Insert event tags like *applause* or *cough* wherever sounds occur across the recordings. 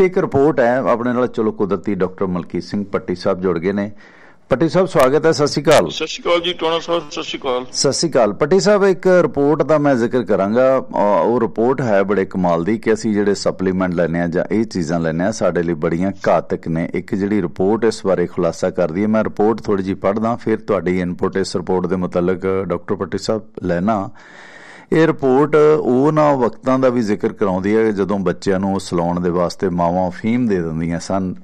ਤੇ ਇੱਕ ਰਿਪੋਰਟ ਹੈ। ਆਪਣੇ ਨਾਲ ਚਲੋ ਕੁਦਰਤੀ ਡਾਕਟਰ ਮਲਕੀਤ ਸਿੰਘ ਪੱਟੀ ਸਾਹਿਬ ਜੁੜ ਗਏ ਨੇ। ਪੱਟੀ ਸਾਹਿਬ ਸਵਾਗਤ ਹੈ। ਸਤਿ ਸ਼੍ਰੀ ਅਕਾਲ। ਸਤਿ ਸ਼੍ਰੀ ਅਕਾਲ ਜੀ ਟੋਨਾ ਸਾਹਿਬ ਸਤਿ ਸ਼੍ਰੀ ਅਕਾਲ। ਸਤਿ ਸ਼੍ਰੀ ਅਕਾਲ। ਪੱਟੀ ਸਾਹਿਬ ਇੱਕ ਰਿਪੋਰਟ ਦਾ ਮੈਂ ਜ਼ਿਕਰ ਕਰਾਂਗਾ। ਉਹ ਰਿਪੋਰਟ ਹੈ ਬੜੇ ਕਮਾਲ ਦੀ ਕਿ ਅਸੀਂ ਜਿਹੜੇ ਸਪਲੀਮੈਂਟ ਲੈਨੇ ਆ ਜਾਂ ਇਹ ਚੀਜ਼ਾਂ ਲੈਨੇ ਆ ਸਾਡੇ ਲਈ ਬੜੀਆਂ ਘਾਤਕ ਨੇ। ਇੱਕ ਜਿਹੜੀ ਰਿਪੋਰਟ ਇਸ ਬਾਰੇ ਖੁਲਾਸਾ ਕਰਦੀ ਹੈ। ਮੈਂ ਰਿਪੋਰਟ ਥੋੜੀ ਜੀ ਪੜ੍ਹਦਾ ਫਿਰ ਤੁਹਾਡੀ ਇਨਪੁਟ ਇਸ ਰਿਪੋਰਟ ਦੇ ਮੁਤਲਕ ਡਾਕਟਰ ਪੱਟੀ ਸਾਹਿਬ ਲੈਣਾ। ਇਹ ਰਿਪੋਰਟ ਉਹਨਾਂ ਵਕਤਾਂ ਦਾ ਵੀ ਜ਼ਿਕਰ ਕਰਾਉਂਦੀ ਹੈ ਜਦੋਂ ਬੱਚਿਆਂ ਨੂੰ ਸਲਾਉਣ ਦੇ ਵਾਸਤੇ ਮਾਵਾਂ ਫੀਮ ਦੇ ਦਿੰਦੀਆਂ ਸਨ।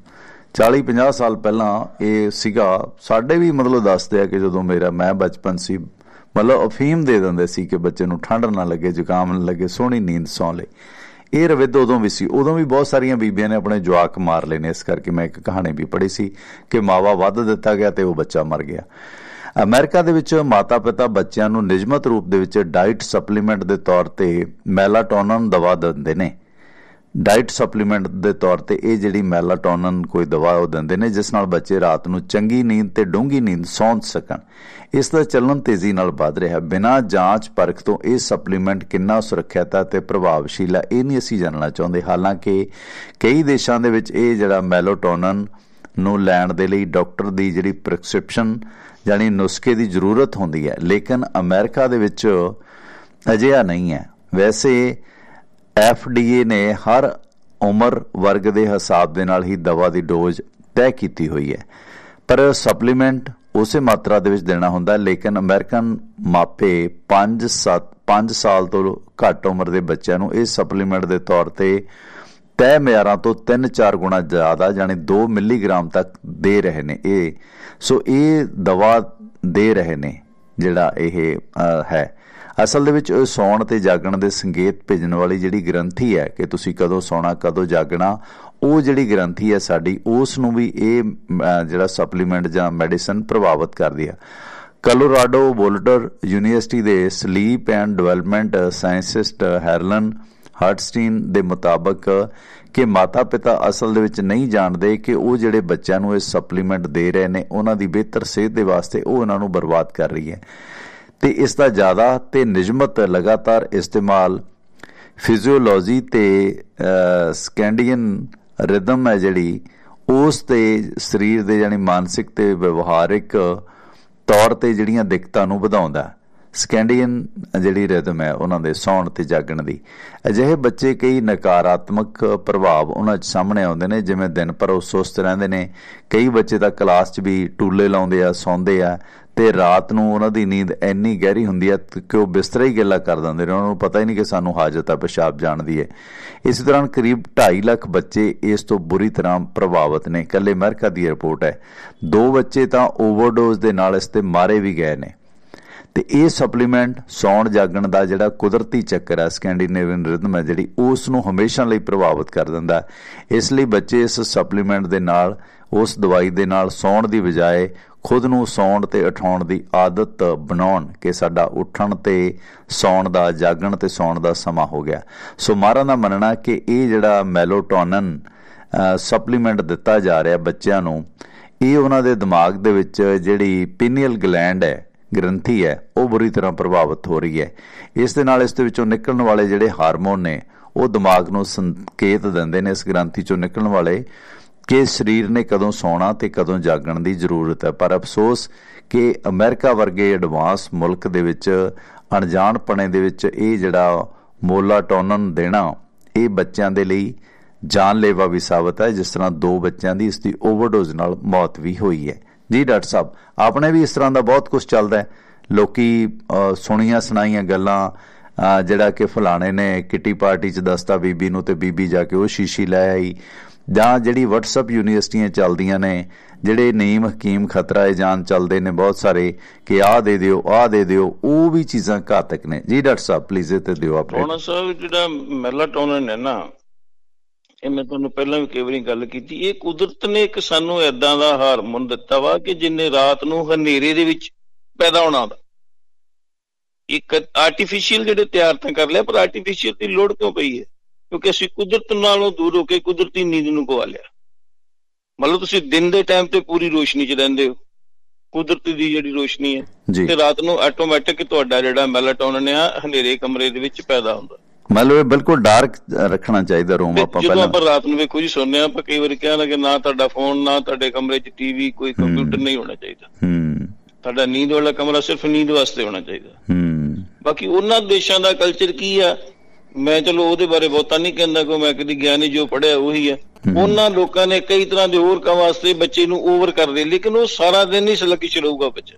40 50 ਸਾਲ ਪਹਿਲਾਂ ਇਹ ਸੀਗਾ। ਸਾਡੇ ਵੀ ਮਤਲਬ ਦੱਸਦੇ ਆ ਕਿ ਜਦੋਂ ਮੇਰਾ, ਮੈਂ ਬਚਪਨ ਸੀ, ਮਤਲਬ ਅਫੀਮ ਦੇ ਦਿੰਦੇ ਸੀ ਕਿ ਬੱਚੇ ਨੂੰ ਠੰਡ ਨਾ ਲੱਗੇ, ਜ਼ੁਕਾਮ ਨਾ ਲੱਗੇ, ਸੋਹਣੀ ਨੀਂਦ ਸੌਂ ਲੇ ਇਹ ਰਵਿੱਦ ਉਦੋਂ ਵੀ ਸੀ। ਉਦੋਂ ਵੀ ਬਹੁਤ ਸਾਰੀਆਂ ਬੀਬੀਆਂ ਨੇ ਆਪਣੇ ਜਵਾਕ ਮਾਰ ਲਏ ਨੇ। ਇਸ ਕਰਕੇ ਮੈਂ ਇੱਕ ਕਹਾਣੀ ਵੀ ਪੜ੍ਹੀ ਸੀ ਕਿ ਮਾਵਾ ਵੱਧ ਦਿੱਤਾ ਗਿਆ ਤੇ ਉਹ ਬੱਚਾ ਮਰ ਗਿਆ। ਅਮਰੀਕਾ ਦੇ ਵਿੱਚ ਮਾਤਾ-ਪਿਤਾ ਬੱਚਿਆਂ ਨੂੰ ਨਿਯਮਤ ਰੂਪ ਦੇ ਵਿੱਚ ਡਾਈਟ ਸਪਲੀਮੈਂਟ ਦੇ ਤੌਰ ਤੇ ਮੈਲਾਟੋਨਨ ਦਵਾ ਦਿੰਦੇ ਨੇ। ਡਾਈਟ ਸਪਲੀਮੈਂਟ ਦੇ ਤੌਰ ਤੇ ਇਹ ਜਿਹੜੀ ਮੈਲਾਟੋਨਨ ਕੋਈ ਦਵਾ ਉਹ ਦਿੰਦੇ ਨੇ, ਜਿਸ ਨਾਲ ਬੱਚੇ ਰਾਤ ਨੂੰ ਚੰਗੀ ਨੀਂਦ ਤੇ ਡੂੰਗੀ ਨੀਂਦ ਸੌਂ ਸਕਣ। ਇਸ ਦਾ ਚੱਲਣ ਤੇਜ਼ੀ ਨਾਲ ਵੱਧ ਰਿਹਾ। ਬਿਨਾਂ ਜਾਂਚ ਪਰਖ ਤੋਂ ਇਹ ਸਪਲੀਮੈਂਟ ਕਿੰਨਾ ਸੁਰੱਖਿਅਤ ਹੈ ਤੇ ਪ੍ਰਭਾਵਸ਼ੀਲ ਹੈ, ਇਹ ਨਹੀਂ ਅਸੀਂ ਜਾਣਨਾ ਚਾਹੁੰਦੇ। ਹਾਲਾਂਕਿ ਕਈ ਦੇਸ਼ਾਂ ਦੇ ਵਿੱਚ ਇਹ ਜਿਹੜਾ ਮੈਲਾਟੋਨਨ ਨੂੰ ਲੈਣ ਦੇ ਲਈ ਡਾਕਟਰ ਦੀ ਜਿਹੜੀ ਪ੍ਰੈਸਕ੍ਰਿਪਸ਼ਨ ਯਾਨੀ ਨੁਸਖੇ ਦੀ ਜ਼ਰੂਰਤ ਹੁੰਦੀ ਹੈ, ਲੇਕਿਨ ਅਮਰੀਕਾ ਦੇ ਵਿੱਚ ਅਜਿਹਾ ਨਹੀਂ ਹੈ। ਵੈਸੇ ਐਫਡੀਏ ਨੇ ਹਰ ਉਮਰ ਵਰਗ ਦੇ ਹਿਸਾਬ ਦੇ ਨਾਲ ਹੀ ਦਵਾ ਦੀ ਡੋਜ਼ ਤੈਅ ਕੀਤੀ ਹੋਈ ਹੈ। ਪਰ ਸਪਲੀਮੈਂਟ ਉਸੇ ਮਾਤਰਾ ਦੇ ਵਿੱਚ ਦੇਣਾ ਹੁੰਦਾ, ਲੇਕਿਨ ਅਮਰੀਕਨ ਮਾਪੇ 5 7 5 ਸਾਲ ਤੋਂ ਘੱਟ ਉਮਰ ਦੇ ਬੱਚਿਆਂ ਨੂੰ ਇਹ ਸਪਲੀਮੈਂਟ ਦੇ ਤੌਰ ਤੇ ਤੈਅ ਮਿਆਰਾਂ ਤੋਂ 3-4 ਗੁਣਾ ਜ਼ਿਆਦਾ ਯਾਨੀ 2 ਮਿਲੀਗ੍ਰਾਮ ਤੱਕ ਦੇ ਰਹੇ ਨੇ ਇਹ। ਸੋ ਇਹ ਦਵਾ ਦੇ ਰਹੇ ਨੇ, ਜਿਹੜਾ ਇਹ ਹੈ। ਅਸਲ ਦੇ ਵਿੱਚ ਸੌਣ ਤੇ ਜਾਗਣ ਦੇ ਸੰਕੇਤ ਭੇਜਣ ਵਾਲੀ ਜਿਹੜੀ ਗ੍ਰੰਥੀ ਹੈ ਕਿ ਤੁਸੀਂ ਕਦੋਂ ਸੌਣਾ, ਕਦੋਂ ਜਾਗਣਾ, ਉਹ ਜਿਹੜੀ ਗ੍ਰੰਥੀ ਹੈ ਸਾਡੀ, ਉਸ ਨੂੰ ਵੀ ਇਹ ਜਿਹੜਾ ਸਪਲੀਮੈਂਟ ਜਾਂ ਮੈਡੀਸਨ ਪ੍ਰਭਾਵਿਤ ਕਰਦੀ ਹੈ ਕਲੋਰਾਡੋ ਬੋਲਟਰ ਯੂਨੀਵਰਸਿਟੀ ਦੇ sleep and development scientist Harlan Hartstein ਦੇ ਮੁਤਾਬਕ ਕਿ ਮਾਤਾ-ਪਿਤਾ ਅਸਲ ਦੇ ਵਿੱਚ ਨਹੀਂ ਜਾਣਦੇ ਕਿ ਉਹ ਜਿਹੜੇ ਬੱਚਿਆਂ ਨੂੰ ਇਹ ਸਪਲੀਮੈਂਟ ਦੇ ਰਹੇ ਨੇ, ਉਹਨਾਂ ਦੀ ਬਿਹਤਰ ਸਿਹਤ ਦੇ ਵਾਸਤੇ ਉਹ ਉਹਨਾਂ ਨੂੰ ਬਰਬਾਦ ਕਰ ਰਹੀ ਹੈ। ਤੇ ਇਸ ਦਾ ਜ਼ਿਆਦਾ ਤੇ ਨਿਯਮਤ ਲਗਾਤਾਰ ਇਸਤੇਮਾਲ ਫਿਜ਼ੀਓਲੋਜੀ ਤੇ ਸਕੈਂਡੀਅਨ ਰਿਦਮ ਹੈ ਜਿਹੜੀ, ਉਸ ਤੇ ਸਰੀਰ ਦੇ ਯਾਨੀ ਮਾਨਸਿਕ ਤੇ ਵਿਵਹਾਰਿਕ ਤੌਰ ਤੇ ਜਿਹੜੀਆਂ ਦਿੱਕਤਾਂ ਨੂੰ ਵਧਾਉਂਦਾ ਸਕੈਂਡੀਅਨ ਜਿਹੜੀ ਰਿਦਮ ਹੈ, ਉਹਨਾਂ ਦੇ ਸੌਣ ਤੇ ਜਾਗਣ ਦੀ। ਅਜਿਹੇ ਬੱਚੇ ਕਈ ਨਕਾਰਾਤਮਕ ਪ੍ਰਭਾਵ ਉਹਨਾਂ 'ਚ ਸਾਹਮਣੇ ਆਉਂਦੇ ਨੇ, ਜਿਵੇਂ ਦਿਨ ਭਰ ਉਹ ਸੁਸਤ ਰਹਿੰਦੇ ਨੇ। ਕਈ ਬੱਚੇ ਤਾਂ ਕਲਾਸ 'ਚ ਵੀ ਟੂਲੇ ਲਾਉਂਦੇ ਆ, ਸੌਂਦੇ ਆ ਤੇ ਰਾਤ ਨੂੰ ਉਹਨਾਂ ਦੀ ਨੀਂਦ ਇੰਨੀ ਗਹਿਰੀ ਹੁੰਦੀ ਹੈ ਕਿ ਉਹ ਬਿਸਤਰਾ ਹੀ ਗੱਲਾਂ ਕਰ ਦਿੰਦੇ ਨੇ। ਉਹਨਾਂ ਨੂੰ ਪਤਾ ਹੀ ਨਹੀਂ ਕਿ ਸਾਨੂੰ ਹਾਜਤ ਆ, ਪਿਸ਼ਾਬ ਜਾਣ ਦੀ ਹੈ। ਇਸ ਦੌਰਾਨ ਕਰੀਬ 2.5 ਲੱਖ ਬੱਚੇ ਇਸ ਤੋਂ ਬੁਰੀ ਤਰ੍ਹਾਂ ਪ੍ਰਭਾਵਿਤ ਨੇ। ਕੱਲੇ ਅਮਰੀਕਾ ਦੀ ਰਿਪੋਰਟ ਹੈ। ਦੋ ਬੱਚੇ ਤਾਂ ਓਵਰਡੋਜ਼ ਦੇ ਨਾਲ ਇਸ ਤੇ ਮਾਰੇ ਵੀ ਗਏ ਨੇ। ਤੇ ਇਹ ਸਪਲੀਮੈਂਟ ਸੌਣ ਜਾਗਣ ਦਾ ਜਿਹੜਾ ਕੁਦਰਤੀ ਚੱਕਰ ਹੈ ਸਕੈਂਡੀਨੇਵੀਅਨ ਰਿਦਮ ਹੈ ਜਿਹੜੀ ਉਸ ਨੂੰ ਹਮੇਸ਼ਾ ਲਈ ਪ੍ਰਭਾਵਿਤ ਕਰ ਦਿੰਦਾ ਇਸ ਲਈ ਬੱਚੇ ਇਸ ਸਪਲੀਮੈਂਟ ਦੇ ਨਾਲ, ਉਸ ਦਵਾਈ ਦੇ ਨਾਲ ਸੌਣ ਦੀ ਬਜਾਏ ਖੁਦ ਨੂੰ ਸੌਣ ਤੇ ਉਠਾਉਣ ਦੀ ਆਦਤ ਬਣਾਉਣ ਕਿ ਸਾਡਾ ਉੱਠਣ ਤੇ ਸੌਣ ਦਾ, ਜਾਗਣ ਤੇ ਸੌਣ ਦਾ ਸਮਾਂ ਹੋ ਗਿਆ। ਸੋ ਮਾਰਾਂ ਦਾ ਮੰਨਣਾ ਕਿ ਇਹ ਜਿਹੜਾ ਮੈਲੋਟੋਨਨ ਸਪਲੀਮੈਂਟ ਦਿੱਤਾ ਜਾ ਰਿਹਾ ਬੱਚਿਆਂ ਨੂੰ, ਇਹ ਉਹਨਾਂ ਦੇ ਦਿਮਾਗ ਦੇ ਵਿੱਚ ਜਿਹੜੀ ਪੀਨੀਅਲ ਗਲੈਂਡ ਹੈ ਗ੍ਰੰਥੀ ਹੈ, ਉਹ ਬੁਰੀ ਤਰ੍ਹਾਂ ਪ੍ਰਭਾਵਿਤ ਹੋ ਰਹੀ ਹੈ। ਇਸ ਦੇ ਨਾਲ ਇਸ ਦੇ ਵਿੱਚੋਂ ਨਿਕਲਣ ਵਾਲੇ ਜਿਹੜੇ ਹਾਰਮੋਨ ਨੇ, ਉਹ ਦਿਮਾਗ ਨੂੰ ਸੰਕੇਤ ਦਿੰਦੇ ਨੇ ਇਸ ਗ੍ਰੰਥੀ ਚੋਂ ਨਿਕਲਣ ਵਾਲੇ ਕਿ ਸਰੀਰ ਨੇ ਕਦੋਂ ਸੌਣਾ ਤੇ ਕਦੋਂ ਜਾਗਣ ਦੀ ਜ਼ਰੂਰਤ ਹੈ। ਪਰ ਅਫਸੋਸ ਕਿ ਅਮਰੀਕਾ ਵਰਗੇ ਐਡਵਾਂਸ ਮੁਲਕ ਦੇ ਵਿੱਚ, ਅਣਜਾਣਪਣੇ ਦੇ ਵਿੱਚ ਇਹ ਜਿਹੜਾ ਮੋਲਾਟੋਨਨ ਦੇਣਾ, ਇਹ ਬੱਚਿਆਂ ਦੇ ਲਈ ਜਾਨਲੇਵਾ ਵੀ ਸਾਬਤ ਹੈ, ਜਿਸ ਤਰ੍ਹਾਂ ਦੋ ਬੱਚਿਆਂ ਦੀ ਇਸ ਦੀ ਓਵਰਡੋਜ਼ ਨਾਲ ਮੌਤ ਵੀ ਹੋਈ ਹੈ। ਜੀ, ਡਾਕਟਰ ਸਾਹਿਬ, ਆਪਣੇ ਵੀ ਇਸ ਤਰ੍ਹਾਂ ਦਾ ਬਹੁਤ ਕੁਝ ਚੱਲਦਾ ਹੈ। ਲੋਕੀ ਸੁਣੀਆਂ ਸੁਣਾਈਆਂ ਗੱਲਾਂ ਜਿਹੜਾ ਕਿ ਫਲਾਣੇ ਨੇ ਕਿੱਟੀ ਪਾਰਟੀ 'ਚ ਦਸਤਾ ਬੀਬੀ ਨੂੰ ਤੇ ਬੀਬੀ ਜਾ ਕੇ ਉਹ ਸ਼ੀਸ਼ੀ ਲੈ ਆਈ। ਜਾਂ ਜਿਹੜੀ WhatsApp ਯੂਨੀਵਰਸਿਟੀਆਂ ਚੱਲਦੀਆਂ ਨੇ, ਜਿਹੜੇ ਨੀਮ ਹਕੀਮ ਖਤਰਾ ਜਾਨ ਚੱਲਦੇ ਨੇ ਬਹੁਤ ਸਾਰੇ ਕਿ ਆਹ ਦੇ ਦਿਓ ਆਹ ਦੇ ਦਿਓ, ਉਹ ਵੀ ਚੀਜ਼ਾਂ ਘਾਤਕ ਨੇ। ਜੀ, ਡਾਕਟਰ ਸਾਹਿਬ ਪਲੀਜ਼ ਇਹ ਤੇ ਦਿਓ ਆਪਣੇ ਹੁਣ ਸਾਹਿਬ ਜਿਹੜਾ ਮੈਲਾਟੋਨਨ ਹੈ ਨਾ ਇਹ ਮੈਂ ਤੁਹਾਨੂੰ ਪਹਿਲਾਂ ਵੀ ਕਈ ਵਾਰੀ ਗੱਲ ਕੀਤੀ ਇਹ ਕੁਦਰਤ ਨੇ ਇੱਕ ਸਾਨੂੰ ਐਦਾਂ ਦਾ ਹਾਰਮੋਨ ਦਿੱਤਾ ਵਾ ਕਿ ਜਿੰਨੇ ਰਾਤ ਨੂੰ ਹਨੇਰੇ ਦੇ ਵਿੱਚ ਪੈਦਾ ਹੋਣਾ ਦਾ ਇੱਕ ਆਰਟੀਫੀਸ਼ੀਅਲ ਜਿਹੜੇ ਤਿਆਰ ਤਾਂ ਕਰ ਲਿਆ ਪਰ ਆਰਟੀਫੀਸ਼ੀਅਲ ਦੀ ਲੋੜ ਕਿਉਂ ਪਈ ਹੈ? ਕਿਉਂਕਿ ਅਸੀਂ ਕੁਦਰਤ ਨਾਲੋਂ ਦੂਰ ਹੋ ਕੇ ਕੁਦਰਤੀ ਨੀਂਦ ਨੂੰ ਗਵਾ ਲਿਆ। ਮਤਲਬ ਤੁਸੀਂ ਦਿਨ ਦੇ ਟਾਈਮ ਤੇ ਪੂਰੀ ਰੋਸ਼ਨੀ 'ਚ ਰਹਿੰਦੇ ਹੋ। ਕੁਦਰਤੀ ਦੀ ਜਿਹੜੀ ਰੋਸ਼ਨੀ ਹੈ ਤੇ ਰਾਤ ਨੂੰ ਆਟੋਮੈਟਿਕ ਤੁਹਾਡਾ ਜਿਹੜਾ ਮੈਲਾਟੋਨਨ ਆ ਹਨੇਰੇ ਕਮਰੇ ਦੇ ਵਿੱਚ ਪੈਦਾ ਹੁੰਦਾ। ਮਤਲਬ ਇਹ ਬਿਲਕੁਲ ਡਾਰਕ ਰੱਖਣਾ ਚਾਹੀਦਾ ਰੂਮ ਆਪਾਂ ਜਦੋਂ ਪਹਿਲਾਂ। ਆਪਾਂ ਰਾਤ ਨੂੰ ਵੇਖੋ ਜੀ ਸੁਣਨੇ ਆ ਆਪਾਂ ਕਈ ਵਾਰੀ ਕਹਿੰਦਾ ਕਿ ਨਾ ਤੁਹਾਡਾ ਫੋਨ ਨਾ ਤੁਹਾਡੇ ਕਮਰੇ 'ਚ ਟੀਵੀ ਕੋਈ ਕੰਪਿਊਟਰ ਨਹੀਂ ਹੋਣਾ ਚਾਹੀਦਾ। ਹੂੰ। ਤੁਹਾਡਾ ਨੀਂਦ ਵਾਲਾ ਕਮਰਾ ਸਿਰਫ ਨੀਂਦ ਵਾਸਤੇ ਹੋਣਾ ਚਾਹੀਦਾ। ਹੂੰ। ਬਾਕੀ ਉਹਨਾਂ ਦੇਸ਼ਾਂ ਦਾ ਕਲਚਰ ਕੀ ਆ? ਮੈਂ ਚਲੋ ਉਹਦੇ ਬਾਰੇ ਬਹੁਤਾ ਨਹੀਂ ਕਹਿੰਦਾ ਕਿ ਮੈਂ ਕਦੀ ਗਿਆਨੀ ਜੋ ਪੜਿਆ ਉਹੀ ਆ। ਉਹਨਾਂ ਲੋਕਾਂ ਨੇ ਕਈ ਤਰ੍ਹਾਂ ਦੇ ਹੋਰ ਕੰਮ ਵਾਸਤੇ ਬੱਚੇ ਨੂੰ ਓਵਰ ਕਰਦੇ ਲੇਕਿਨ ਉਹ ਸਾਰਾ ਦਿਨ ਹੀ ਸਲਕੀ ਚਲਾਊਗਾ ਬੱਚਾ।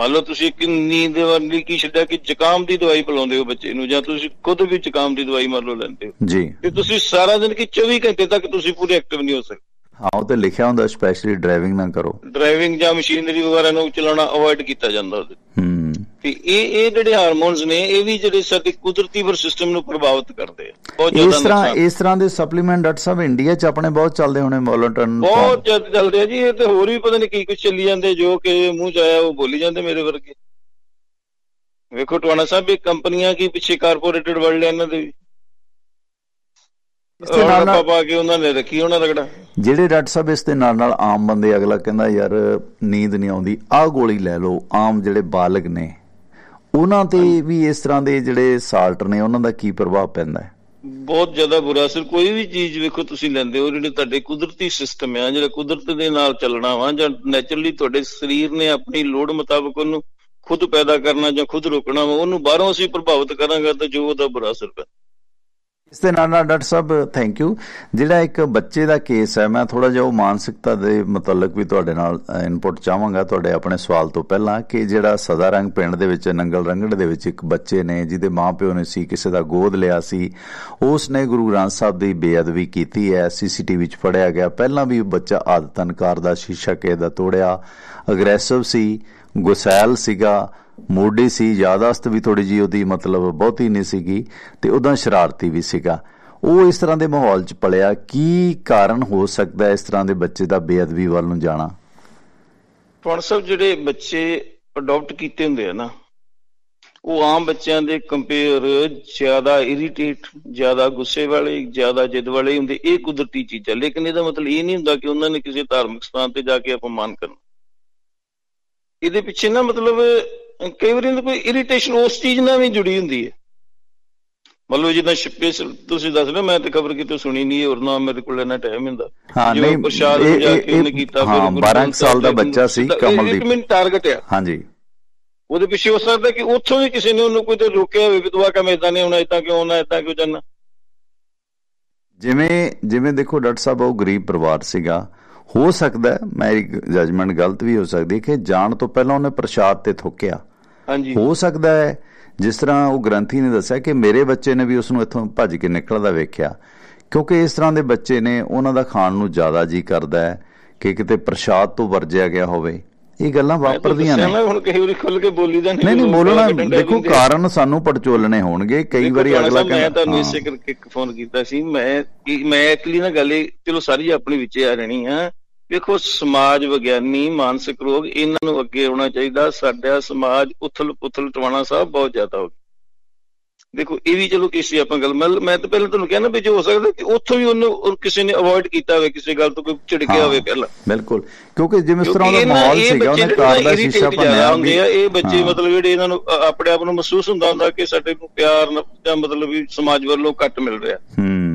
ਮੰਨ ਲਓ ਤੁਸੀਂ ਇੱਕ ਨੀਂਦ ਵਾਲੀ ਕੀ ਛੱਡਿਆ ਕਿ ਜ਼ੁਕਾਮ ਦੀ ਦਵਾਈ ਪਿਲਾਉਂਦੇ ਹੋ ਬੱਚੇ ਨੂੰ ਜਾਂ ਤੁਸੀਂ ਖੁਦ ਵੀ ਜ਼ੁਕਾਮ ਦੀ ਦਵਾਈ ਮੰਨ ਲਓ ਲੈਂਦੇ ਹੋ। ਜੀ। ਤੇ ਤੁਸੀਂ ਸਾਰਾ ਦਿਨ ਕਿ 24 ਘੰਟੇ ਤੱਕ ਤੁਸੀਂ ਪੂਰੇ ਐਕਟਿਵ ਨਹੀਂ ਹੋ ਸਕਦੇ? ਹਾਂ ਉਹ ਤੇ ਲਿਖਿਆ ਹੁੰਦਾ ਸਪੈਸ਼ਲੀ ਡਰਾਈਵਿੰਗ ਨਾ ਕਰੋ। ਡਰਾਈਵਿੰਗ ਜਾਂ ਮਸ਼ੀਨਰੀ ਵਗੈਰਾ ਨੂੰ ਚਲਾਉਣਾ ਅਵੋਇਡ ਕੀਤਾ ਜਾਂਦਾ ਉਹਦੇ। ਹੂੰ। ਤੇ ਇਹ ਇਹ ਜਿਹੜੇ ਹਾਰਮੋਨਸ ਨੇ ਇਹ ਵੀ ਜਿਹੜੇ ਸਾਡੇ ਕੁਦਰਤੀ ਵਰ ਸਿਸਟਮ ਨੂੰ ਪ੍ਰਭਾਵਿਤ ਕਰਦੇ ਆ। ਬਹੁਤ ਜ਼ਿਆਦਾ ਇਸ ਤਰ੍ਹਾਂ ਇਸ ਤਰ੍ਹਾਂ ਦੇ ਸਪਲੀਮੈਂਟ ਡਾਕਟਰ ਸਾਹਿਬ ਇੰਡੀਆ 'ਚ ਆਪਣੇ ਬਹੁਤ ਚੱਲਦੇ ਹੋਣੇ ਮੋਲਟਨ ਬਹੁਤ ਜ਼ਿਆਦਾ ਚੱਲਦੇ ਆ ਜੀ ਇਹ ਤੇ ਹੋਰ ਵੀ ਪਤਾ ਨਹੀਂ ਕੀ ਕੁਝ ਚੱਲੀ ਜਾਂਦੇ ਜੋ ਕਿ ਮੂੰਹ ਚ ਆਇਆ ਉਹ ਬੋਲੀ ਜਾਂਦੇ ਮੇਰੇ ਵਰਗੇ। ਵੇਖੋ ਟਵਾਣਾ ਸਾਹਿਬ ਇਹ ਕੰਪਨੀਆਂ ਕੀ ਪਿੱਛੇ ਕਾਰਪੋਰੇਟਡ ਵਰਲਡ ਇਹਨਾਂ ਦੇ ਵੀ। ਇਸ ਦੇ ਨਾਲ ਨਾਲ ਪਾ ਕੇ ਉਹਨਾਂ ਨੇ ਰੱਖੀ ਉਹਨਾਂ ਰਗੜਾ। ਜਿਹੜੇ ਡਾਕਟਰ ਸਾਹਿਬ ਇਸ ਦੇ ਨਾਲ ਨਾਲ ਆਮ ਬੰਦੇ ਅਗਲਾ ਕਹਿੰਦਾ ਯਾਰ ਨੀਂਦ ਨਹੀਂ ਆਉਂਦੀ ਆਹ ਗੋਲੀ ਲੈ ਲਓ ਆਮ ਜਿਹੜੇ ਬਾਲਗ ਨੇ ਉਹਨਾਂ ਤੇ ਵੀ ਇਸ ਤਰ੍ਹਾਂ ਦੇ ਜਿਹੜੇ ਸਾਲਟ ਨੇ, ਉਹਨਾਂ ਦਾ ਕੀ ਪ੍ਰਭਾਵ ਪੈਂਦਾ ਹੈ? ਬਹੁਤ ਜ਼ਿਆਦਾ ਬੁਰਾ ਅਸਰ। ਕੋਈ ਵੀ ਚੀਜ਼ ਵੇਖੋ, ਤੁਸੀਂ ਲੈਂਦੇ ਹੋ, ਜਿਹੜੇ ਤੁਹਾਡੇ ਕੁਦਰਤੀ ਸਿਸਟਮ ਆ ਜਿਹੜਾ ਕੁਦਰਤ ਦੇ ਨਾਲ ਚੱਲਣਾ ਵਾ, ਜਾਂ ਨੇਚਰਲੀ ਤੁਹਾਡੇ ਸਰੀਰ ਨੇ ਆਪਣੀ ਲੋੜ ਮੁਤਾਬਕ ਉਹਨੂੰ ਖੁਦ ਪੈਦਾ ਕਰਨਾ ਜਾਂ ਖੁਦ ਰੋਕਣਾ ਵਾ, ਉਹਨੂੰ ਬਾਹਰੋਂ ਅਸੀਂ ਪ੍ਰਭਾਵਿਤ ਕਰਾਂਗਾ, ਤਾਂ ਜੋ ਉਹਦਾ ਬੁਰਾ ਅਸਰ ਪੈ ਇਸ ਦੇ ਨਾਲ ਨਾਲ ਡਾਕਟਰ ਸਾਹਿਬ ਥੈਂਕ ਯੂ ਜਿਹੜਾ ਇੱਕ ਬੱਚੇ ਦਾ ਕੇਸ ਹੈ, ਮੈਂ ਥੋੜਾ ਜਿਹਾ ਉਹ ਮਾਨਸਿਕਤਾ ਦੇ ਮੁਤਲਕ ਵੀ ਤੁਹਾਡੇ ਨਾਲ ਇਨਪੁਟ ਚਾਹਾਂਗਾ ਤੁਹਾਡੇ ਆਪਣੇ ਸਵਾਲ ਤੋਂ ਪਹਿਲਾਂ ਕਿ ਜਿਹੜਾ ਸਦਾ ਰੰਗ ਪਿੰਡ ਦੇ ਵਿੱਚ, ਨੰਗਲ ਰੰਗੜ ਦੇ ਵਿੱਚ ਇੱਕ ਬੱਚੇ ਨੇ, ਜਿਹਦੇ ਮਾਪਿਓ ਨੇ ਸੀ, ਕਿਸੇ ਦਾ ਗੋਦ ਲਿਆ ਸੀ, ਉਸ ਨੇ ਗੁਰੂ ਗ੍ਰੰਥ ਸਾਹਿਬ ਦੀ ਬੇਅਦਬੀ ਕੀਤੀ ਹੈ, ਸੀਸੀਟੀਵੀ ਵਿੱਚ ਫੜਿਆ ਗਿਆ। ਪਹਿਲਾਂ ਵੀ ਬੱਚਾ ਆਦਤਨਕਾਰ ਦਾ ਸ਼ੀਸ਼ਾ ਕੇ ਦਾ ਤੋੜਿਆ ਅਗਰੈਸਿਵ ਸੀ, ਗੁਸੈਲ ਸੀਗਾ ਮੋਢੀ ਸੀ, ਯਾਦਾਸ਼ਤ ਵੀ ਥੋੜੀ ਜੀ ਉਹਦੀ ਮਤਲਬ ਬਹੁਤੀ ਨਹੀਂ ਸੀਗੀ ਤੇ ਉਦਾਂ ਸ਼ਰਾਰਤੀ ਵੀ ਸੀਗਾ। ਉਹ ਇਸ ਤਰ੍ਹਾਂ ਦੇ ਮਾਹੌਲ 'ਚ ਪਲਿਆ, ਕੀ ਕਾਰਨ ਹੋ ਸਕਦਾ ਇਸ ਤਰ੍ਹਾਂ ਦੇ ਬੱਚੇ ਦਾ ਬੇਅਦਬੀ ਵੱਲ ਨੂੰ ਜਾਣਾ? ਪੌਣ ਸਾਹਿਬ, ਜਿਹੜੇ ਬੱਚੇ ਅਡਾਪਟ ਕੀਤੇ ਹੁੰਦੇ ਆ ਨਾ, ਉਹ ਆਮ ਬੱਚਿਆਂ ਦੇ ਕੰਪੇਅਰ ਜ਼ਿਆਦਾ ਇਰੀਟੇਟ ਜ਼ਿਆਦਾ ਗੁੱਸੇ ਵਾਲੇ, ਜ਼ਿਆਦਾ ਜਿੱਦ ਵਾਲੇ ਹੁੰਦੇ। ਇਹ ਕੁਦਰਤੀ ਚੀਜ਼। ਹੈ ਲੇਕਿਨ ਇਹਦਾ ਮਤਲਬ ਇਹ ਨਹੀਂ ਹੁੰਦਾ ਕਿ ਉਹਨਾਂ ਨੇ ਕਿਸੇ ਧਾਰਮਿਕ ਸਥਾਨ ਤੇ ਜਾ ਕੇ ਅਪਮਾਨ ਕਰਨਾ। ਇਹਦੇ ਪਿੱਛੇ ਨਾ ਮਤਲਬ ਕਈ ਵਾਰੀ ਨਾ ਕੋਈ ਇਰੀਟੇਸ਼ਨ ਉਸ ਚੀਜ਼ ਨਾਲ ਵੀ ਜੁੜੀ ਹੁੰਦੀ ਹੈ। ਮਤਲਬ ਜਿੱਦਾਂ ਸਪੈਸ਼ਲ ਤੁਸੀਂ ਦੱਸ ਰਹੇ ਮੈਂ ਤੇ ਖਬਰ ਕਿਤੇ ਸੁਣੀ ਨਹੀਂ ਔਰ ਨਾ ਮੇਰੇ ਕੋਲ ਇਹਨਾਂ ਟਾਈਮ ਹੁੰਦਾ। ਹਾਂ ਨਹੀਂ ਪ੍ਰਸ਼ਾਦ ਜਾ ਕੇ ਉਹਨੇ ਕੀਤਾ ਹਾਂ ਗੁਰੂ 12 ਗ੍ਰੰਥ ਸਾਲ ਦਾ ਬੱਚਾ ਸੀ ਕਮਲਦੀਪ। ਮਿੰਟ ਟਾਰਗੇਟ ਆ ਹਾਂਜੀ। ਉਹਦੇ ਪਿੱਛੇ ਹੋ ਸਕਦਾ ਕਿ ਉੱਥੋਂ ਵੀ ਕਿਸੇ ਨੇ ਉਹਨੂੰ ਕੋਈ ਤੇ ਰੋਕਿਆ ਹੋਵੇ ਵੀ ਤੂੰ ਆ ਕੰਮ ਇਦਾਂ ਨਹੀਂ ਹੋਣਾ ਇਦਾਂ ਕਿਉਂ ਹੋਣਾ ਇਦਾਂ ਕਿਉਂ ਜਾਣਾ। ਜਿਵੇਂ ਜਿਵੇਂ ਦੇਖੋ ਡਾਕਟਰ ਸਾਹਿਬ ਉਹ ਗਰੀਬ ਪਰਿਵਾਰ ਸੀਗਾ। ਹੋ ਸਕਦਾ ਮੇਰੀ ਜਜਮੈਂਟ ਗਲਤ ਵੀ ਹੋ ਸਕਦੀ ਕਿ ਜਾਣ ਤੋਂ ਪਹਿਲਾਂ ਉਹਨੇ ਪ੍ਰਸ਼ਾਦ ਤੇ ਥੁੱਕਿਆ। ਹੋ ਸਕਦਾ ਹੈ ਜਿਸ ਤਰ੍ਹਾਂ ਉਹ ਗ੍ਰੰਥੀ ਨੇ ਦੱਸਿਆ ਕਿ ਮੇਰੇ ਬੱਚੇ ਨੇ ਵੀ ਉਸ ਨੂੰ ਇੱਥੋਂ ਭੱਜ ਕੇ ਨਿਕਲਦਾ ਵੇਖਿਆ। ਕਿਉਂਕਿ ਇਸ ਤਰ੍ਹਾਂ ਦੇ ਬੱਚੇ ਨੇ ਉਹਨਾਂ ਦਾ ਖਾਣ ਨੂੰ ਜ਼ਿਆਦਾ ਜੀ ਕਰਦਾ ਹੈ ਕਿ ਕਿਤੇ ਪ੍ਰਸ਼ਾਦ ਤੋਂ ਵਰਜਿਆ ਗਿਆ ਹੋਵੇ। ਇਹ ਗੱਲਾਂ ਵਾਪਰਦੀਆਂ ਨੇ। ਮੈਂ ਹੁਣ ਕਈ ਵਾਰੀ ਖੁੱਲ ਕੇ ਬੋਲੀ ਦਾ ਨਹੀਂ ਨਹੀਂ ਲੋਕ ਬੋਲਣਾ ਦੇਖੋ। ਕਾਰਨ ਸਾਨੂੰ ਪੜਚੋਲਣੇ ਹੋਣਗੇ। ਕਈ ਵਾਰੀ ਅਗਲਾ ਸਾਹਿਬ, ਮੈਂ ਤੁਹਾਨੂੰ। ਇਸੇ ਕਰਕੇ ਫੋਨ ਕੀਤਾ ਸੀ। ਮੈਂ ਕਿ- ਮੈਂ ਐਕਚੁਅਲੀ ਨਾ ਗੱਲ ਇਹ ਚਲੋ ਸਾਰੀ ਆਪਣੀ ਵਿੱਚੇ ਆ ਰਹਿਣੀ ਆ। ਵੇਖੋ ਸਮਾਜ ਵਿਗਿਆਨੀ ਮਾਨਸਿਕ ਰੋਗ ਇਹਨਾਂ ਨੂੰ ਅੱਗੇ ਆਉਣਾ ਚਾਹੀਦਾ। ਸਾਡਾ ਸਮਾਜ ਉਥਲ ਪੁਥਲ ਟਵਾਣਾ ਸਾਹਿਬ ਬਹੁਤ ਜ਼ਿਆਦਾ ਹੋ ਗਿਆ। ਦੇਖੋ ਇਹ ਵੀ ਚਲੋ ਕਿਸੇ ਆਪਾਂ ਗੱਲ ਮੈਂ ਤਾਂ ਪਹਿਲਾਂ ਤੁਹਾਨੂੰ ਕਿਹਾ ਨਾ ਵੀ ਜੋ ਹੋ ਸਕਦਾ ਕਿ ਉੱਥੋਂ ਵੀ ਉਹਨੂੰ ਉਹ ਕਿਸੇ ਨੇ ਅਵੋਇਡ ਕੀਤਾ ਹੋਵੇ ਕਿਸੇ ਗੱਲ ਤੋਂ ਕੋਈ ਝਿੜਕਿਆ। ਹੋਵੇ ਪਹਿਲਾਂ। ਬਿਲਕੁਲ। ਕਿਉਂਕਿ ਜਿਵੇਂ ਇਸ ਤਰ੍ਹਾਂ ਦਾ ਮਾਹੌਲ ਸੀਗਾ ਉਹਨੇ ਕਾਰ ਦਾ ਸ਼ੀਸ਼ਾ ਭੰਨਿਆ ਹੁੰਦੇ ਆ ਇਹ ਬੱਚੇ। ਮਤਲਬ ਜਿਹੜੇ ਇਹਨਾਂ ਨੂੰ ਆਪਣੇ ਆਪ ਨੂੰ ਮਹਿਸੂਸ ਹੁੰਦਾ ਹੁੰਦਾ ਕਿ ਸਾਡੇ ਨੂੰ ਪਿਆਰ ਨ- ਜਾਂ ਮਤਲਬ ਵੀ ਸਮਾਜ ਵੱਲੋਂ ਘੱਟ ਮਿਲ ਰਿਹਾ। ਹੂੰ।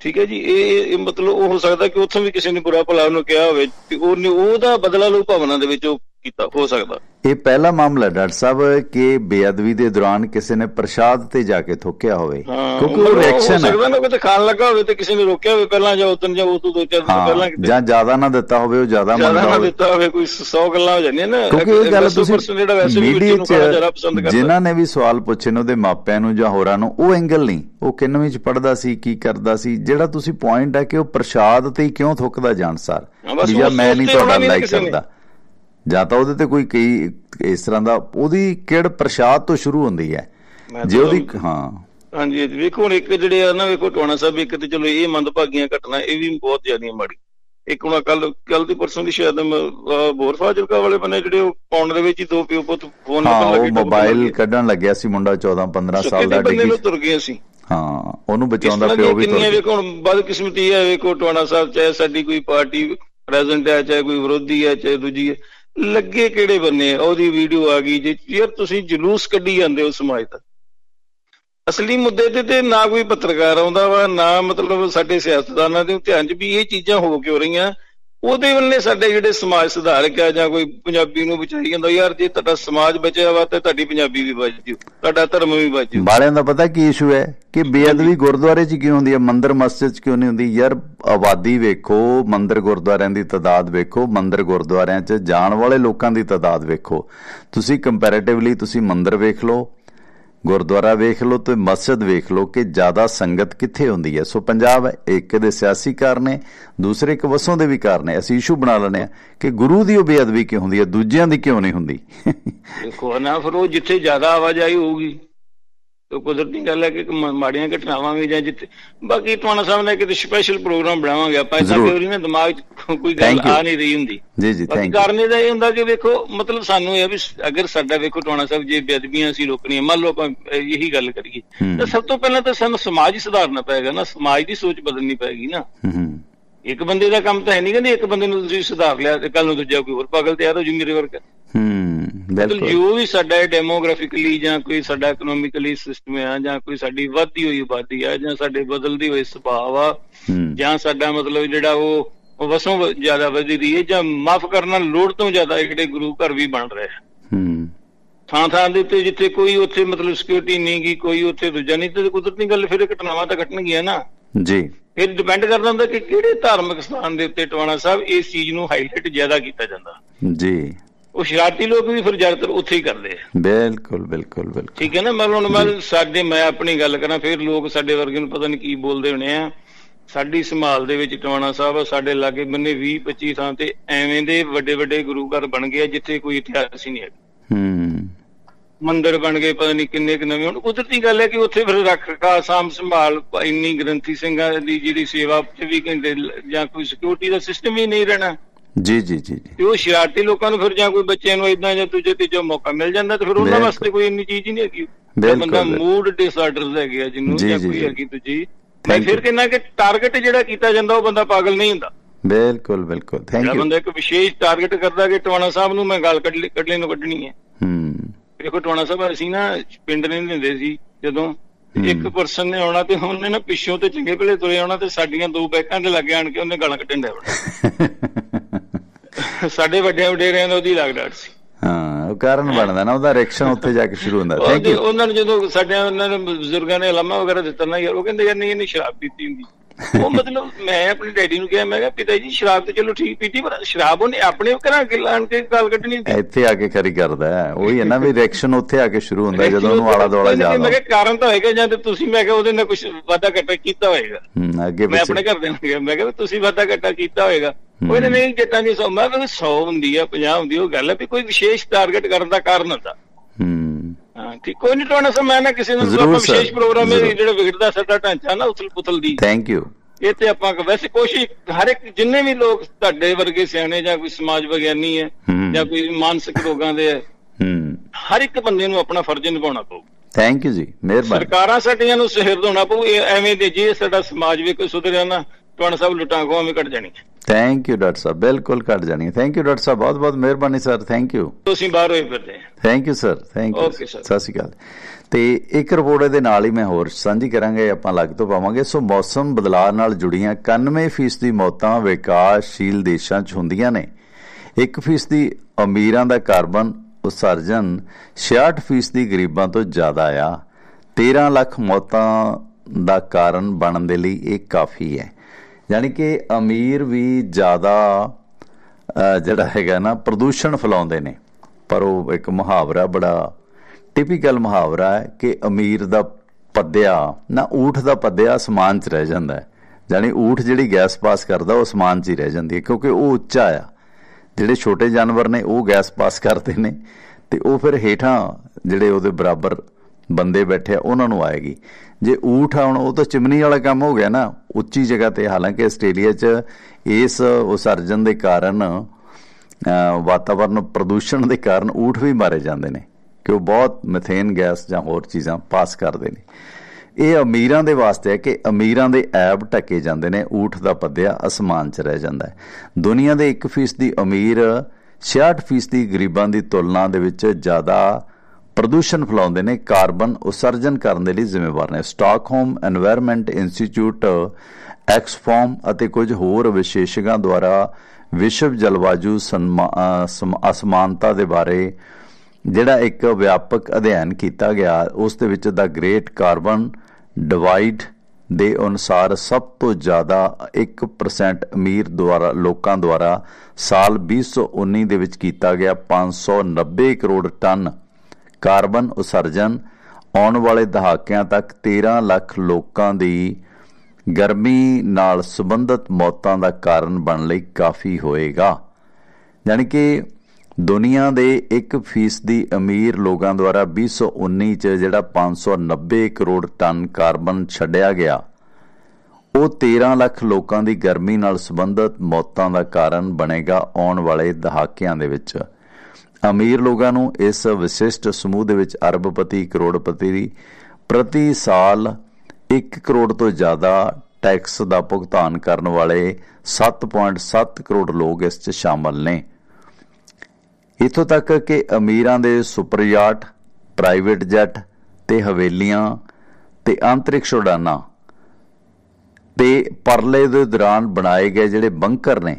ਠੀਕ ਹੈ ਜੀ, ਇਹ ਮਤਲਬ ਉਹ ਹੋ ਸਕਦਾ ਕਿ ਉੱਥੋਂ ਵੀ ਕਿਸੇ ਨੇ ਬੁਰਾ ਭਲਾ ਉਹਨੂੰ ਕਿਹਾ ਹੋਵੇ, ਤੇ ਉਹਨੇ, ਉਹਦਾ ਬਦਲਾ ਲੂ ਭਾਵਨਾ ਦੇ ਵਿੱਚ ਉਹ ਕੀਤਾ ਹੋ ਸਕਦਾ। ਇਹ ਪਹਿਲਾ ਮਾਮਲਾ ਡਾਕਟਰ ਸਾਹਿਬ ਕਿ ਬੇਅਦਬੀ ਦੇ ਦੌਰਾਨ ਕਿਸੇ ਨੇ ਪ੍ਰਸ਼ਾਦ ਤੇ ਜਾ ਕੇ ਥੁੱਕਿਆ ਹੋਵੇ। ਕਿਉਂਕਿ ਉਹ ਰਿਐਕਸ਼ਨ ਹੋ ਸਕਦਾ ਨਾ ਕਿਤੇ ਖਾਣ ਲੱਗਾ ਹੋਵੇ ਤੇ ਕਿਸੇ ਨੇ ਰੋਕਿਆ ਹੋਵੇ ਪਹਿਲਾਂ ਜਾਂ ਉਦੋਂ ਜਾਂ ਉਦੋਂ ਦੋ ਚਾਰ ਦਿਨ ਪਹਿਲਾਂ ਕਿਤੇ। ਜਾਂ ਜ਼ਿਆਦਾ ਨਾ ਦਿੱਤਾ ਹੋਵੇ ਉਹ ਜ਼ਿਆਦਾ ਜ਼ਿਆਦਾ ਮੰਗਦਾ ਨਾ ਹੋਵੇ। ਦਿੱਤਾ ਹੋਵੇ ਕੋਈ 100 ਗੱਲਾਂ ਹੋ ਜਾਂਦੀਆਂ ਨਾ। ਕਿਉਂਕਿ ਇਹ ਗੱਲ ਤੁਸੀਂ ਜਿਹੜਾ ਵੈਸੇ ਵੀ ਮੀਡੀਆ ਨੂੰ ਜ਼ਿਆਦਾ ਪਸੰਦ ਕਰਦਾ। ਜਿਨ੍ਹਾਂ ਨੇ ਵੀ ਸਵਾਲ ਪੁੱਛੇ ਨੇ ਉਹਦੇ ਮਾਪਿਆਂ ਨੂੰ ਜਾਂ ਹੋਰਾਂ ਨੂੰ ਉਹ ਐਂਗਲ ਨਹੀਂ। ਉਹ ਕਿੰਨਵੀਂ ਚ ਪੜਦਾ ਸੀ ਕੀ ਕਰਦਾ ਸੀ ਜਿਹੜਾ ਤੁਸੀਂ ਪੁਆਇੰਟ ਹੈ ਕਿ ਉਹ ਪ੍ਰਸ਼ਾਦ ਤੇ ਹੀ ਕਿਉਂ ਥੁੱਕਦਾ ਜਾਣਸਾਰ ਜਾਂ ਉਸ- ਮੈਂ ਉਸ ਨਹੀਂ ਤੁਹਾਡਾ ਨਾ ਲਾਈਕ ਨੇ। ਕਰਦਾ। ਜਾਂ ਤਾਂ ਉਹਦੇ ਤੇ ਕੋਈ ਕਈ ਇਸ ਤਰ੍ਹਾਂ ਦਾ ਉਹਦੀ ਕਿਹੜ ਪ੍ਰਸ਼ਾਦ ਤੋਂ ਸ਼ੁਰੂ ਹੁੰਦੀ ਹੈ? ਜੇ ਉਹਦੀ ਹਾਂ। ਹਾਂਜੀ। ਵੇਖੋ ਹੁਣ ਇੱਕ ਜਿਹੜੇ ਆ ਨਾ ਵੇਖੋ ਟਵਾਣਾ ਸਾਹਿਬ ਇੱਕ ਤੇ ਚਲੋ ਇਹ ਮੰਦਭਾਗੀਆਂ ਘਟਨਾ ਇਹ ਵੀ ਬਹੁਤ ਜ਼ਿਆਦੀਆਂ ਮਾੜੀ। ਇੱਕ ਹੁਣ ਕੱਲ ਕੱਲ ਦੀ ਪਰਸੋਂ ਦੀ ਸ਼ਾਇਦ ਬੋਰ ਫਾਜ਼ਿਲਕਾ ਵਾਲੇ ਬੰਨੇ ਜਿਹੜੇ ਉਹ ਪੌਂਡ ਦੇ ਵਿੱਚ ਹੀ ਦੋ ਪਿਓ ਪੁੱਤ ਫੋਨ ਹਾਂ ਲੱਭਣ ਉਹ ਲੱਗੇ ਮੋਬਾਈਲ ਕੱਢਣ ਲੱਗਿਆ ਸੀ ਮੁੰਡਾ 14 15 ਸਾਲ ਦਾ ਬੰਦੇ ਡਿੱਗੀ ਨੂੰ ਤੁਰ ਗਏ ਸੀ? ਹਾਂ ਉਹਨੂੰ ਬਚਾਉਂਦਾ ਪਿਓ ਵੀ ਕਿੰਨੀਆਂ ਵੇਖੋ ਹੁਣ ਬਦਕਿਸਮਤੀ ਹੈ ਵੇਖੋ ਟਵਾਣਾ ਸਾਹਿਬ ਚਾਹੇ ਸਾਡੀ ਕੋਈ ਪਾਰਟੀ ਪ੍ਰੈਜ਼ੈਂਟ ਹੈ ਚਾਹੇ ਕੋਈ ਵਿਰੋਧੀ ਹੈ ਚਾਹੇ ਦੂਜੀ ਹੈ। ਲੱਗੇ ਕਿਹੜੇ ਬੰਨੇ ਉਹਦੀ ਵੀਡੀਓ ਆ ਗਈ ਜੇ। ਯਾਰ ਤੁਸੀਂ ਜਲੂਸ ਕੱਢੀ ਜਾਂਦੇ ਹੋ ਸਮਾਜ ਦਾ ਅਸਲੀ ਮੁੱਦੇ ਤੇ ਤੇ ਨਾ ਕੋਈ ਪੱਤਰਕਾਰ ਆਉਂਦਾ ਵਾ, ਨਾ ਮਤਲਬ ਸਾਡੇ ਸਿਆਸਤਦਾਨਾਂ ਦੇ ਧਿਆਨ 'ਚ ਵੀ ਇਹ ਚੀਜ਼ਾਂ ਹੋ ਕਿਉਂ ਰਹੀਆਂ? ਉਹਦੇ ਵੱਲੇ ਸਾਡੇ ਜਿਹੜੇ ਸਮਾਜ ਸੁਧਾਰਕ ਆ ਜਾਂ ਕੋਈ ਪੰਜਾਬੀ ਨੂੰ ਬਚਾਈ ਜਾਂਦਾ ਯਾਰ ਜੇ ਤੁਹਾਡਾ ਸਮਾਜ ਬਚਿਆ ਵਾ ਤੇ ਤੁਹਾਡੀ ਪੰਜਾਬੀ ਵੀ ਬਚ ਜੂ ਤੁਹਾਡਾ ਧਰਮ ਵੀ ਬਚ ਜੂ। ਬਾਲਿਆਂ ਦਾ ਪਤਾ ਕੀ ਇਸ਼ੂ ਹੈ ਕਿ ਬੇਅਦਬੀ ਗੁਰਦੁਆਰੇ 'ਚ ਕਿਉਂ ਹੁੰਦੀ ਹੈ? ਮੰਦਿਰ ਮਸਜਿਦ 'ਚ ਕਿਉਂ ਨਹੀਂ ਹੁੰਦੀ? ਯਾਰ ਆਬਾਦੀ ਵੇਖੋ ਮੰਦਿਰ ਗੁਰਦੁਆਰਿਆਂ ਦੀ ਤਾਦਾਦ ਵੇਖੋ ਮੰਦਿਰ ਗੁਰਦੁਆਰਿਆਂ 'ਚ ਜਾਣ ਵਾਲੇ ਲੋਕਾਂ ਦੀ ਤਾਦਾਦ ਵੇਖੋ। ਤੁਸੀਂ ਕੰਪੈਰੀਟਿਵਲੀ ਤੁਸੀਂ ਮੰਦਿਰ ਵੇਖ ਲਓ ਗੁਰਦੁਆਰਾ ਵੇਖ ਲਓ ਤੇ ਮਸਜਿਦ ਵੇਖ ਲਓ ਕਿ ਜ਼ਿਆਦਾ ਸੰਗਤ ਕਿੱਥੇ ਹੁੰਦੀ ਹੈ। ਸੋ ਪੰਜਾਬ ਇੱਕ ਦੇ ਸਿਆਸੀ ਕਾਰਨ ਹੈ ਦੂਸਰੇ ਇੱਕ ਵਸੋਂ ਦੇ ਵੀ ਕਾਰਨ ਨੇ। ਅਸੀਂ ਇਸ਼ੂ ਬਣਾ ਲੈਂਦੇ ਆ ਕਿ ਗੁਰੂ ਦੀ ਉਹ ਬੇਅਦਬੀ ਕਿਉਂ ਹੁੰਦੀ ਹੈ, ਦੂਜਿਆਂ ਦੀ ਕਿਉਂ ਨਹੀਂ ਹੁੰਦੀ? ਦੇਖੋ, ਨਾ ਫਿਰ ਉਹ ਜਿੱਥੇ ਜ਼ਿਆਦਾ ਆਵਾਜਾਈ ਹੋਊਗੀ ਤੇ ਕੁਦਰਤੀ ਗੱਲ ਹੈ ਕਿ ਮਾੜੀਆਂ ਘਟਨਾਵਾਂ ਵੀ ਜਾਂ ਜਿੱਥੇ ਬਾਕੀ ਤੁਹਾਡਾ ਸਾਹਮਣੇ ਕਿਤੇ ਸਪੈਸ਼ਲ ਪ੍ਰੋਗਰਾਮ ਬਣਾਵਾਂਗੇ ਆਪਾਂ ਇਦਾਂ। ਕਿ ਨਾ ਦਿਮਾਗ 'ਚ ਕੋਈ ਗੱਲ. ਆ ਨਹੀਂ ਰਹੀ ਹੁੰਦੀ ਜੀ ਜੀ ਥੈਂਕ ਯੂ ਕਾਰਨ ਇਹਦਾ ਇਹ ਹੁੰਦਾ ਕਿ ਵੇਖੋ ਮਤਲਬ ਸਾਨੂੰ ਇਹ ਵੀ ਅਗਰ ਸਾਡਾ ਵੇਖੋ ਟੋਣਾ ਸਾਹਿਬ ਜੇ ਬੇਅਦਬੀਆਂ ਅਸੀਂ ਰੋਕਣੀਆਂ ਮੰਨ ਲਓ ਆਪਾਂ ਇਹ- ਗੱਲ ਕਰੀਏ। ਤਾਂ ਸਭ ਤੋਂ ਪਹਿਲਾਂ ਤਾਂ ਸਾਨੂੰ ਸਮਾਜ ਹੀ ਸੁਧਾਰਨਾ ਪਏਗਾ ਨਾ ਸਮਾਜ ਦੀ ਸੋਚ ਬਦਲਣੀ ਪਏਗੀ ਨਾ ਇੱਕ ਬੰਦੇ ਦਾ ਕੰਮ ਤਾਂ ਹੈ ਨਹੀਂ ਕਹਿੰਦੇ ਇੱਕ ਬੰਦੇ ਨੂੰ ਤੁਸੀਂ ਸੁਧਾਰ ਲਿਆ ਤੇ ਕੱਲ ਨੂੰ ਦੂਜਾ ਕੋਈ ਹੋਰ ਪਾਗਲ ਤਿਆਰ ਹੋ ਜੂ ਮੇਰੇ ਵਰਗਾ। ਹੂੰ ਬਿਲਕੁਲ। ਜੋ ਵੀ ਸਾਡਾ ਡੈਮੋਗ੍ਰਾਫਿਕਲੀ ਜਾਂ ਕੋਈ ਸਾਡਾ ਇਕਨੋਮਿਕਲੀ ਸਿਸਟਮ ਆ ਜਾਂ ਕੋਈ ਸਾਡੀ ਵੱਧਦੀ ਹੋਈ ਆਬਾਦੀ ਆ ਜਾਂ ਸਾਡੇ ਬਦਲਦੀ ਹੋਈ ਸੁਭਾਅ ਆ ਜਾਂ ਸਾਡਾ ਮਤਲਬ ਜਿਹੜਾ ਉਹ ਵਸੋਂ ਜ਼ਿਆਦਾ ਵਧੀ ਰਹੀ ਹੈ ਜਾਂ ਮਾਫ ਕਰਨਾ ਲੋੜ ਤੋਂ ਜ਼ਿਆਦਾ ਜਿਹੜੇ ਗੁਰੂ ਘਰ ਵੀ ਬਣ ਰਹੇ ਹੂੰ। ਥਾਂ ਥਾਂ ਦੇ ਉੱਤੇ ਜਿੱਥੇ ਕੋਈ ਉੱਥੇ ਮਤਲਬ ਸਿਕਿਉਰਿਟੀ ਨਹੀਂ ਗਈ ਕੋਈ ਉੱਥੇ ਦੂਜਾ ਨਹੀਂ ਤੇ ਕੁਦਰਤੀ ਗੱਲ ਫਿਰ ਘਟਨਾਵਾਂ ਤਾਂ ਘਟਣਗੀਆਂ ਨਾ। ਜੀ। ਫਿਰ ਡਿਪੈਂਡ ਕਰਦਾ ਹੁੰਦਾ ਕਿ ਕਿਹੜੇ ਧਾਰਮਿਕ ਸਥਾਨ ਦੇ ਉੱਤੇ ਟਵਾਣਾ ਸਾਹਿਬ ਇਸ ਚੀਜ਼ ਨੂੰ ਹਾਈਲਾਈਟ ਜ਼ਿਆਦਾ ਕੀਤਾ ਜਾਂਦਾ। ਜੀ। ਉਹ ਸ਼ਰਾਰਤੀ ਲੋਕ ਵੀ ਫਿਰ ਜ਼ਿਆਦਾਤਰ ਉੱਥੇ ਹੀ ਕਰਦੇ ਆ। ਬਿਲਕੁਲ ਬਿਲਕੁਲ ਬਿਲਕੁਲ। ਠੀਕ ਹੈ ਨਾ? ਮਤਲਬ ਹੁਣ ਮੈਂ ਸਾਡੇ ਮੈਂ ਆਪਣੀ ਗੱਲ ਕਰਾਂ ਫਿਰ ਲੋਕ ਸਾਡੇ ਵਰਗੇ ਨੂੰ ਪਤਾ ਨਹੀਂ ਕੀ ਬੋਲਦੇ ਹੋਣੇ ਆ। ਸਾਡੀ ਸੰਭਾਲ ਦੇ ਵਿੱਚ ਟਵਾਣਾ ਸਾਹਿਬ ਸਾਡੇ ਲਾਗੇ ਬੰਨੇ 20 25 ਥਾਂ ਤੇ ਐਵੇਂ ਦੇ ਵੱਡੇ ਵੱਡੇ ਗੁਰੂ ਘਰ ਬਣ ਗਏ ਜਿੱਥੇ ਕੋਈ ਇਤਿਹਾਸ ਹੀ ਨਹੀਂ ਹੈ ਹੂੰ। ਮੰਦਿਰ ਬਣ ਗਏ ਪਤਾ ਨਹੀਂ ਕਿੰਨੇ ਕਿ ਨਵੇਂ। ਹੁਣ ਕੁਦਰਤੀ ਗੱਲ ਹੈ ਕਿ ਉੱਥੇ ਫਿਰ ਰੱਖ ਰਖਾ ਸਾਂਭ ਸੰਭਾਲ ਇੰਨੀ ਗ੍ਰੰਥੀ ਸਿੰਘਾਂ ਦੀ ਜਿਹੜੀ ਸੇਵਾ 24 ਘੰਟੇ ਜਾਂ ਕੋਈ ਸਿਕਿਉਰਿਟੀ ਦਾ ਸਿਸਟਮ ਹੀ ਨਹੀਂ ਰਹਿਣਾ। ਜੀ ਜੀ ਜੀ ਤੇ ਉਹ ਸ਼ਰਾਰਤੀ ਲੋਕਾਂ ਨੂੰ ਫਿਰ ਜਾਂ ਕੋਈ ਬੱਚਿਆਂ ਨੂੰ ਇਦਾਂ ਜਾਂ ਦੂਜੇ ਤੀਜੇ ਮੌਕਾ ਮਿਲ ਜਾਂਦਾ ਤੇ ਫਿਰ ਉਹਨਾਂ। ਵਾਸਤੇ ਕੋਈ ਇੰਨੀ ਚੀਜ਼ ਹੀ ਨਹੀਂ ਹੈਗੀ। ਬੰਦਾ। ਮੂਡ ਡਿਸਆਰਡਰਸ ਹੈਗੇ ਆ ਜਿਹਨੂੰ ਜੀ, ਕੋਈ। ਹੈਗੀ ਦੂਜੀ। ਮੈਂ ਫਿਰ. ਕਹਿੰਦਾ ਕਿ ਟਾਰਗੇਟ ਜਿਹੜਾ ਕੀਤਾ ਜਾਂਦਾ ਉਹ ਬੰਦਾ ਪਾਗਲ ਨਹੀਂ ਹੁੰਦਾ। ਬਿਲਕੁਲ ਬਿਲਕੁਲ। ਥੈਂਕ ਯੂ ਬੰਦਾ ਇੱਕ ਵਿਸ਼ੇਸ਼ ਟਾਰਗੇਟ ਕਰਦਾ ਕਿ ਟਵਾਣਾ ਸਾਹਿਬ ਨੂੰ ਮੈਂ ਗੱਲ ਕੱਢ ਲਈ- ਕੱਢਣੇ ਨੂੰ ਕੱਢਣੀ ਹੈ। ਹੂੰ। ਦੇਖੋ ਟਵਾਣਾ ਸਾਹਿਬ ਅਸੀਂ ਨਾ ਪਿੰਡ ਨੇ ਦਿੰਦੇ ਸੀ ਜਦੋਂ। ਇੱਕ ਪਰਸਨ ਨੇ ਆਉਣਾ ਤੇ ਉਹਨੇ ਨਾ ਪਿੱਛੋਂ ਤੇ ਚੰਗੇ ਭਲੇ ਤੁਰੇ ਆਉਣਾ ਤੇ ਸਾਡੀਆਂ ਦੋ ਬੈਕਾਂ ਦੇ ਲੱਗੇ ਆਣ ਕੇ ਉਹਨੇ ਗਾਲਾਂ ਕੱਢਣ ਦੇ *laughs* ਸਾਡੇ ਵੱਡੇ ਵਡੇਰਿਆਂ ਦਾ ਉਹਦੀ ਲਾਗ ਡਾਟ ਸੀ। ਹਾਂ ਉਹ ਕਾਰਨ ਬਣਦਾ ਨਾ ਉਹਦਾ ਰਿਐਕਸ਼ਨ ਉੱਥੇ ਜਾ ਕੇ ਸ਼ੁਰੂ ਹੁੰਦਾ। ਥੈਂਕ ਯੂ ਉਹਨਾਂ ਨੇ ਜਦੋਂ ਸਾਡੇ ਉਹਨਾਂ ਨੇ ਬਜ਼ੁਰਗਾਂ ਨੇ ਲਾਮਾ ਵਗੈਰਾ ਦਿੱਤਾ ਨਾ ਯਾਰ ਉਹ ਕਹਿੰਦੇ ਯਾਰ ਨਹੀਂ ਇਹਨੇ ਸ਼ਰਾਬ ਪੀਤੀ ਹੁੰਦੀ। ਉਹ ਮਤਲਬ ਮੈਂ ਆਪਣੇ ਡੈਡੀ ਨੂੰ ਕਿਹਾ ਮੈਂ ਕਿਹਾ ਪਿਤਾ ਜੀ ਸ਼ਰਾਬ ਤੇ ਚਲੋ ਠੀਕ ਪੀਤੀ ਪਰ ਸ਼ਰਾਬ ਉਹਨੇ ਆਪਣੇ ਘਰਾਂ ਕੇ ਲਾਣ ਕੇ ਗੱਲ ਕੱਢਣੀ ਹੁੰਦੀ ਇੱਥੇ ਆ ਕੇ ਖਰੀ ਕਰਦਾ ਉਹੀ ਹੈ ਨਾ ਵੀ ਰਿਐਕਸ਼ਨ ਉੱਥੇ ਆ ਕੇ ਸ਼ੁਰੂ ਹੁੰਦਾ ਜਦੋਂ ਉਹਨੂੰ ਆਲਾ ਕਿ ਯਾਦ ਮੈਂ ਕਿਹਾ ਕਾਰਨ ਤਾਂ ਹੋਏਗਾ ਜਾਂ ਤੇ ਤੁਸੀਂ ਮੈਂ ਕਿਹਾ ਉਹਦੇ ਨਾਲ ਕੁਝ ਵਾਦਾ ਘਟਾ ਕੀਤਾ ਹੋਏਗਾ। ਅੱਗੇ ਮੈਂ ਆਪਣੇ ਘਰ ਦੇ ਨੂੰ ਕਿਹਾ ਮੈਂ ਕਿਹਾ ਤੁਸੀਂ ਵਾਦਾ ਘਟਾ ਕੀਤਾ ਹੋਏਗਾ। ਉਹ ਕਹਿੰਦੇ ਨਹੀਂ ਜੱਟਾਂ ਦੀ 100 ਮੈਂ ਕਿਹਾ 100 ਹੁੰਦੀ ਆ 50 ਹੁੰਦੀ ਉਹ ਗੱਲ ਹੈ ਵੀ ਕੋਈ ਵਿਸ਼ੇਸ਼ ਟਾਰਗੇਟ ਕਰਨ ਦਾ ਕਾਰਨ ਹੁੰਦਾ। ਹੂੰ। ਹਾਂ ਠੀਕ ਕੋਈ ਨਹੀਂ ਤੁਹਾਡਾ ਸਮਾਂ ਨਾ ਕਿਸੇ ਨੂੰ ਜ਼ਰੂਰ ਆਪਾਂ ਸਰ, ਵਿਸ਼ੇਸ਼ ਪ੍ਰੋਗਰਾਮ ਹੈ ਜ਼ਰੂਰ। ਜਿਹੜਾ ਵਿਗੜਦਾ ਸਾਡਾ ਢਾਂਚਾ ਨਾ ਉਥਲ ਪੁਥਲ ਦੀ। ਥੈਂਕ ਯੂ ਇਹ ਤੇ ਆਪਾਂ ਵੈਸੇ ਕੋਸ਼ਿਸ਼ ਹਰ ਇੱਕ ਜਿੰਨੇ ਵੀ ਲੋਕ ਤੁਹਾਡੇ ਵਰਗੇ ਸਿਆਣੇ ਜਾਂ ਕੋਈ ਸਮਾਜ ਵਿਗਿਆਨੀ ਹੈ। ਜਾਂ ਕੋਈ ਮਾਨਸਿਕ ਰੋਗਾਂ ਦੇ ਹੈ ਹਰ ਇੱਕ ਬੰਦੇ ਨੂੰ ਆਪਣਾ ਫਰਜ਼ ਨਿਭਾਉਣਾ ਪਊ। ਥੈਂਕ ਯੂ ਜੀ ਮਿਹਰਬਾਨੀ। ਸਰਕਾਰਾਂ ਸਾਡੀਆਂ ਨੂੰ ਸਿਰ ਧੋਣਾ ਪਊ ਇਹ ਐਵੇਂ ਦੇ ਜੇ ਸਾਡਾ ਸਮਾਜ ਵੀ ਕੋਈ ਸੁਧਰਿਆ ਨਾ ਤੁਹਾਡਾ ਸਭ ਲੁੱਟਾਂ ਖੋਹਾਂ ਕੱਟ ਜਾਣੀ ਥੈਂਕ ਯੂ ਡਾਕਟਰ ਸਾਹਿਬ ਬਿਲਕੁਲ ਕੱਟ ਜਾਣੀ ਥੈਂਕ ਯੂ ਡਾਕਟਰ ਸਾਹਿਬ ਬਹੁਤ ਬਹੁਤ ਮਿਹਰਬਾਨੀ ਸਰ ਥੈਂਕ ਯੂ ਤੁਸੀਂ ਬਾਹਰ ਹੋਏ ਫਿਰਦੇ thank you sir thank you. Sat Sri Akal ਤੇ ਇੱਕ ਰਿਪੋਰਟ ਦੇ ਨਾਲ ਹੀ ਮੈਂ ਹੋਰ ਸਾਂਝੀ ਕਰਾਂਗੇ ਆਪਾਂ ਲੱਗ ਤੋਂ ਪਾਵਾਂਗੇ ਸੋ ਮੌਸਮ ਬਦਲਾਅ ਨਾਲ ਜੁੜੀਆਂ 91% ਦੀ ਮੌਤਾਂ ਵਿਕਾਸਸ਼ੀਲ ਦੇਸ਼ਾਂ 'ਚ ਹੁੰਦੀਆਂ ਨੇ 1% ਦੀ ਅਮੀਰਾਂ ਦਾ ਕਾਰਬਨ ਉਤਸਰਜਨ 66% ਦੀ ਗਰੀਬਾਂ ਤੋਂ ਜ਼ਿਆਦਾ ਆ 13 ਲੱਖ ਮੌਤਾਂ ਦਾ ਕਾਰਨ ਬਣਨ ਦੇ ਲਈ ਇਹ ਕਾਫੀ ਹੈ ਯਾਨੀ ਕਿ ਅਮੀਰ ਵੀ ਜ਼ਿਆਦਾ ਜਿਹੜਾ ਹੈਗਾ ਨਾ, ਪ੍ਰਦੂਸ਼ਣ ਫੈਲਾਉਂਦੇ ਨੇ। ਪਰ ਉਹ ਇੱਕ ਮੁਹਾਵਰਾ ਬੜਾ ਟਿਪੀਕਲ ਮੁਹਾਵਰਾ ਹੈ ਕਿ ਅਮੀਰ ਦਾ ਪੱਦਿਆ ਨਾ ਊਠ ਦਾ ਪੱਦਿਆ ਅਸਮਾਨ 'ਚ ਰਹਿ ਜਾਂਦਾ ਹੈ। ਯਾਨੀ ਊਠ ਜਿਹੜੀ ਗੈਸ ਪਾਸ ਕਰਦਾ, ਉਹ ਅਸਮਾਨ 'ਚ ਹੀ ਰਹਿ ਜਾਂਦੀ ਹੈ, ਕਿਉਂਕਿ ਉਹ ਉੱਚਾ ਆ। ਜਿਹੜੇ ਛੋਟੇ ਜਾਨਵਰ ਨੇ, ਉਹ ਗੈਸ ਪਾਸ ਕਰਦੇ ਨੇ, ਤੇ ਉਹ ਫਿਰ ਹੇਠਾਂ ਜਿਹੜੇ ਉਹਦੇ ਬਰਾਬਰ ਬੰਦੇ ਬੈਠੇ ਆ, ਉਹਨਾਂ ਨੂੰ ਆਏਗੀ। ਜੇ ਊਠ ਆਉਣ ਉਹ ਤਾਂ ਚਿਮਨੀ ਵਾਲਾ ਕੰਮ ਹੋ ਗਿਆ ਨਾ, ਉੱਚੀ ਜਗ੍ਹਾ ਤੇ। ਹਾਲਾਂਕਿ ਆਸਟ੍ਰੇਲੀਆ 'ਚ ਇਸ ਉਸਰਜਨ ਦੇ ਕਾਰਨ, ਅਹ, ਵਾਤਾਵਰਨ ਪ੍ਰਦੂਸ਼ਣ ਦੇ ਕਾਰਨ ਊਠ ਵੀ ਮਾਰੇ ਜਾਂਦੇ ਨੇ, ਕਿ ਉਹ ਬਹੁਤ ਮੀਥੇਨ ਗੈਸ ਜਾਂ ਹੋਰ ਚੀਜ਼ਾਂ ਪਾਸ ਕਰਦੇ ਨੇ। ਇਹ ਅਮੀਰਾਂ ਦੇ ਵਾਸਤੇ ਹੈ ਕਿ ਅਮੀਰਾਂ ਦੇ ਐਬ ਟੱਕੇ ਜਾਂਦੇ ਨੇ, ਊਠ ਦਾ ਪੱਦਿਆ ਅਸਮਾਨ 'ਚ ਰਹਿ ਜਾਂਦਾ ਹੈ। ਦੁਨੀਆ ਦੇ 1% ਦੀ ਅਮੀਰ 66% ਦੀ ਗਰੀਬਾਂ ਦੀ ਤੁਲਨਾ ਦੇ ਵਿੱਚ ਜ਼ਿਆਦਾ ਪ੍ਰਦੂਸ਼ਣ ਫੈਲਾਉਂਦੇ ਨੇ, ਕਾਰਬਨ ਉਸਰਜਨ ਕਰਨ ਦੇ ਲਈ ਜ਼ਿੰਮੇਵਾਰ ਨੇ। ਸਟਾਕਹੋਮ এনवायरमेंट ਇੰਸਟੀਚਿਊਟ ਐਕਸਫਾਰਮ ਅਤੇ ਕੁਝ ਹੋਰ ਵਿਸ਼ੇਸ਼ਗਾਂ ਦੁਆਰਾ ਵਿਸ਼ਵ ਜਲਵਾਯੂ ਅਸਮਾਨਤਾ ਦੇ ਬਾਰੇ ਜਿਹੜਾ ਇੱਕ ਵਿਆਪਕ ਅਧਿਐਨ ਕੀਤਾ ਗਿਆ, ਉਸ ਦੇ ਵਿੱਚ ਦਾ ਗ੍ਰੇਟ ਕਾਰਬਨ ਡਿਵਾਈਡ ਦੇ ਅਨੁਸਾਰ ਸਭ ਤੋਂ ਜ਼ਿਆਦਾ 1% ਅਮੀਰ ਦੁਆਰਾ, ਲੋਕਾਂ ਦੁਆਰਾ ਸਾਲ 2019 ਦੇ ਵਿੱਚ ਕੀਤਾ ਗਿਆ 590 ਕਰੋੜ ਟਨ ਕਾਰਬਨ ਉਸਰਜਨ ਆਉਣ ਵਾਲੇ ਦਹਾਕਿਆਂ ਤੱਕ 13 ਲੱਖ ਲੋਕਾਂ ਦੀ ਗਰਮੀ ਨਾਲ ਸੰਬੰਧਿਤ ਮੌਤਾਂ ਦਾ ਕਾਰਨ ਬਣਨ ਲਈ ਕਾਫੀ ਹੋਏਗਾ। ਯਾਨੀ ਕਿ ਦੁਨੀਆ ਦੇ 1% ਦੀ ਅਮੀਰ ਲੋਕਾਂ ਦੁਆਰਾ 2019 ਚ ਜਿਹੜਾ 590 ਕਰੋੜ ਟਨ ਕਾਰਬਨ ਛੱਡਿਆ ਗਿਆ, ਉਹ 13 ਲੱਖ ਲੋਕਾਂ ਦੀ ਗਰਮੀ ਨਾਲ ਸੰਬੰਧਿਤ ਮੌਤਾਂ ਦਾ ਕਾਰਨ ਬਣੇਗਾ ਆਉਣ ਵਾਲੇ ਦਹਾਕਿਆਂ ਦੇ ਵਿੱਚ। ਅਮੀਰ ਲੋਕਾਂ ਨੂੰ ਇਸ ਵਿਸ਼ਿਸ਼ਟ ਸਮੂਹ ਦੇ ਵਿੱਚ ਅਰਬਪਤੀ, ਕਰੋੜਪਤੀ ਦੀ ਪ੍ਰਤੀ ਸਾਲ 1 ਕਰੋੜ ਤੋਂ ਜ਼ਿਆਦਾ ਟੈਕਸ ਦਾ ਭੁਗਤਾਨ ਕਰਨ ਵਾਲੇ 7.7 ਕਰੋੜ ਲੋਕ ਇਸ 'ਚ ਸ਼ਾਮਲ ਨੇ। ਇਥੋਂ ਤੱਕ ਕਿ ਅਮੀਰਾਂ ਦੇ ਸੁਪਰ ਯਾਟ, ਪ੍ਰਾਈਵੇਟ ਜੈਟ ਤੇ ਹਵੇਲੀਆਂ ਤੇ ਅੰਤਰਿਕਸ਼ ਉਡਾਨਾਂ ਤੇ ਪਰਲੇ ਦੇ ਦੌਰਾਨ ਬਣਾਏ ਗਏ ਜਿਹੜੇ ਬੰਕਰ ਨੇ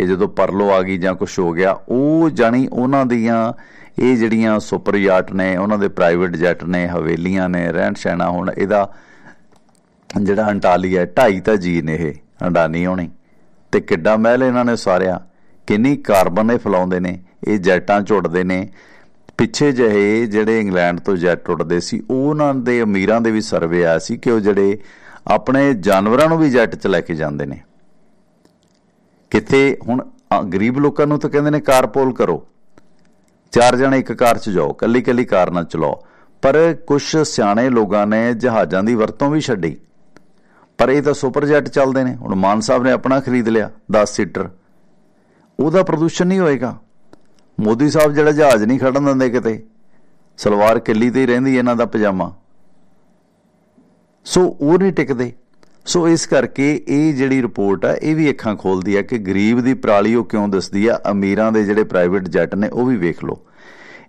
ਕਿ ਜਦੋਂ ਪਰਲੋ ਆ ਗਈ ਜਾਂ ਕੁਝ ਹੋ ਗਿਆ, ਉਹ ਜਾਨੀ ਉਹਨਾਂ ਦੀਆਂ ਇਹ ਜਿਹੜੀਆਂ ਸੁਪਰ ਯਾਟ ਨੇ, ਉਹਨਾਂ ਦੇ ਪ੍ਰਾਈਵੇਟ ਜੈਟ ਨੇ, ਹਵੇਲੀਆਂ ਨੇ, ਰਹਿਣ ਸਹਿਣਾ ਹੁਣ ਇਹਦਾ ਜਿਹੜਾ ਅੰਟਾਲੀ ਹੈ, ਢਾਈ ਤਾਂ ਜੀ ਨੇ ਇਹ ਅੰਡਾਨੀ ਹੋਣੀ। ਤੇ ਕਿੱਡਾ ਮਹਿਲ ਇਹਨਾਂ ਨੇ ਸਾਰਿਆ ਕਿੰਨੀ ਕਾਰਬਨ ਇਹ ਫਲਾਉਂਦੇ ਨੇ, ਇਹ ਜੈਟਾਂ ਝੁੱਟਦੇ ਨੇ। ਪਿੱਛੇ ਜਿਹੇ ਜਿਹੜੇ ਇੰਗਲੈਂਡ ਤੋਂ ਜੈਟ ਉੱਡਦੇ ਸੀ, ਉਹਨਾਂ ਦੇ ਅਮੀਰਾਂ ਦੇ ਵੀ ਸਰਵੇ ਆਇਆ ਸੀ ਕਿ ਉਹ ਜਿਹੜੇ ਆਪਣੇ ਜਾਨਵਰਾਂ ਨੂੰ ਵੀ ਜੈਟ 'ਚ ਲੈ ਕੇ ਜਾਂਦੇ ਨੇ। ਕਿਤੇ ਹੁਣ ਗਰੀਬ ਲੋਕਾਂ ਨੂੰ ਤਾਂ ਕਹਿੰਦੇ ਨੇ ਕਾਰਪੂਲ ਕਰੋ। ਚਾਰ ਜਣੇ ਇੱਕ ਕਾਰ 'ਚ ਜਾਓ ਕੱਲੀ ਕੱਲੀ ਕਾਰ ਨਾਲ ਚਲਾਓ। ਪਰ ਕੁਝ ਸਿਆਣੇ ਲੋਕਾਂ ਨੇ ਜਹਾਜ਼ਾਂ ਦੀ ਵਰਤੋਂ ਵੀ ਛੱਡੀ। ਪਰ ਇਹ ਤਾਂ ਸੁਪਰ ਜੈਟ ਚੱਲਦੇ ਨੇ। ਹੁਣ ਮਾਨ ਸਾਹਿਬ ਨੇ ਆਪਣਾ ਖਰੀਦ ਲਿਆ 10 ਸੀਟਰ। ਉਹਦਾ ਪ੍ਰਦੂਸ਼ਣ ਨਹੀਂ ਹੋਏਗਾ। ਮੋਦੀ ਸਾਹਿਬ ਜਿਹੜਾ ਜਹਾਜ਼ ਨਹੀਂ ਖੜਨ ਦਿੰਦੇ ਕਿਤੇ, ਸਲਵਾਰ ਕਿੱਲੀ ਤੇ ਹੀ ਰਹਿੰਦੀ ਇਹਨਾਂ ਦਾ ਪਜਾਮਾ। ਸੋ ਉਹ ਨਹੀਂ ਟਿਕਦੇ। ਸੋ ਇਸ ਕਰਕੇ ਇਹ ਜਿਹੜੀ ਰਿਪੋਰਟ ਆ, ਇਹ ਵੀ ਅੱਖਾਂ ਖੋਲਦੀ ਆ ਕਿ ਗਰੀਬ ਦੀ ਪਰਾਲੀ ਉਹ ਕਿਉਂ ਦਿਸਦੀ ਆ? ਅਮੀਰਾਂ ਦੇ ਜਿਹੜੇ ਪ੍ਰਾਈਵੇਟ ਜੈਟ ਨੇ, ਉਹ ਵੀ ਵੇਖ ਲਓ।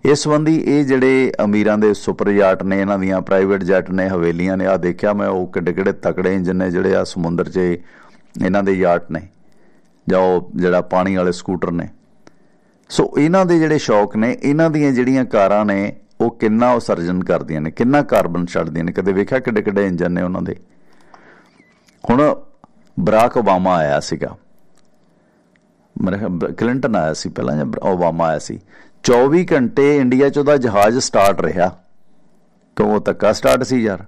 ਇਸ ਸੰਬੰਧੀ ਇਹ ਜਿਹੜੇ ਅਮੀਰਾਂ ਦੇ ਸੁਪਰ ਯਾਟ ਨੇ, ਇਹਨਾਂ ਦੀਆਂ ਪ੍ਰਾਈਵੇਟ ਜੈਟ ਨੇ, ਹਵੇਲੀਆਂ ਨੇ ਆ ਦੇਖਿਆ ਮੈਂ, ਉਹ ਕਿੱਡੇ ਕਿੱਡੇ ਤਕੜੇ ਇੰਜਨ ਨੇ ਜਿਹੜੇ ਆ ਸਮੁੰਦਰ 'ਚ ਇਹਨਾਂ ਦੇ ਯਾਟ ਨੇ, ਜਾਂ ਉਹ ਜਿਹੜਾ ਪਾਣੀ ਵਾਲੇ ਸਕੂਟਰ ਨੇ। ਸੋ ਇਹਨਾਂ ਦੇ ਜਿਹੜੇ ਸ਼ੌਕ ਨੇ, ਇਹਨਾਂ ਦੀਆਂ ਜਿਹੜੀਆਂ ਕਾਰਾਂ ਨੇ, ਉਹ ਕਿੰਨਾ ਉਸਰਜਨ ਕਰਦੀਆਂ ਨੇ, ਕਿੰਨਾ ਕਾਰਬਨ ਛੱਡਦੀਆਂ ਨੇ, ਕਦੇ ਵੇਖਿਆ ਕਿੱਡੇ ਕਿੱਡੇ ਇੰਜਨ ਨੇ ਉਹਨਾਂ ਦੇ? ਹੁਣ ਬਰਾਕ ਓਬਾਮਾ ਆਇਆ ਸੀਗਾ। ਮੇਰੇ ਕਲਿੰਟਨ ਆਇਆ ਸੀ ਪਹਿਲਾਂ ਜਾਂ ਓਬਾਮਾ ਆਇਆ ਸੀ। 24 ਘੰਟੇ ਇੰਡੀਆ 'ਚ ਉਹਦਾ ਜਹਾਜ਼ ਸਟਾਰਟ ਰਿਹਾ। ਕਿਉਂ ਤੱਕਾ ਸਟਾਰਟ ਸੀ ਯਾਰ?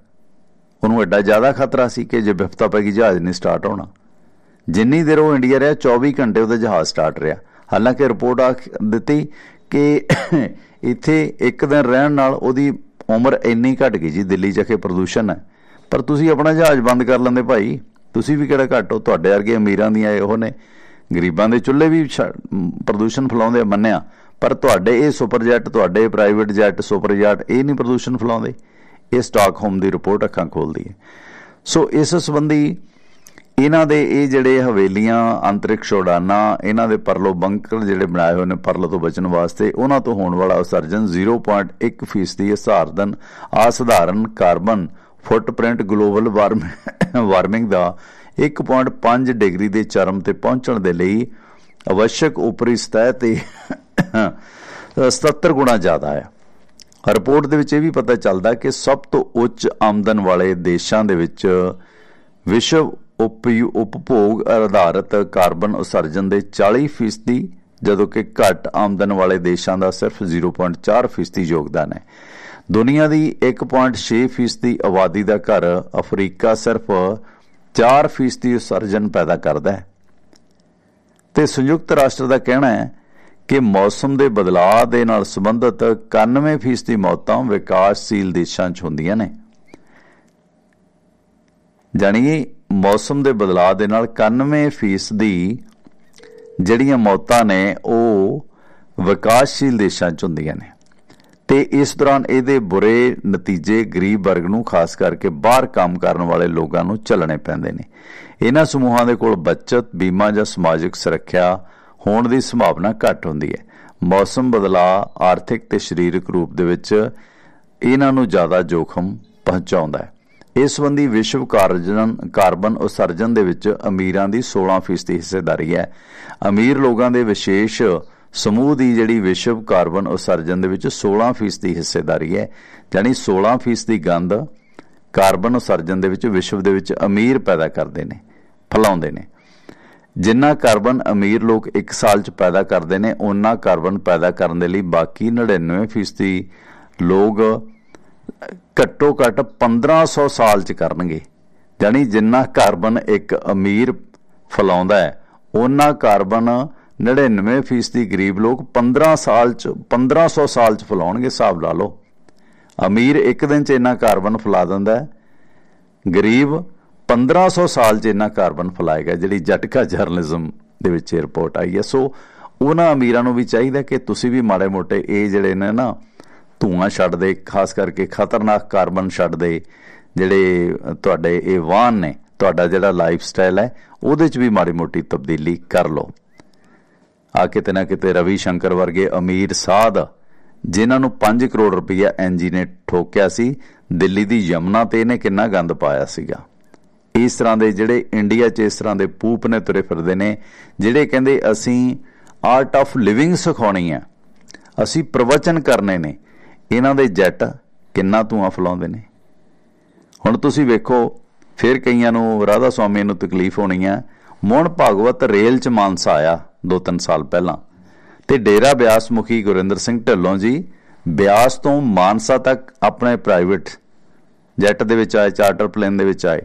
ਉਹਨੂੰ ਐਡਾ ਜ਼ਿਆਦਾ ਖਤਰਾ ਸੀ ਕਿ ਜੇ ਵਿਫਤਾ ਪੈ ਗਈ, ਜਹਾਜ਼ ਨਹੀਂ ਸਟਾਰਟ ਹੋਣਾ। ਜਿੰਨੀ ਦੇਰ ਉਹ ਇੰਡੀਆ ਰਿਹਾ 24 ਘੰਟੇ ਉਹਦਾ ਜਹਾਜ਼ ਸਟਾਰਟ ਰਿਹਾ। ਹਾਲਾਂਕਿ ਰਿਪੋਰਟ ਆ ਦਿੱਤੀ ਕਿ ਇੱਥੇ ਇੱਕ ਦਿਨ ਰਹਿਣ ਨਾਲ ਉਹਦੀ ਉਮਰ ਇੰਨੀ ਘਟ ਗਈ ਜੀ, ਦਿੱਲੀ ਜਖੇ ਪ੍ਰਦੂਸ਼ਣ ਹੈ। ਪਰ ਤੁਸੀਂ ਆਪਣਾ ਜਹਾਜ਼ ਬੰਦ ਕਰ ਲੈਂਦੇ ਭਾਈ। ਤੁਸੀਂ ਵੀ ਕਿਹੜਾ ਘੱਟ ਹੋ? ਤੁਹਾਡੇ ਵਰਗੇ ਅਮੀਰਾਂ ਦੀਆਂ ਇਹੋ ਨੇ। ਗਰੀਬਾਂ ਦੇ ਚੁੱਲ੍ਹੇ ਵੀ ਪ੍ਰਦੂਸ਼ਣ ਫਲਾਉਂਦੇ ਮੰਨਿਆ। ਪਰ ਤੁਹਾਡੇ ਇਹ ਸੁਪਰ ਜੈਟ, ਤੁਹਾਡੇ ਪ੍ਰਾਈਵੇਟ ਜੈਟ, ਸੁਪਰ ਜੈਟ, ਇਹ ਨਹੀਂ ਪ੍ਰਦੂਸ਼ਣ ਫਲਾਉਂਦੇ। ਇਹ ਸਟਾਕਹੋਮ ਦੀ ਰਿਪੋਰਟ ਅੱਖਾਂ ਖੋਲਦੀ ਹੈ। ਸੋ ਇਸ ਸੰਬੰਧੀ ਇਹਨਾਂ ਦੇ ਇਹ ਜਿਹੜੇ ਹਵੇਲੀਆਂ, ਅੰਤਰਿਕਸ਼ ਉਡਾਨਾਂ ਇਹਨਾਂ ਦੇ ਪਰਲੋ ਬੰਕਰ ਜਿਹੜੇ ਬਣਾਏ ਹੋਏ ਨੇ ਪਰਲੋ ਤੋਂ ਬਚਣ ਵਾਸਤੇ, ਉਹਨਾਂ ਤੋਂ ਹੋਣ ਵਾਲਾ ਉਸਰਜਨ 0.1% ਦੀ ਅਸਾਰਦਨ ਅਸਧਾਰਨ ਕਾਰਬਨ ਫੁੱਟਪ੍ਰਿੰਟ ਗਲੋਬਲ ਵਾਰਮਿੰਗ ਦਾ 1.5 ਡਿਗਰੀ ਦੇ ਚਰਮ ਤੇ ਪਹੁੰਚਣ ਦੇ ਲਈ ਅਵਸ਼ਕ ਉਪਰੀ ਸਤਹ ਤੇ 77 ਗੁਣਾ ਜ਼ਿਆਦਾ ਹੈ। ਰਿਪੋਰਟ ਦੇ ਵਿੱਚ ਇਹ ਵੀ ਪਤਾ ਚੱਲਦਾ ਕਿ ਸਭ ਤੋਂ ਉੱਚ ਆਮਦਨ ਵਾਲੇ ਦੇਸ਼ਾਂ ਦੇ ਵਿੱਚ ਵਿਸ਼ਵ ਉਪਭੋਗ ਆਧਾਰਿਤ ਕਾਰਬਨ ਉਤਸਰਜਨ ਦੇ 40% ਜਦੋਂ ਕਿ ਘੱਟ ਆਮਦਨ ਵਾਲੇ ਦੇਸ਼ਾਂ ਦਾ ਸਿਰਫ 0.4% ਯੋਗਦਾਨ ਹੈ। ਦੁਨੀਆ ਦੀ 1.6% ਦੀ ਆਬਾਦੀ ਦਾ ਘਰ ਅਫਰੀਕਾ ਸਿਰਫ 4% ਉਤਸਰਜਨ ਪੈਦਾ ਕਰਦਾ ਹੈ। ਤੇ ਸੰਯੁਕਤ ਰਾਸ਼ਟਰ ਦਾ ਕਹਿਣਾ ਹੈ ਕਿ ਮੌਸਮ ਦੇ ਬਦਲਾਅ ਦੇ ਨਾਲ ਸੰਬੰਧਿਤ 91 ਫੀਸਦੀ ਮੌਤਾਂ ਵਿਕਾਸਸ਼ੀਲ ਦੇਸ਼ਾਂ 'ਚ ਹੁੰਦੀਆਂ ਨੇ। ਜਾਨੀ ਮੌਸਮ ਦੇ ਬਦਲਾਅ ਦੇ ਨਾਲ 91 ਫੀਸਦੀ ਜਿਹੜੀਆਂ ਮੌਤਾਂ ਨੇ, ਉਹ ਵਿਕਾਸਸ਼ੀਲ ਦੇਸ਼ਾਂ 'ਚ ਹੁੰਦੀਆਂ ਨੇ। ਤੇ ਇਸ ਦੌਰਾਨ ਇਹਦੇ ਬੁਰੇ ਨਤੀਜੇ ਗਰੀਬ ਵਰਗ ਨੂੰ, ਖਾਸ ਕਰਕੇ ਬਾਹਰ ਕੰਮ ਕਰਨ ਵਾਲੇ ਲੋਕਾਂ ਨੂੰ ਚੱਲਣੇ ਪੈਂਦੇ ਨੇ। ਇਹਨਾਂ ਸਮੂਹਾਂ ਦੇ ਕੋਲ ਬਚਤ, ਬੀਮਾ ਜਾਂ ਸਮਾਜਿਕ ਸੁਰੱਖਿਆ ਹੋਣ ਦੀ ਸੰਭਾਵਨਾ ਘੱਟ ਹੁੰਦੀ ਹੈ। ਮੌਸਮ ਬਦਲਾਅ, ਆਰਥਿਕ ਤੇ ਸਰੀਰਕ ਰੂਪ ਦੇ ਵਿੱਚ ਇਹਨਾਂ ਨੂੰ ਜ਼ਿਆਦਾ ਜੋਖਮ ਪਹੁੰਚਾਉਂਦਾ ਹੈ। ਇਸ ਸੰਬੰਧੀ ਵਿਸ਼ਵ ਕਾਰਜਨ, ਕਾਰਬਨ ਉਤਸਰਜਨ ਦੇ ਵਿੱਚ ਅਮੀਰਾਂ ਦੀ 16% ਹਿੱਸੇਦਾਰੀ ਹੈ। ਅਮੀਰ ਲੋਕਾਂ ਦੇ ਵਿਸ਼ੇਸ਼ ਸਮੂਹ ਦੀ ਜਿਹੜੀ ਵਿਸ਼ਵ ਕਾਰਬਨ ਉਤਸਰਜਨ ਦੇ ਵਿੱਚ 16% ਹਿੱਸੇਦਾਰੀ ਹੈ, ਯਾਨੀ 16% ਦੀ ਗੰਧ ਕਾਰਬਨ ਉਤਸਰਜਨ ਦੇ ਵਿੱਚ ਵਿਸ਼ਵ ਦੇ ਵਿੱਚ ਅਮੀਰ ਪੈਦਾ ਕਰਦੇ ਨੇ, ਫੈਲਾਉਂਦੇ ਨੇ। ਜਿੰਨਾ ਕਾਰਬਨ ਅਮੀਰ ਲੋਕ 1 ਸਾਲ 'ਚ ਪੈਦਾ ਕਰਦੇ ਨੇ ਉਹਨਾਂ ਕਾਰਬਨ ਪੈਦਾ ਕਰਨ ਦੇ ਲਈ ਬਾਕੀ 99% ਲੋਕ ਘੱਟੋ ਘੱਟ 1500 ਸਾਲ 'ਚ ਕਰਨਗੇ। ਯਾਨੀ ਜਿੰਨਾ ਕਾਰਬਨ ਇੱਕ ਅਮੀਰ ਫੈਲਾਉਂਦਾ ਹੈ ਉਹਨਾਂ ਕਾਰਬਨ 99% ਗਰੀਬ ਲੋਕ 15 ਸਾਲ 'ਚ 1500 ਸਾਲ 'ਚ ਫੈਲਾਉਣਗੇ, ਹਿਸਾਬ ਲਾ ਲਓ। ਅਮੀਰ ਇੱਕ ਦਿਨ 'ਚ ਇੰਨਾ ਕਾਰਬਨ ਫੈਲਾ ਦਿੰਦਾ ਹੈ। ਗਰੀਬ 1500 ਸਾਲ 'ਚ ਇੰਨਾ ਕਾਰਬਨ ਫੈਲਾਏਗਾ, ਜਿਹੜੀ ਜਟਕਾ ਜਰਨਲਿਜ਼ਮ ਦੇ ਵਿੱਚ ਰਿਪੋਰਟ ਆਈ ਹੈ। ਸੋ ਉਹਨਾਂ ਅਮੀਰਾਂ ਨੂੰ ਵੀ ਚਾਹੀਦਾ ਕਿ ਤੁਸੀਂ ਵੀ ਮਾੜੇ ਮੋਟੇ ਇਹ ਜਿਹੜੇ ਨੇ ਨਾ, ਧੂਆਂ ਛੱਡਦੇ ਖਾਸ ਕਰਕੇ ਖਤਰਨਾਕ ਕਾਰਬਨ ਛੱਡਦੇ ਜਿਹੜੇ ਤੁਹਾਡੇ ਇਹ ਵਾਹਨ ਨੇ, ਤੁਹਾਡਾ ਜਿਹੜਾ ਲਾਈਫ ਸਟਾਈਲ ਹੈ, ਉਹਦੇ 'ਚ ਵੀ ਮਾੜੀ ਮੋਟੀ ਤਬਦੀਲੀ ਕਰ ਲਓ। ਆ ਕਿਤੇ ਨਾ ਕਿਤੇ ਰਵੀ ਸ਼ੰਕਰ ਵਰਗੇ ਅਮੀਰ ਸਾਧ, ਜਿਨ੍ਹਾਂ ਨੂੰ 5 ਕਰੋੜ ਰੁਪਈਆ ਐਨਜੀ ਨੇ ਠੋਕਿਆ ਸੀ, ਦਿੱਲੀ ਦੀ ਯਮਨਾ ਤੇ ਇਹਨੇ ਕਿੰਨਾ ਗੰਦ ਪਾਇਆ ਸੀਗਾ। ਇਸ ਤਰ੍ਹਾਂ ਦੇ ਜਿਹੜੇ ਇੰਡੀਆ 'ਚ ਇਸ ਤਰ੍ਹਾਂ ਦੇ ਪੂਪ ਨੇ ਤੁਰੇ ਫਿਰਦੇ ਨੇ, ਜਿਹੜੇ ਕਹਿੰਦੇ ਅਸੀਂ ਆਰਟ ਆਫ ਲਿਵਿੰਗ ਸਿਖਾਉਣੀ ਹੈ, ਅਸੀਂ ਪ੍ਰਵਚਨ ਕਰਨੇ ਨੇ, ਇਹਨਾਂ ਦੇ ਜੈਟ ਕਿੰਨਾ ਧੂਆਂ ਫਲਾਉਂਦੇ ਨੇ। ਹੁਣ ਤੁਸੀਂ ਵੇਖੋ, ਫਿਰ ਕਈਆਂ ਨੂੰ ਰਾਧਾ ਸਵਾਮੀ ਨੂੰ ਤਕਲੀਫ ਹੋਣੀ ਆ ਮੋਹਨ ਭਾਗਵਤ ਰੇਲ 'ਚ ਮਾਨਸਾ ਆਇਆ। 2-3 ਸਾਲ ਪਹਿਲਾਂ। ਤੇ ਡੇਰਾ ਬਿਆਸ ਮੁਖੀ ਗੁਰਿੰਦਰ ਸਿੰਘ ਢਿੱਲੋਂ ਜੀ, ਬਿਆਸ ਤੋਂ ਮਾਨਸਾ ਤੱਕ ਆਪਣੇ ਪ੍ਰਾਈਵੇਟ ਜੈਟ ਦੇ ਵਿੱਚ ਆਏ ਚਾਰਟਰ ਪਲੇਨ ਦੇ ਵਿੱਚ ਆਏ।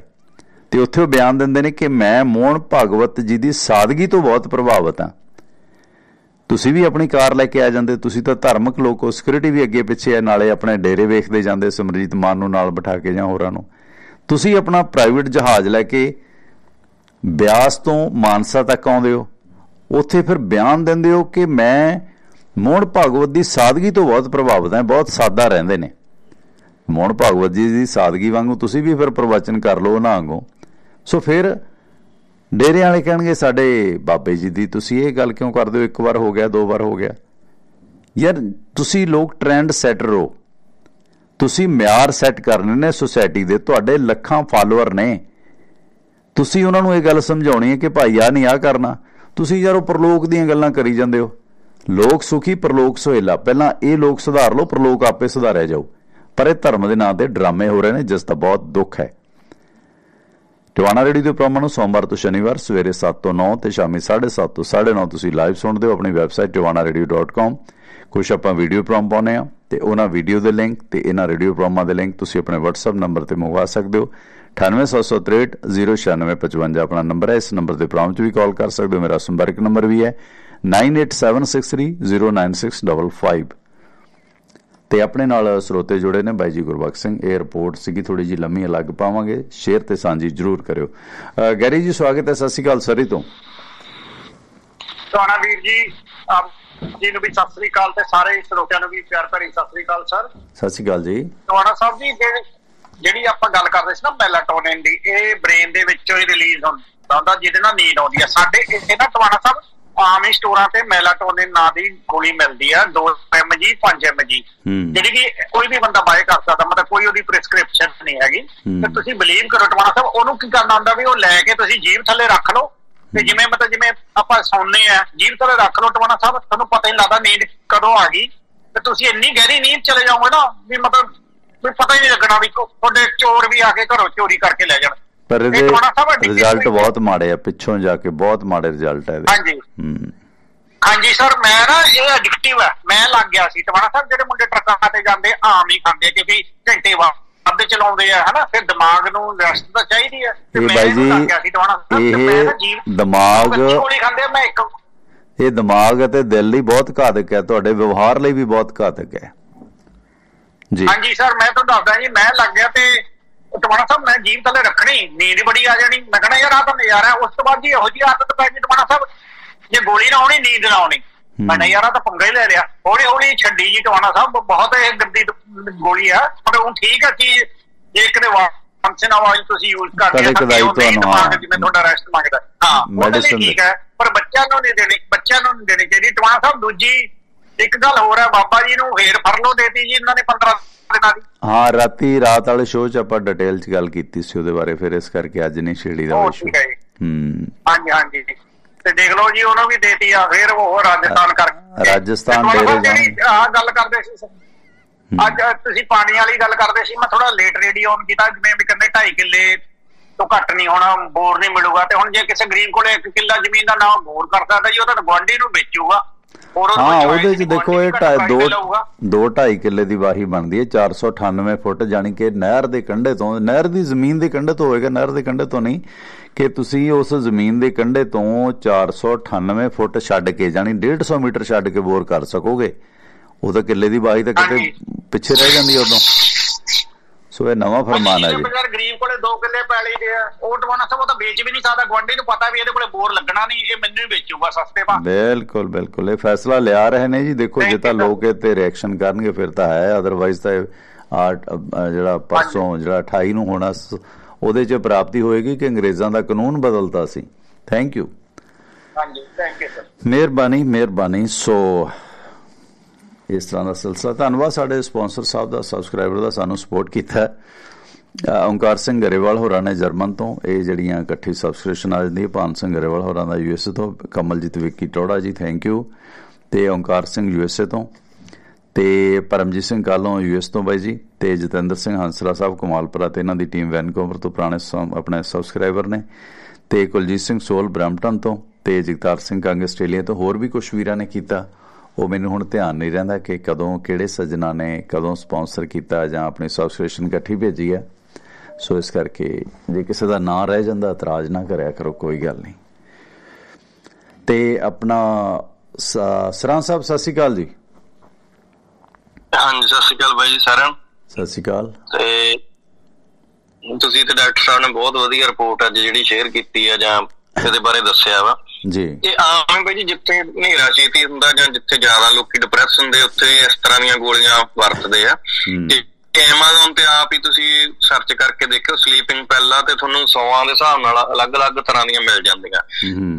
ਤੇ ਉੱਥੇ ਉਹ ਬਿਆਨ ਦਿੰਦੇ ਨੇ ਕਿ ਮੈਂ ਮੋਹਨ ਭਾਗਵਤ ਜੀ ਦੀ ਸਾਦਗੀ ਤੋਂ ਬਹੁਤ ਪ੍ਰਭਾਵਿਤ ਹਾਂ। ਤੁਸੀਂ ਵੀ ਆਪਣੀ ਕਾਰ ਲੈ ਕੇ ਆ ਜਾਂਦੇ, ਤੁਸੀਂ ਤਾਂ ਧਾਰਮਿਕ ਲੋਕ ਹੋ ਸਿਕਿਉਰਿਟੀ ਵੀ ਅੱਗੇ ਪਿੱਛੇ ਹੈ, ਨਾਲੇ ਆਪਣੇ ਡੇਰੇ ਵੇਖਦੇ ਜਾਂਦੇ, ਸਮਰੀਤ ਮਾਨ ਨੂੰ ਨਾਲ ਬਿਠਾ ਕੇ ਜਾਂ ਹੋਰਾਂ ਨੂੰ। ਤੁਸੀਂ ਆਪਣਾ ਪ੍ਰਾਈਵੇਟ ਜਹਾਜ਼ ਲੈ ਕੇ ਬਿਆਸ ਤੋਂ ਮਾਨਸਾ ਤੱਕ ਆਉਂਦੇ ਹੋ। ਉੱਥੇ ਫਿਰ ਬਿਆਨ ਦਿੰਦੇ ਹੋ ਕਿ ਮੈਂ ਮੋਹਨ ਭਾਗਵਤ ਦੀ ਸਾਦਗੀ ਤੋਂ ਬਹੁਤ ਪ੍ਰਭਾਵਿਤ ਹਾਂ, ਬਹੁਤ ਸਾਦਾ ਰਹਿੰਦੇ ਨੇ। ਮੋਹਨ ਭਾਗਵਤ ਜੀ ਦੀ ਸਾਦਗੀ ਵਾਂਗੂ ਤੁਸੀਂ ਵੀ ਫਿਰ ਪ੍ਰਵਚਨ ਕਰ ਲਓ ਉਹਨਾਂ ਵਾਂਗੂ। ਸੋ ਫਿਰ ਡੇਰੇ ਵਾਲੇ ਕਹਿਣਗੇ, ਸਾਡੇ ਬਾਬੇ ਜੀ ਦੀ ਤੁਸੀਂ ਇਹ ਗੱਲ ਕਿਉਂ ਕਰਦੇ ਹੋ? ਇੱਕ ਵਾਰ ਹੋ ਗਿਆ, ਦੋ ਵਾਰ ਹੋ ਗਿਆ। ਯਾਰ, ਤੁਸੀਂ ਲੋਕ ਟ੍ਰੈਂਡ ਸੈਟਰ ਹੋ। ਤੁਸੀਂ ਮਿਆਰ ਸੈੱਟ ਕਰਨੇ ਨੇ ਸੁਸਾਇਟੀ ਦੇ, ਤੁਹਾਡੇ ਲੱਖਾਂ ਫਾਲੋਅਰ ਨੇ। ਤੁਸੀਂ ਉਹਨਾਂ ਨੂੰ ਇਹ ਗੱਲ ਸਮਝਾਉਣੀ ਹੈ ਕਿ ਭਾਈ ਆ ਨਹੀਂ ਆ ਕਰਨਾ। ਤੁਸੀਂ ਯਾਰ ਉਹ ਪ੍ਰਲੋਕ ਦੀਆਂ ਗੱਲਾਂ ਕਰੀ ਜਾਂਦੇ ਹੋ। ਲੋਕ ਸੁਖੀ, ਪ੍ਰਲੋਕ ਸੋਹਿਲਾ। ਪਹਿਲਾਂ ਇਹ ਲੋਕ ਸੁਧਾਰ ਲਓ, ਪ੍ਰਲੋਕ ਆਪੇ ਸੁਧਾਰਿਆ ਜਾਊ। ਪਰ ਇਹ ਧਰਮ ਦੇ ਨਾਂ ਤੇ ਡਰਾਮੇ ਹੋ ਰਹੇ ਨੇ, ਜਿਸ ਦਾ ਬਹੁਤ ਦੁੱਖ ਹੈ। ਟਵਾਣਾ ਰੇਡੀ ਦੇ ਪ੍ਰੋਗਰਾਮ ਨੂੰ ਸੋਮਵਾਰ ਤੋਂ ਸ਼ਨੀਵਾਰ ਸਵੇਰੇ 7 ਤੋਂ 9 ਤੇ ਸ਼ਾਮੀ 7:30 ਤੋਂ 9:30 ਤੁਸੀਂ ਲਾਈਵ ਸੁਣਦੇ ਹੋ ਆਪਣੀ ਵੈਬਸਾਈਟ tiwanaradio.com ਕੁਝ ਆਪਾਂ ਵੀਡੀਓ ਪ੍ਰੋਗਰਾਮ ਪਾਉਨੇ ਆ ਤੇ ਉਹਨਾਂ ਵੀਡੀਓ ਦੇ ਲਿੰਕ ਤੇ ਇਹਨਾਂ ਰੇਡੀਓ ਪ੍ਰੋਗਰਾਮਾਂ ਦੇ ਲਿੰਕ ਤੁਸੀਂ ਆਪਣੇ WhatsApp ਨੰਬਰ ਤੇ ਮੰਗਵਾ ਸਕਦੇ ਹੋ। 9876309655 ਆਪਣਾ ਨੰਬਰ ਹੈ ਇਸ ਨੰਬਰ ਤੇ ਪ੍ਰੋਗਰਾਮ ਵੀ ਕਾਲ ਕਰ ਸਕਦੇ ਹੋ ਮੇਰਾ ਸੰਪਰਕ ਨੰਬਰ ਵੀ ਹੈ 9876309655 ਤੇ ਆਪਣੇ ਨਾਲ ਸਰੋਤੇ ਜੁੜੇ ਨੇ ਬਾਈ ਜੀ ਗੁਰਬਖਸ਼ ਸਿੰਘ ਇਹ ਰਿਪੋਰਟ ਸੀਗੀ ਥੋੜੀ ਜੀ ਲੰਮੀ ਅਲੱਗ ਪਾਵਾਂਗੇ ਸ਼ੇਅਰ ਤੇ ਸਾਂਝੀ ਜਰੂਰ ਕਰਿਓ ਗੈਰੀ ਜੀ ਸਵਾਗਤ ਹੈ ਸਤਿ ਸ਼੍ਰੀ ਅਕਾਲ ਸਰੀ ਤੋਂ ਤੁਹਾਡਾ ਵੀਰ ਜੀ ਆਪ ਜੀ ਨੂੰ ਵੀ ਸਤਿ ਸ੍ਰੀ ਅਕਾਲ ਤੇ ਸਾਰੇ ਸਰੋਤਿਆਂ ਨੂੰ ਵੀ ਪਿਆਰ ਭਰੀ ਸਤਿ ਸ੍ਰੀ ਅਕਾਲ ਸਰ ਸਤਿ ਸ਼੍ਰੀ ਅਕਾਲ ਜੀ ਤੁਹਾਡਾ ਸਾਹਿਬ ਜੀ ਜਿਹੜੀ ਆਪਾਂ ਗੱਲ ਕਰਦੇ ਸੀ ਨਾ ਮੈਲਾਟੋਨਿਨ ਦੀ ਇਹ ਬ੍ਰੇਨ ਦੇ ਵਿੱਚੋਂ ਹੀ ਰਿਲੀਜ਼ ਹੁੰਦਾ ਹੁੰਦਾ ਜਿਹਦੇ ਨਾਲ ਨੀਂਦ ਆਉਂਦੀ ਆ ਸਾਡੇ ਇੱਥੇ ਨਾ ਤੁਹਾਡਾ ਸਾਹਿਬ ਆਮ ਹੀ ਸਟੋਰਾਂ ਤੇ ਮੈਲਾਟੋਨਿਨ ਨਾਂ ਦੀ ਗੋਲੀ ਮਿਲਦੀ ਆ 2 mg 5 mg। ਜਿਹੜੀ ਕਿ ਕੋਈ ਵੀ ਬੰਦਾ ਬਾਏ ਕਰ ਸਕਦਾ ਮਤਲਬ ਕੋਈ ਉਹਦੀ ਪ੍ਰਿਸਕ੍ਰਿਪਸ਼ਨ ਨਹੀਂ ਹੈਗੀ। ਤੇ ਤੁਸੀਂ ਬਲੀਵ ਕਰੋ ਟਵਾਣਾ ਸਾਹਿਬ ਉਹਨੂੰ ਕੀ ਕਰਨਾ ਹੁੰਦਾ ਵੀ ਉਹ ਲੈ ਕੇ ਤੁਸੀਂ ਜੀਭ ਥੱਲੇ ਰੱਖ ਲਓ। ਤੇ ਜਿਵੇਂ ਮਤਲਬ ਜਿਵੇਂ ਆਪਾਂ ਸੌਂਦੇ ਆ ਜੀਭ ਥੱਲੇ ਰੱਖ ਲਓ ਟਵਾਣਾ ਸਾਹਿਬ ਤੁਹਾਨੂੰ ਪਤਾ ਹੀ ਲੱਗਦਾ ਨੀਂਦ ਕਦੋਂ ਆ ਗਈ। ਤੇ ਤੁਸੀਂ ਇੰਨੀ ਗਹਿਰੀ ਨੀਂਦ ਚਲੇ ਜਾਓਗੇ ਨਾ ਵੀ ਮਤਲਬ ਵੀ ਪਤਾ ਹੀ ਨਹੀਂ ਲੱਗਣਾ ਵੀ ਤੁਹਾਡੇ ਚੋਰ ਵੀ ਆ ਕੇ ਘਰੋਂ ਚੋਰੀ ਕਰਕੇ ਲੈ ਜਾਣ। ਪਰ ਇਹ ਇਹਦੇ ਰਿਜ਼ਲਟ ਬਹੁਤ ਮਾੜੇ ਆ ਪਿੱਛੋਂ ਜਾ ਕੇ ਬਹੁਤ ਮਾੜੇ ਰਿਜ਼ਲਟ ਇਹਦੇ। ਹਾਂਜੀ। ਹੂੰ। ਹਾਂਜੀ ਸਰ ਮੈਂ ਨਾ ਇਹ ਐਡਿਕਟਿਵ ਹੈ ਮੈਂ ਲੱਗ ਗਿਆ ਸੀ। ਟਵਾਣਾ ਸਾਹਿਬ ਜਿਹੜੇ ਮੁੰਡੇ ਟਰੱਕਾਂ ਤੇ ਜਾਂਦੇ ਆਮ ਹੀ ਖਾਂਦੇ ਕਿਉਂਕਿ ਘੰਟੇ ਵੱਧ ਚਲਾਉਂਦੇ ਆ ਹਨਾ? ਫਿਰ ਦਿਮਾਗ ਨੂੰ ਰੈਸਟ ਤਾਂ ਚਾਹੀਦੀ ਹੈ ਤੇ ਮੈਂ ਲੱਗ ਗਿਆ ਸੀ ਟਵਾਣਾ ਸਾਹਿਬ ਇਹ ਦਿਮਾਗ- ਗੋਲੀ ਖਾਂਦੇ ਆ, ਮੈਂ ਇੱਕ ਇਹ ਦਿਮਾਗ ਅਤੇ ਦਿਲ ਲਈ ਬਹੁਤ ਘਾਤਕ ਹੈ ਤੁਹਾਡੇ ਵਿਵਹਾਰ ਲਈ ਵੀ ਬਹੁਤ ਘਾਤਕ ਹੈ। ਜੀ। ਹਾਂਜੀ ਸਰ ਮੈਂ ਤੁਹਾਨੂੰ ਦੱਸਦਾ ਜੀ ਮੈਂ ਲੱਗ ਗਿਆ ਤੇ ਟਵਾਣਾ ਸਾਹਿਬ ਮੈਂ ਜੀਵ ਥੱਲੇ ਰੱਖਣੀ ਨੀਂਦ ਬੜੀ ਆ ਜਾਣੀ। ਮੈਂ ਕਹਣਾ ਯਾਰ ਆ ਤਾਂ ਨਜ਼ਾਰਾ ਉਸ ਤੋਂ ਬਾਅਦ ਜੀ ਇਹੋ ਜਿਹੀ ਆਦਤ ਪੈ ਗਈ ਟਵਾਣਾ ਸਾਹਿਬ ਜੇ ਗੋਲੀ ਨਾ ਆਉਣੀ ਨੀਂਦ ਨਾ ਆਉਣੀ। ਮੈਂ ਨਹੀਂ ਯਾਰ ਆ ਤਾਂ ਪੰਗਾ ਹੀ ਲੈ ਲਿਆ। ਹੌਲੀ ਹੌਲੀ ਛੱਡੀ ਜੀ ਟਵਾਣਾ ਸਾਹਿਬ ਬਹੁਤ ਇਹ ਗੰਦੀ ਗੋਲੀ ਆ। ਪਰ ਉਹ ਠੀਕ ਆ ਕਿ ਜੇ ਕਿਤੇ ਫੰਕਸ਼ਨ ਆਵਾਜ਼ ਤੁਸੀਂ ਯੂਜ਼ ਕਰਦੇ ਕਦੇ ਤਾਂ ਉਹ ਨਹੀਂ ਤੁਹਾਨੂੰ, ਦਿਮਾਗ ਹਾਂ। ਜਿਵੇਂ ਤੁਹਾਡਾ ਰੈਸਟ ਮੰਗਦਾ। ਹਾਂ ਉਹਦੇ ਲਈ ਠੀਕ ਹੈ ਪਰ ਬੱਚਿਆਂ ਨੂੰ ਨਹੀਂ ਦੇਣੀ ਬੱਚਿਆਂ ਨੂੰ ਨਹੀਂ ਦੇਣੀ ਚਾਹੀਦੀ। ਟਵਾਣਾ ਸਾਹਿਬ ਦੂਜੀ ਇੱਕ ਗੱਲ ਹੋਰ ਹੈ ਬਾਬਾ ਜੀ ਨੂੰ ਫੇਰ ਫਰਲੋ ਦੇਤੀ ਜੀ ਇਹਨਾਂ ਨੇ 15 ਦੇ। ਨਾਲ ਹੀ ਰਾਤੀ ਰਾਤ ਵਾਲੇ ਸ਼ੋਅ 'ਚ ਆਪਾਂ ਡਿਟੇਲ 'ਚ ਗੱਲ ਕੀਤੀ ਸੀ ਉਹਦੇ ਬਾਰੇ ਫਿਰ ਇਸ ਕਰਕੇ ਅੱਜ ਨਹੀਂ ਛੇੜੀ ਦਾ ਠੀਕ ਹੈ ਹਾਂਜੀ ਹਾਂਜੀ। ਤੇ ਦੇਖ ਲਓ ਜੀ ਉਹਨੂੰ ਵੀ ਦੇਤੀ ਆ ਫਿਰ ਉਹ ਰਾਜਸਥਾਨ ਕਰ ਰਾਜਸਥਾਨ ਤੇ ਡੇਰੇ ਜਿਹੜੀ ਆਹ ਗੱਲ ਕਰਦੇ ਸੀ ਅੱਜ ਤੁਸੀਂ ਪਾਣੀ ਵਾਲੀ ਗੱਲ ਕਰਦੇ ਸੀ ਮੈਂ ਥੋੜਾ ਲੇਟ ਰੇਡੀਓ ਔਨ ਕੀਤਾ ਜਿਵੇਂ ਵੀ ਕਹਿੰਦੇ 2.5 ਕਿੱਲੇ ਤੋਂ ਘੱਟ ਨਹੀਂ ਹੋਣਾ ਬੋਰ ਨਹੀਂ ਮਿਲੂਗਾ ਤੇ ਹੁਣ ਜੇ ਕਿਸੇ ਗਰੀਬ ਕੋਲੇ 1 ਕਿੱਲਾ ਜ਼ਮੀਨ ਦਾ ਨਾਮ ਬੋਰ ਕਰ ਸਕਦਾ ਜੀ ਉਹ ਤਾਂ ਗਵਾਂਢੀ ਨੂੰ ਵੇਚੂਗਾ। ਹਾਂ ਉਹਦੇ 'ਚ ਦੇਖੋ ਇਹ ਵੀ ਢਾਈ- ਘੱਟ ਦੋ price ਤੇ ਲਊਗਾ। ਦੋ ਢਾਈ ਕਿੱਲੇ ਦੀ ਵਾਹੀ ਬਣਦੀ ਹੈ 498 ਫੁੱਟ ਜਾਨੀ ਕਿ ਨਹਿਰ ਦੇ ਕੰਢੇ ਤੋਂ ਨਹਿਰ ਦੀ ਜ਼ਮੀਨ ਦੇ ਕੰਢੇ ਤੋਂ ਹੋਏਗਾ ਨਹਿਰ ਦੇ ਕੰਢੇ ਤੋਂ ਨਹੀਂ ਕਿ ਤੁਸੀਂ ਉਸ ਜ਼ਮੀਨ ਦੇ ਕੰਢੇ ਤੋਂ 498 ਫੁੱਟ ਛੱਡ ਕੇ ਜਾਨੀ 150 ਮੀਟਰ ਛੱਡ ਕੇ ਬੋਰ ਕਰ ਸਕੋਗੇ ਉਹ ਤਾਂ ਕਿੱਲੇ ਦੀ ਵਾਹੀ ਤਾਂ ਕਿਤੇ। ਪਿੱਛੇ ਰਹਿ ਜਾਂਦੀ ਉਦੋਂ ਸੋ ਇਹ ਨਵਾਂ ਫਰਮਾਨ ਹੈ ਜੀ। ਗਰੀਬ ਕੋਲੇ 2 ਕਿੱਲੇ ਪੈਲੀ ਦੇ ਆ। ਉਹ ਟਵਾਣਾ ਸਾਹਿਬ ਉਹ ਤਾਂ ਵੇਚ ਵੀ ਨਹੀਂ ਸਕਦਾ। ਗਵਾਂਢੀ ਨੂੰ ਪਤਾ ਵੀ ਇਹਦੇ ਕੋਲੇ ਬੋਰ ਲੱਗਣਾ ਨਹੀਂ ਇਹ ਮੈਨੂੰ ਹੀ ਵੇਚੂਗਾ ਸਸਤੇ ਭਾਅ। ਬਿਲਕੁਲ ਬਿਲਕੁਲ। ਇਹ ਫੈਸਲਾ ਲਿਆ ਰਹੇ ਨੇ ਜੀ। ਦੇਖੋ ਜੇ ਤਾਂ ਲੋਕ ਇਹ ਤੇ ਰਿਐਕਸ਼ਨ ਕਰਨਗੇ ਫਿਰ ਤਾਂ ਹੈ। ਅਦਰਵਾਈਜ਼ ਤਾਂ ਆ ਜਿਹੜਾ ਪਰਸੋਂ ਜਿਹੜਾ 28 ਨੂੰ ਹੋਣਾ ਉਹਦੇ 'ਚ ਪ੍ਰਾਪਤੀ ਹੋਏਗੀ ਕਿ ਅੰਗਰੇਜ਼ਾਂ ਦਾ ਕਾਨੂੰਨ ਬਦਲਤਾ ਸੀ। ਥੈਂਕ ਯੂ ਹਾਂਜੀ ਥੈਂਕ ਯੂ ਸਰ ਮਿਹਰਬਾਨੀ ਮਿਹਰਬਾਨੀ। ਸੋ ਇਸ ਤਰ੍ਹਾਂ ਦਾ ਸਿਲਸਿਲਾ। ਧੰਨਵਾਦ ਸਾਡੇ ਸਪਾਂਸਰ ਸਾਹਿਬ ਦਾ, ਸਬਸਕ੍ਰਾਈਬਰ ਦਾ, ਸਾਨੂੰ ਸਪੋਰਟ ਕੀਤਾ। ਹੈ। ਸਿੰਘ ਗਰੇਵਾਲ ਹੋਰਾਂ ਨੇ ਜਰਮਨ ਤੋਂ ਇਹ ਜਿਹੜੀਆਂ ਇਕੱਠੀ ਸਬਸਕ੍ਰਿਪਸ਼ਨ ਆ ਜਾਂਦੀ ਹੈ, ਭਾਨ ਸਿੰਘ ਗਰੇਵਾਲ ਹੋਰਾਂ ਦਾ ਯੂਐਸਏ ਤੋਂ, ਕਮਲਜੀਤ ਵਿੱਕੀ ਟੋੜਾ ਜੀ ਥੈਂਕ ਯੂ ਤੇ ਓਂਕਾਰ ਸਿੰਘ ਯੂਐਸਏ ਤੋਂ, ਤੇ ਪਰਮਜੀਤ ਸਿੰਘ ਕਾਲੋਂ ਯੂਐਸ ਤੋਂ ਬਾਈ ਜੀ, ਤੇ ਜਤਿੰਦਰ ਸਿੰਘ ਹੰਸਰਾ ਸਾਹਿਬ ਕਮਾਲਪੁਰਾ ਤੇ ਇਹਨਾਂ ਦੀ ਟੀਮ ਵੈਨਕੂਵਰ ਤੋਂ ਪੁਰਾਣੇ ਸਮ- ਆਪਣੇ ਸਬਸਕ੍ਰਾਈਬਰ ਨੇ। ਤੇ ਕੁਲਜੀਤ ਸਿੰਘ ਸੋਲ ਬ੍ਰੈਂਪਟਨ ਤੋਂ, ਤੇ ਜਗਤਾਰ ਸਿੰਘ ਕੰਗ ਆਸਟ੍ਰੇਲੀਆ ਤੋਂ ਹੋਰ ਵੀ ਕੁਝ ਵੀਰਾਂ ਨੇ ਕੀਤਾ। ਉਹ ਮੈਨੂੰ ਹੁਣ ਧਿਆਨ ਨਹੀਂ ਰਹਿੰਦਾ ਕਿ ਕਦੋਂ ਕਿਹੜੇ ਸੱਜਣਾ ਨੇ ਕਦੋਂ ਸਪਾਂਸਰ ਕੀਤਾ ਜਾਂ ਆਪਣੀ ਸਬਸਕ੍ਰਿਪਸ਼ਨ ਇਕੱਠੀ ਭੇਜੀ ਹੈ ਸੋ ਇਸ ਕਰਕੇ ਜੇ ਕਿਸੇ ਦਾ ਨਾਂ ਰਹਿ ਜਾਂਦਾ ਇਤਰਾਜ਼ ਨਾ ਕਰਿਆ ਕਰੋ ਕੋਈ ਗੱਲ ਨਹੀਂ। ਤੇ ਆਪਣਾ ਸਰਾਂ ਸਾਹਿਬ ਸਤਿ ਸ਼੍ਰੀ ਅਕਾਲ ਜੀ। ਹਾਂਜੀ ਸਤਿ ਸ਼੍ਰੀ ਅਕਾਲ ਬਾਈ ਨੂੰ। ਸਤਿ ਸ਼੍ਰੀ ਅਕਾਲ। ਤੇ ਤੁਸੀਂ ਤੇ ਡਾਕਟਰ ਸਾਹਿਬ ਨੇ ਬਹੁਤ ਵਧੀਆ ਰਿਪੋਰਟ ਅੱਜ ਜਿਹੜੀ ਸ਼ੇਅਰ ਕੀਤੀ ਆ ਜਾਂ ਇਹਦੇ ਬਾਰੇ ਦੱਸਿਆ ਵਾ। ਜੀ। ਇਹ ਆਮ ਹੈ ਜੀ ਜਿੱਥੇ ਹਨੇਰਾ ਛੇਤੀ ਹੁੰਦਾ ਜਾਂ ਜਿੱਥੇ ਜ਼ਿਆਦਾ ਲੋਕੀ ਡਿਪਰੈਸ ਹੁੰਦੇ ਉੱਥੇ ਇਸ ਤਰ੍ਹਾਂ ਦੀਆਂ ਗੋਲੀਆਂ ਵਰਤਦੇ ਆ। ਤੇ Amazon ਤੇ ਆਪ ਹੀ ਤੁਸੀਂ ਸਰਚ ਕਰਕੇ ਦੇਖਿਓ ਸਲੀਪਿੰਗ ਪਹਿਲਾਂ ਤੇ ਤੁਹਾਨੂੰ ਸੌਆਂ ਦੇ ਹਿਸਾਬ ਨਾਲ ਅਲੱਗ-ਅਲੱਗ ਤਰ੍ਹਾਂ ਦੀਆਂ ਮਿਲ ਜਾਂਦੀਆਂ।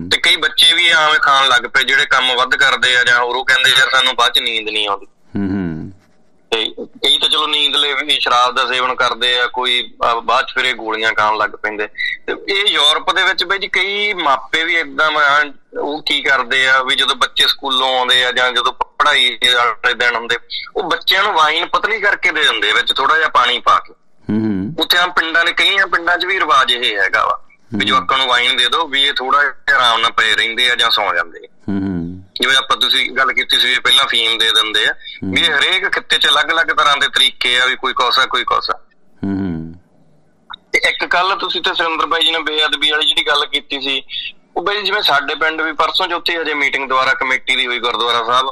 ਤੇ ਕਈ ਬੱਚੇ ਵੀ ਆਵੇਂ ਖਾਣ ਲੱਗ ਪਏ ਜਿਹੜੇ ਕੰਮ ਵੱਧ ਕਰਦੇ ਆ ਜਾਂ ਹੋਰ ਉਹ ਕਹਿੰਦੇ ਯਾਰ ਸਾਨੂੰ ਬਾਅਦ ਚ ਨੀਂਦ ਨਹੀਂ ਆਉਂਦੀ। ਹੂੰ ਹੂੰ। ਤੇ ਕਈ ਤਾਂ ਚਲੋ ਨੀਂਦ ਲਈ ਵੀ ਸ਼ਰਾਬ ਦਾ ਸੇਵਨ ਕਰਦੇ ਆ ਕੋਈ ਬਾਅਦ ਚ ਫਿਰ ਇਹ ਗੋਲੀਆਂ ਖਾਣ ਲੱਗ ਪੈਂਦੇ। ਤੇ ਇਹ ਯੂਰਪ ਦੇ ਵਿੱਚ ਬਈ ਜੀ ਕਈ ਮਾਪੇ ਵੀ ਇਦਾਂ ਉਹ ਕੀ ਕਰਦੇ ਆ ਵੀ ਜਦੋਂ ਬੱਚੇ ਸਕੂਲੋਂ ਆਉਂਦੇ ਆ ਜਾਂ ਜਦੋਂ ਪੜ੍ਹਾਈ ਵਾਲੇ ਦਿਨ ਹੁੰਦੇ ਉਹ ਬੱਚਿਆਂ ਨੂੰ ਵਾਈਨ ਪਤਲੀ ਕਰਕੇ ਦੇ ਦਿੰਦੇ ਵਿੱਚ ਥੋੜਾ ਜਿਹਾ ਪਾਣੀ ਪਾ ਕੇ। ਹੂੰ ਉੱਥੇ ਆ ਪਿੰਡਾਂ ਦੇ ਕਈਆਂ ਪਿੰਡਾਂ 'ਚ ਵੀ ਰਿਵਾਜ ਇਹ ਹੈਗਾ ਵਾ ਵੀ ਜਵਾਕਾਂ ਨੂੰ ਵਾਈਨ ਦੇ ਦਿਓ ਵੀ ਇਹ ਥੋੜਾ ਜਿਹਾ ਆਰਾਮ ਨਾਲ ਪਏ ਰਹਿੰਦੇ ਆ ਜਾਂ ਸੌਂ ਜਾਂਦੇ ਆ। ਹੂੰ ਜਿਵੇਂ ਆਪਾਂ ਤੁਸੀਂ ਗੱਲ ਕੀਤੀ ਸੀ ਪਹਿਲਾਂ ਫੀਮ ਦੇ ਦਿੰਦੇ ਆ ਵੀ ਹਰੇਕ ਖਿੱਤੇ 'ਚ ਅਲੱਗ-ਅਲੱਗ ਤਰ੍ਹਾਂ ਦੇ ਤਰੀਕੇ ਆ ਵੀ ਕੋਈ ਕੋਸਾ ਕੋਈ ਕੋਸਾ। ਹੂੰ ਤੇ ਇੱਕ ਕੱਲ ਤੁਸੀਂ ਤੇ ਸੁਰਿੰਦਰ ਬਾਈ ਜੀ ਨੇ ਬੇਅਦਬੀ ਵਾਲੀ ਜਿਹੜੀ ਗੱਲ ਕੀਤੀ ਸੀ ਉਹ ਬਈ ਜਿਵੇਂ ਸਾਡੇ ਪਿੰਡ ਵੀ ਪਰਸੋਂ ਚੌਥੀ ਹਜੇ ਮੀਟਿੰਗ ਦੁਆਰਾ ਕਮੇਟੀ ਦੀ ਹੋਈ ਗੁਰਦੁਆਰਾ ਸਾਹਿਬ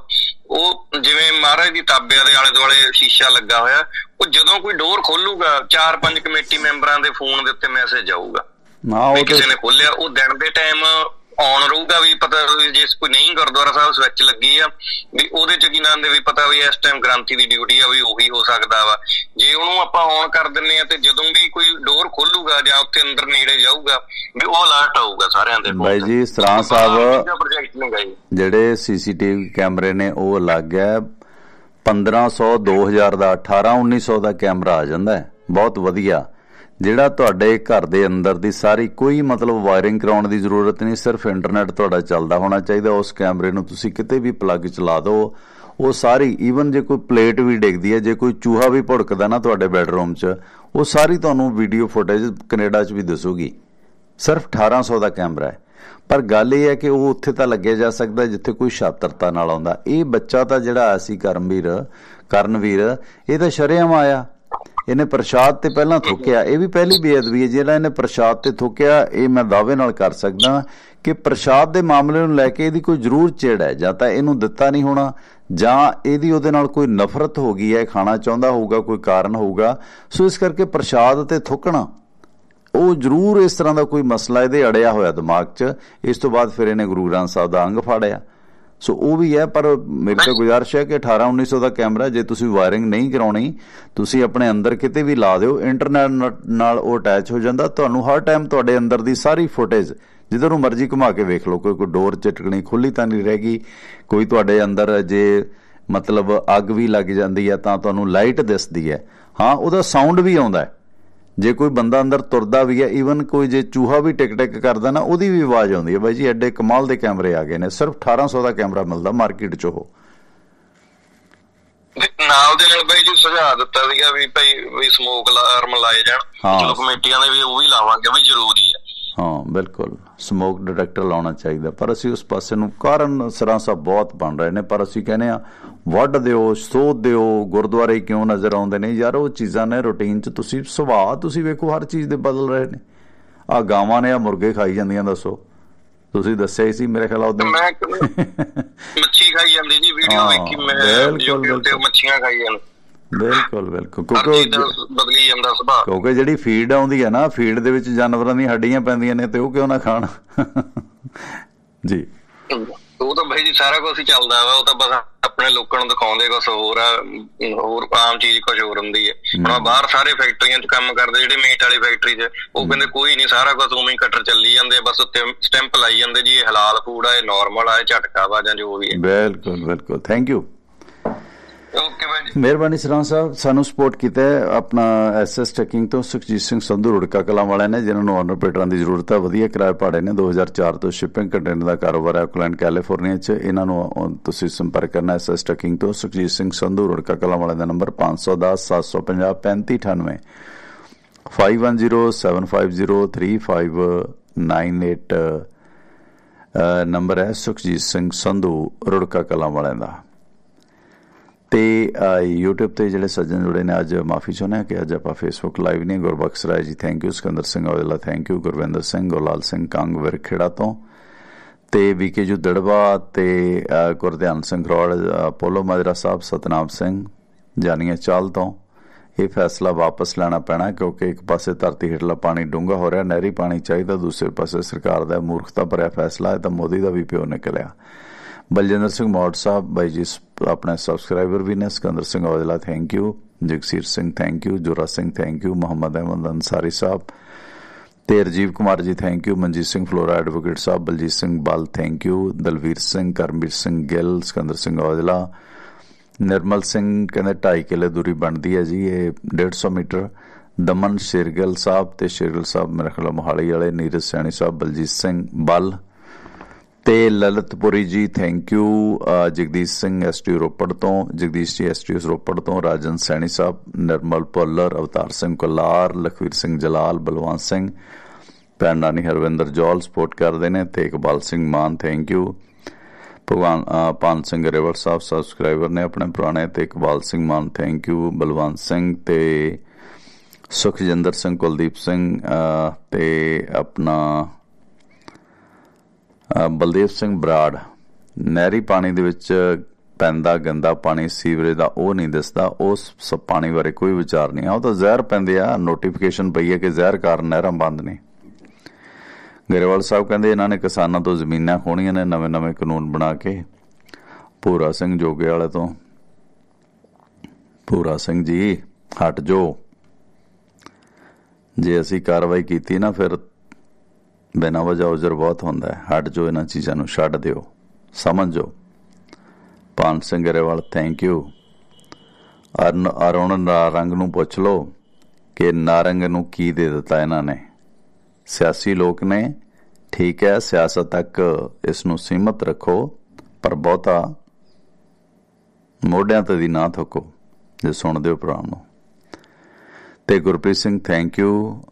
ਉਹ ਜਿਵੇਂ ਮਹਾਰਾਜ ਦੀ ਤਾਬਿਆਂ ਦੇ ਆਲੇ ਦੁਆਲੇ ਸ਼ੀਸ਼ਾ ਲੱਗਾ ਹੋਇਆ ਉਹ ਜਦੋਂ ਕੋਈ ਡੋਰ ਖੋਲੂਗਾ ਚਾਰ ਪੰਜ ਕਮੇਟੀ ਮੈਂਬਰਾਂ ਦੇ ਫੋਨ ਦੇ ਉੱਤੇ ਮੈਸੇਜ ਆਊਗਾ। ਨਾ ਉਹ ਕਿਸੇ ਨੇ ਖੋਲਿਆ ਉਹ ਦਿਨ ਦੇ ਟਾਈਮ ਆਨ ਰਹੂਗਾ ਵੀ ਗੁਰਦੁਆਰਾ ਸਾਹਿਬ ਸਵਿਚ ਲੱਗੀ ਆ ਵੀ ਉਹਦੇ ਚ ਕੀ ਨਾਮ ਦੇ ਵੀ ਪਤਾ ਵੀ ਇਸ ਟਾਈਮ ਗ੍ਰੰਥੀ ਦੀ ਡਿਊਟੀ ਆ ਵੀ ਉਹੀ ਹੋ ਸਕਦਾ ਵਾ। ਜੇ ਉਹਨੂੰ ਆਪਾਂ ਆਨ ਕਰ ਦਿੰਨੇ ਆ ਤੇ ਜਦੋਂ ਵੀ ਕੋਈ ਡੋਰ ਖੋਲੂਗਾ ਜਾਂ ਉੱਥੇ ਅੰਦਰ ਨੇੜੇ ਜਾਊਗਾ ਵੀ ਉਹ ਅਲਰਟ ਆਊਗਾ ਸਾਰਿਆਂ ਦੇ ਬਾਈ। ਜੀ, ਸਰਾਂ ਸਾਹਿਬ- ਜਿਹੜੇ ਸੀਸੀਟੀਵੀ ਕੈਮਰੇ ਨੇ ਉਹ ਅਲੱਗ ਹੈ। 1500 2000 ਦਾ 18 1900 ਦਾ ਕੈਮਰਾ ਆ ਜਾਂਦਾ ਹੈ। ਬਹੁਤ ਵਧੀਆ। ਜਿਹੜਾ ਤੁਹਾਡੇ ਘਰ ਦੇ ਅੰਦਰ ਦੀ ਸਾਰੀ ਕੋਈ ਮਤਲਬ ਵਾਇਰਿੰਗ ਕਰਾਉਣ ਦੀ ਜ਼ਰੂਰਤ ਨਹੀਂ, ਸਿਰਫ ਇੰਟਰਨੈਟ ਤੁਹਾਡਾ ਚੱਲਦਾ ਹੋਣਾ ਚਾਹੀਦਾ, ਉਸ ਕੈਮਰੇ ਨੂੰ ਤੁਸੀਂ ਕਿਤੇ ਵੀ ਪਲੱਗ ਚਲਾ ਦਿਓ ਉਹ ਸਾਰੀ ਈਵਨ ਜੇ ਕੋਈ ਪਲੇਟ ਵੀ ਡਿੱਗਦੀ ਹੈ, ਜੇ ਕੋਈ ਚੂਹਾ ਵੀ ਭੁੜਕਦਾ ਨਾ ਤੁਹਾਡੇ ਬੈੱਡਰੂਮ 'ਚ, ਉਹ ਸਾਰੀ ਤੁਹਾਨੂੰ ਵੀਡੀਓ ਫੁਟੇਜ ਕੈਨੇਡਾ 'ਚ ਵੀ ਦਿਸੂਗੀ। ਸਿਰਫ 1800 ਦਾ ਕੈਮਰਾ ਹੈ। ਪਰ ਗੱਲ ਇਹ ਹੈ ਕਿ ਉਹ ਉੱਥੇ ਤਾਂ ਲੱਗਿਆ ਜਾ ਸਕਦਾ ਜਿੱਥੇ ਕੋਈ ਸ਼ਾਤਰਤਾ ਨਾਲ ਆਉਂਦਾ। ਇਹ ਬੱਚਾ ਤਾਂ ਜਿਹੜਾ ਆਇਆ ਸੀ ਕਰਮਵੀਰ, ਕਰਨਵੀਰ, ਇਹ ਤਾਂ ਸ਼ਰੇਆਮ ਆਇਆ। ਇਹਨੇ ਪ੍ਰਸ਼ਾਦ ਤੇ ਪਹਿਲਾਂ ਥੁੱਕਿਆ। ਇਹ ਵੀ ਪਹਿਲੀ ਬੇਅਦਬੀ ਹੈ। ਜਿਹੜਾ ਇਹਨੇ ਪ੍ਰਸ਼ਾਦ ਤੇ ਥੁੱਕਿਆ ਇਹ ਮੈਂ ਦਾਅਵੇ ਨਾਲ ਕਰ ਸਕਦਾ ਕਿ ਪ੍ਰਸ਼ਾਦ ਦੇ ਮਾਮਲੇ ਨੂੰ ਲੈ ਕੇ ਇਹਦੀ ਕੋਈ ਜ਼ਰੂਰ ਚਿੜ ਹੈ। ਜਾਂ ਤਾਂ ਇਹਨੂੰ ਦਿੱਤਾ ਨਹੀਂ ਹੋਣਾ ਜਾਂ ਇਹਦੀ ਉਹਦੇ ਨਾਲ ਕੋਈ ਨਫ਼ਰਤ ਹੋ ਗਈ ਹੈ ਖਾਣਾ ਚਾਹੁੰਦਾ ਹੋਊਗਾ ਕੋਈ ਕਾਰਨ ਹੋਊਗਾ। ਸੋ ਇਸ ਕਰਕੇ ਪ੍ਰਸ਼ਾਦ ਤੇ ਥੁੱਕਣਾ ਉਹ ਜ਼ਰੂਰ ਇਸ ਤਰ੍ਹਾਂ ਦਾ ਕੋਈ ਮਸਲਾ ਇਹਦੇ ਅੜਿਆ ਹੋਇਆ ਦਿਮਾਗ 'ਚ। ਇਸ ਤੋਂ ਬਾਅਦ ਫਿਰ ਇਹਨੇ ਗੁਰੂ ਗ੍ਰੰਥ ਸਾਹਿਬ ਦਾ ਅੰਗ ਫਾੜਿਆ। ਸੋ ਉਹ ਵੀ ਹੈ ਪਰ ਮੇਰੀ ਤਾਂ ਗੁਜ਼ਾਰਿਸ਼ ਹੈ ਕਿ 18 1900 ਦਾ ਕੈਮਰਾ ਜੇ ਤੁਸੀਂ ਵਾਇਰਿੰਗ ਨਹੀਂ ਕਰਾਉਣੀ ਤੁਸੀਂ ਆਪਣੇ ਅੰਦਰ ਕਿਤੇ ਵੀ ਲਾ ਦਿਓ ਇੰਟਰਨੈਟ ਨਾਲ ਉਹ ਅਟੈਚ ਹੋ ਜਾਂਦਾ ਤੁਹਾਨੂੰ ਹਰ ਟਾਈਮ ਤੁਹਾਡੇ ਅੰਦਰ ਦੀ ਸਾਰੀ ਫੁਟੇਜ ਜਿੱਧਰ ਨੂੰ ਮਰਜ਼ੀ ਘੁਮਾ ਕੇ ਵੇਖ ਲਓ ਕੋਈ ਕੋਈ ਡੋਰ ਚਟਕਣੀ ਖੁੱਲੀ ਤਾਂ ਨਹੀਂ ਰਹੇਗੀ ਕੋਈ ਤੁਹਾਡੇ ਅੰਦਰ ਜੇ ਮਤਲਬ ਅੱਗ ਵੀ ਲੱਗ ਜਾਂਦੀ ਹੈ ਤਾਂ ਤੁਹਾਨੂੰ ਲਾਈਟ ਦਿਸਦੀ ਹੈ। ਹਾਂ ਉਹਦਾ ਸਾਊਂਡ ਵੀ ਆਉਂਦਾ ਹੈ। ਜੇ ਕੋਈ ਬੰਦਾ ਅੰਦਰ ਤੁਰਦਾ ਵੀ ਹੈ ਈਵਨ ਕੋਈ ਜੇ ਚੂਹਾ ਵੀ ਟਿਕ ਟਿਕ ਕਰਦਾ ਨਾ ਉਹਦੀ ਵੀ ਆਵਾਜ਼ ਆਉਂਦੀ ਹੈ। ਬਾਈ ਜੀ ਐਡੇ ਕਮਾਲ ਦੇ ਕੈਮਰੇ ਆ ਗਏ ਨੇ। ਸਿਰਫ 1800 ਦਾ ਕੈਮਰਾ ਮਿਲਦਾ ਮਾਰਕੀਟ 'ਚ। ਉਹ ਨਾਲ ਦੇ ਨਾਲ ਬਾਈ ਜੀ ਸੁਝਾਅ ਦਿੱਤਾ ਸੀਗਾ ਵੀ ਭਾਈ ਵੀ ਸਮੋਕ ਅਲਾਰਮ ਲਾਏ ਜਾਣ। ਚਲੋ ਕਮੇਟੀਆਂ ਦੇ ਵੀ ਉਹ ਵੀ ਲਾਵਾਂਗੇ ਵੀ ਜ਼ਰੂਰੀ ਹੈ। ਹਾਂ ਬਿਲਕੁਲ। ਸਮੋਕ ਡਿਟੈਕਟਰ ਲਾਉਣਾ ਚਾਹੀਦਾ। ਪਰ ਅਸੀਂ ਉਸ ਪਾਸੇ ਨੂੰ ਕਾਰਨ ਸਰਾਂ ਸਭ ਬਹੁਤ ਬਣ ਰਹੇ ਨੇ ਪਰ ਅਸੀਂ ਕਹਿੰਦੇ ਆ ਵੱਢ ਦਿਓ ਸੋਧ ਦਿਓ ਗੁਰਦੁਆਰੇ ਕਿਉਂ ਨਜ਼ਰ ਆਉਂਦੇ ਨੇ? ਯਾਰ ਉਹ ਚੀਜ਼ਾਂ ਨੇ ਰੁਟੀਨ 'ਚ ਤੁਸੀਂ ਸੁਭਾਅ ਤੁਸੀਂ ਵੇਖੋ ਹਰ ਚੀਜ਼ ਦੇ ਬਦਲ ਰਹੇ ਨੇ। ਆ ਗਾਵਾਂ ਨੇ ਆ ਮੁਰਗੇ ਖਾਈ ਜਾਂਦੀਆਂ ਦੱਸੋ। ਤੁਸੀਂ ਦੱਸਿਆ ਸੀ ਮੇਰੇ ਖਿਆਲ ਉਹਦੇ ਮੈਂ ਮੱਛੀ ਖਾਈ ਜਾਂਦੀ ਜੀ ਵੀਡੀਓ ਵੇਖੀ ਮੈਂ ਬਿਲਕੁਲ, ਮੱਛੀਆਂ ਖਾਈ ਜਾਂਦੇ ਬਿਲਕੁਲ ਬਿਲਕੁਲ। ਕਿਉਂਕਿ ਬਦਲੀ ਜਾਂਦਾ ਸੁਭਾਅ। ਕਿਉਂਕਿ ਜਿਹੜੀ ਫੀਡ ਆਉਂਦੀ ਹੈ ਨਾ ਫੀਡ ਦੇ ਵਿੱਚ ਜਾਨਵਰਾਂ ਦੀਆਂ ਹੱਡੀਆਂ ਪੈਂਦੀਆਂ ਨੇ ਤੇ ਉਹ ਕਿਉਂ ਨਾ ਖਾਣ? ਜੀ। ਉਹ ਤਾਂ ਭਾਈ ਜੀ ਸਾਰਾ ਕੁਝ ਚੱਲਦਾ ਵਾ ਉਹ ਤਾਂ ਬਸ ਆਪਣੇ ਲੋਕਾਂ ਨੂੰ ਦਿਖਾਉਂਦੇ ਕੁਝ ਹੋਰ ਆ ਹੋਰ ਆਮ ਚੀਜ਼ ਕੁਝ ਹੋਰ ਹੁੰਦੀ ਹੈ। ਹੁਣ ਬਾਹਰ ਸਾਰੇ ਫੈਕਟਰੀਆਂ 'ਚ ਕੰਮ ਕਰਦੇ ਜਿਹੜੇ ਮੀਟ ਵਾਲੀ ਫੈਕਟਰੀ 'ਚ ਉਹ ਕਹਿੰਦੇ ਕੋਈ ਨਹੀਂ ਸਾਰਾ ਕੁਝ ਉਵੇਂ ਹੀ ਕਟਰ ਚੱਲੀ ਜਾਂਦੇ ਬਸ ਉੱਤੇ ਸਟੈਂਪ ਲਾਈ ਜਾਂਦੇ ਜੀ ਇਹ ਹਲਾਲ ਫੂਡ ਆ ਇਹ ਨਾਰਮਲ ਆ ਇਹ ਝਟਕਾ ਵਾ ਜਾਂ ਜੋ ਵੀ ਹੈ। ਬਿਲਕੁਲ ਬਿਲਕੁਲ। ਥੈਂਕ ਯੂ ਓਕੇ ਭਾਈ ਮਿਹਰਬਾਨੀ ਸਰਾਂ ਸਾਹਿਬ ਸਾਨੂੰ ਸਪੋਰਟ ਕੀਤਾ ਆਪਣਾ ਐਸਐਸ ਟੈਕਿੰਗ ਤੋਂ ਸੁਖਜੀਤ ਸਿੰਘ ਸੰਧੂ ਰੁੜਕਾ ਕਲਾਂ ਵਾਲਿਆਂ ਨੇ ਜਿਨ੍ਹਾਂ ਨੂੰ ਓਨਰ ਦੀ ਜ਼ਰੂਰਤ ਹੈ ਵਧੀਆ ਕਿਰਾਏ ਭਾੜੇ ਨੇ। 2004 ਤੋਂ ਸ਼ਿਪਿੰਗ ਕੰਟੇਨਰ ਦਾ ਕਾਰੋਬਾਰ ਹੈ ਓਕਲੈਂਡ ਕੈਲੀਫੋਰਨੀਆ 'ਚ। ਇਹਨਾਂ ਨੂੰ ਅਹ, ਤੁਸੀਂ ਸੰਪਰਕ ਕਰਨਾ ਐਸਐਸ ਟੈਕਿੰਗ ਤੋਂ ਸੁਖਜੀਤ ਸਿੰਘ ਸੰਧੂ ਰੁੜਕਾ ਕਲਾਂ ਵਾਲਿਆਂ ਦਾ ਨੰਬਰ 510 750 3598 5107503598 ਨੰਬਰ ਹੈ ਸੁਖਜੀਤ ਸਿੰਘ ਸੰਧੂ ਰੁੜਕਾ ਕਲਾਂ ਵਾਲਿਆਂ ਦਾ। ਤੇ ਅਹ, YouTube ਤੇ ਜਿਹੜੇ ਸੱਜਣ ਜੁੜੇ ਨੇ ਅੱਜ ਮਾਫੀ ਚਾਹੁੰਦੇ ਹਾਂ ਕਿ ਅੱਜ ਆਪਾਂ Facebook ਲਾਈਵ ਨਹੀਂ Gurbakhsh Rai ji thank you Sikandar Singh Aujla thank you Gurvinder Singh Gurlal Singh Kang Virkhera ਤੋਂ ਤੇ ਵੀਕੇ ਜੂ ਦੜਵਾ ਤੇ ਗੁਰਧਿਆਨ ਸਿੰਘ ਰੋੜ ਪੋਲੋ ਮਾਜਰਾ ਸਾਹਿਬ ਸਤਨਾਮ ਸਿੰਘ ਜਾਨੀਏ ਚਾਲ ਤੋਂ ਇਹ ਫੈਸਲਾ ਵਾਪਸ ਲੈਣਾ ਪੈਣਾ ਕਿਉਂਕਿ ਇੱਕ ਪਾਸੇ ਧਰਤੀ ਹੇਠਲਾ ਪਾਣੀ ਡੂੰਘਾ ਹੋ ਰਿਹਾ ਨਹਿਰੀ ਪਾਣੀ ਚਾਹੀਦਾ ਦੂਸਰੇ ਪਾਸੇ ਸਰਕਾਰ ਦਾ ਮੂਰਖਤਾ ਭਰਿਆ ਫੈਸਲਾ ਹੈ ਤਾਂ ਮੋਦੀ ਦਾ ਵੀ ਪਿਓ ਨਿਕਲਿਆ। ਬਲਜਿੰਦਰ ਸਿੰਘ ਮੌੜ ਸਾਹਿਬ, ਬਾਈ ਜੀ ਆਪਣੇ ਸਬਸਕ੍ਰਾਈਬਰ ਵੀ ਨੇ, Sikandar Singh Aujla thank you Jagsir Singh thank you Jora Singh thank you Muhammad Ahmad Ansari Sahib, ਤੇ Rajiv Kumar ji thank you Manjeet Singh Flora advocate Sahib, Baljit Singh Bal thank you Dalvir Singh, Karamvir Singh Gill, Sikandar Singh Aujla, Nirmal Singh ਕਹਿੰਦੇ 2.5 ਕਿਲੇ ਦੂਰੀ ਬਣਦੀ ਹੈ ਜੀ, ਇਹ 150 metre, ਦਮਨ ਸ਼ੇਰਗਿੱਲ ਸਾਹਿਬ ਤੇ ਸ਼ੇਰਗਿੱਲ ਸਾਹਿਬ ਮੇਰੇ ਖਿਆਲ ਮੋਹਾਲੀ ਵਾਲੇ, ਨੀਰਜ ਸੈਣੀ ਸਾਹਿਬ, ਬਲਜੀਤ ਸਿੰਘ ਬਲ ਤੇ Lalatpuri ji thank you Jagdish Singh ST Ropar ਤੋਂ ਜਗਦੀਸ਼ ਜੀ ਐਸਟੀ ਰੋਪੜ ਤੋਂ ਰਾਜਨ ਸੈਣੀ ਸਾਹਿਬ ਨਿਰਮਲ ਭੁੱਲਰ ਅਵਤਾਰ ਸਿੰਘ ਕੁਲਾਰ ਲਖਵੀਰ ਸਿੰਘ ਜਲਾਲ ਬਲਵੰਤ ਸਿੰਘ ਪੈਂਡਾਨੀ ਹਰਵਿੰਦਰ ਜੋਲ ਸਪੋਰਟ ਕਰਦੇ ਨੇ ਤੇ ਇਕਬਾਲ ਸਿੰਘ ਮਾਨ ਥੈਂਕ ਯੂ ਭਗਵਾਨ ਅ, ਪਾਨ ਸਿੰਘ ਰੇਵਲ ਸਾਹਿਬ ਸਬਸਕ੍ਰਾਈਬਰ ਨੇ ਆਪਣੇ ਪੁਰਾਣੇ ਤੇ ਇਕਬਾਲ ਸਿੰਘ ਮਾਨ ਥੈਂਕ ਯੂ ਬਲਵੰਤ ਸਿੰਘ ਤੇ ਸੁਖਜਿੰਦਰ ਸਿੰਘ ਕੁਲਦੀਪ ਸਿੰਘ ਅ, ਤੇ ਆਪਣਾ ਬਲਦੇਵ ਸਿੰਘ ਬਰਾੜ, ਨਹਿਰੀ ਪਾਣੀ ਦੇ ਵਿੱਚ ਪੈਂਦਾ ਗੰਦਾ ਪਾਣੀ, ਸੀਵਰੇਜ ਦਾ ਉਹ ਨਹੀਂ ਦਿਸਦਾ ਉਸ ਸ- ਪਾਣੀ ਬਾਰੇ ਕੋਈ ਵਿਚਾਰ ਨਹੀਂ। ਆ ਉਹ ਤਾਂ ਜ਼ਹਿਰ ਪੈਂਦੇ ਆ ਨੋਟੀਫਿਕੇਸ਼ਨ ਪਈ ਹੈ ਕਿ ਜ਼ਹਿਰ ਕਾਰਨ ਨਹਿਰਾਂ ਬੰਦ ਨੇ। ਗਰੇਵਾਲ ਸਾਹਿਬ ਕਹਿੰਦੇ ਇਹਨਾਂ ਨੇ ਕਿਸਾਨਾਂ ਤੋਂ ਜ਼ਮੀਨਾਂ ਖੋਣੀਆਂ ਨੇ, ਨਵੇਂ-ਨਵੇਂ ਕਾਨੂੰਨ ਬਣਾ ਕੇ। ਪੂਰਾ ਸਿੰਘ ਜੋਗੇ ਵਾਲੇ ਤੋਂ। ਪੂਰਾ ਸਿੰਘ ਜੀ, ਹਟ ਜੋ ਜੇ ਅਸੀਂ ਕਾਰਵਾਈ ਕੀਤੀ ਨਾ, ਫਿਰ ਬਿਨਾਂ ਵਜ੍ਹਾ ਉਜਰ ਬਹੁਤ ਹੁੰਦਾ ਹੈ। ਹਟ ਜੋ ਇਹਨਾਂ ਚੀਜ਼ਾਂ ਨੂੰ, ਛੱਡ ਦਿਓ। ਸਮਝ ਜੋ Paan Singh Grewal thank you earn Arun Narang ਨੂੰ ਪੁੱਛ ਲਓ ਕਿ ਨਾਰੰਗ ਨੂੰ ਕੀ ਦੇ ਦਿੱਤਾ ਇਹਨਾਂ ਨੇ। ਸਿਆਸੀ ਲੋਕ ਨੇ, ਠੀਕ ਹੈ, ਸਿਆਸਤ ਤੱਕ ਇਸ ਨੂੰ ਸੀਮਤ ਰੱਖੋ, ਪਰ ਬਹੁਤਾ ਮੋਢਿਆਂ ਤੇ ਦੀ ਨਾ ਥੋਕੋ, ਜੇ ਸੁਣਦੇ ਹੋ ਪ੍ਰੋਗਰਾਮ ਨੂੰ। ਤੇ ਗੁਰਪ੍ਰੀਤ ਸਿੰਘ ਥੈਂਕ ਯੂ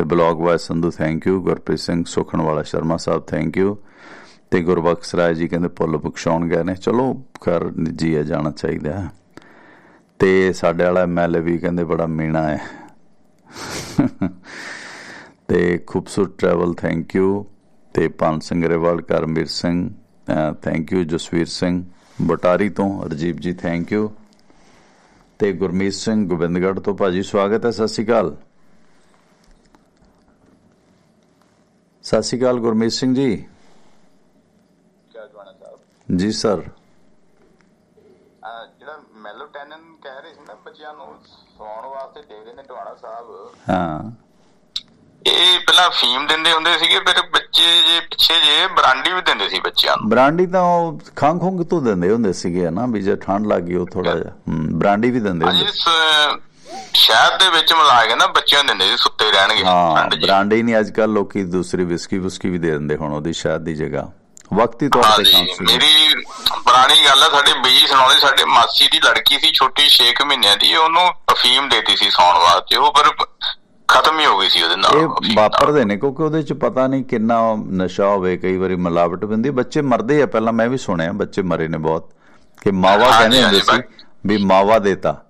ਤੇ blog voice Sandhu thank you Gurpreet Singh ਸੁਖਣ ਵਾਲਾ ਸ਼ਰਮਾ ਸਾਹਿਬ ਥੈਂਕ ਯੂ ਤੇ ਗੁਰਬਖਸ਼ ਰਾਏ ਜੀ ਕਹਿੰਦੇ ਪੁੱਲ ਬਖਸ਼ਾਉਣ ਗਏ ਨੇ। ਚਲੋ, ਘਰ ਜੀ ਆ ਜਾਣਾ ਚਾਹੀਦਾ ਹੈ। ਤੇ ਸਾਡੇ ਵਾਲਾ ਐਮਐਲਏ ਵੀ ਕਹਿੰਦੇ ਬੜਾ ਮੀਣਾ ਹੈ। ਤੇ ਖੂਬਸੂਰਤ ਟਰੈਵਲ ਥੈਂਕ ਯੂ ਤੇ ਪਾਨ ਸਿੰਘ ਰੇਵਾਲ ਕਰਮਵੀਰ ਸਿੰਘ ਥੈਂਕ ਯੂ ਜਸਵੀਰ ਸਿੰਘ, ਬਟਾਰੀ ਤੋਂ ਰਜੀਵ ਜੀ ਥੈਂਕ ਯੂ ਤੇ ਗੁਰਮੀਤ ਸਿੰਘ, ਗੋਬਿੰਦਗੜ੍ਹ ਤੋਂ ਭਾਜੀ, ਸਵਾਗਤ ਹੈ, ਸਤਿ ਸ਼੍ਰੀ ਅਕਾਲ। ਸਤਿ ਸ਼੍ਰੀ ਅਕਾਲ ਗੁਰਮੀਤ ਸਿੰਘ ਜੀ। ਸਾਹਿਬ? ਜੀ ਸਰ। ਜਿਹੜਾ ਮੈਲੋਟੈਨਨ ਕਹਿ ਰਹੇ ਸੀ ਨਾ ਬੱਚਿਆਂ ਨੂੰ ਸੌਣ ਵਾਸਤੇ ਦੇ ਰਹੇ ਨੇ ਟਵਾਣਾ ਸਾਹਿਬ। ਹਾਂ। ਇਹ ਪਹਿਲਾਂ ਫੀਮ ਦਿੰਦੇ ਹੁੰਦੇ ਸੀਗੇ ਫਿਰ ਬੱਚੇ ਜੇ ਪਿੱਛੇ ਜੇ ਬਰਾਂਡੀ ਵੀ ਦਿੰਦੇ ਸੀ ਬੱਚਿਆਂ ਨੂੰ। ਬ੍ਰਾਂਡੀ ਤਾਂ ਉਹ ਖੰਗ ਖੁੰਗ ਤੋਂ ਦਿੰਦੇ ਹੁੰਦੇ ਸੀਗੇ ਨਾ ਵੀ ਜੇ ਠੰਡ ਲੱਗ ਗਈ ਉਹ ਥੋੜਾ ਜਿਹਾ। ਬ੍ਰਾਂਡੀ ਵੀ ਦਿੰਦੇ ਹੁੰਦੇ। ਸ- ਸ਼ਹਿਦ ਦੇ ਵਿੱਚ ਮਿਲਾ ਕੇ ਨਾ ਬੱਚਿਆਂ ਨੂੰ ਦਿੰਦੇ ਸੀ ਸੁੱਤੇ ਰਹਿਣਗੇ। ਹਾਂ ਬ੍ਰਾਂਡੀ ਨਹੀਂ ਅੱਜ ਕੱਲ ਲੋਕੀ ਦੂਸਰੀ ਵਿਸਕੀ ਵੁਸਕੀ ਵੀ ਦੇ ਦਿੰਦੇ ਹੁਣ ਉਹਦੀ ਸ਼ਾਇਦ ਦੀ ਜਗ੍ਹਾ। ਵਕਤੀ ਤੌਰ ਤੇ ਖਾਂਸੀ। ਮੇਰੀ ਪੁਰਾਣੀ ਗੱਲ ਆ ਸਾਡੇ ਬੀਜੀ ਸੁਣਾਉਂਦੇ ਸਾਡੇ ਮਾਸੀ ਦੀ ਲੜਕੀ ਸੀ ਛੋਟੀ 6 ਮਹੀਨਿਆਂ ਦੀ ਉਹਨੂੰ ਅਫੀਮ ਦੇਤੀ ਸੀ ਸੌਣ ਵਾਸਤੇ ਉਹ ਪਰ ਖਤਮ ਹੀ ਹੋ ਗਈ ਸੀ ਉਹਦੇ ਨਾਲ। ਇਹ। ਵਾਪਰਦੇ ਨੇ ਕਿਉਂਕਿ ਉਹਦੇ ਚ ਪਤਾ ਨਹੀਂ ਕਿੰਨਾ ਨਸ਼ਾ ਹੋਵੇ ਕਈ ਵਾਰੀ ਮਿਲਾਵਟ ਹੁੰਦੀ ਬੱਚੇ ਮਰਦੇ ਆ ਪਹਿਲਾਂ ਮੈਂ ਵੀ ਸੁਣਿਆ ਬੱਚੇ ਮਰੇ ਨੇ ਬਹੁਤ ਕਿ ਮਾਵਾ ਕਹਿੰਦੇ ਹੁੰਦੇ ਸੀ ਵੀ ਮਾਵਾ ਦੇਤਾ।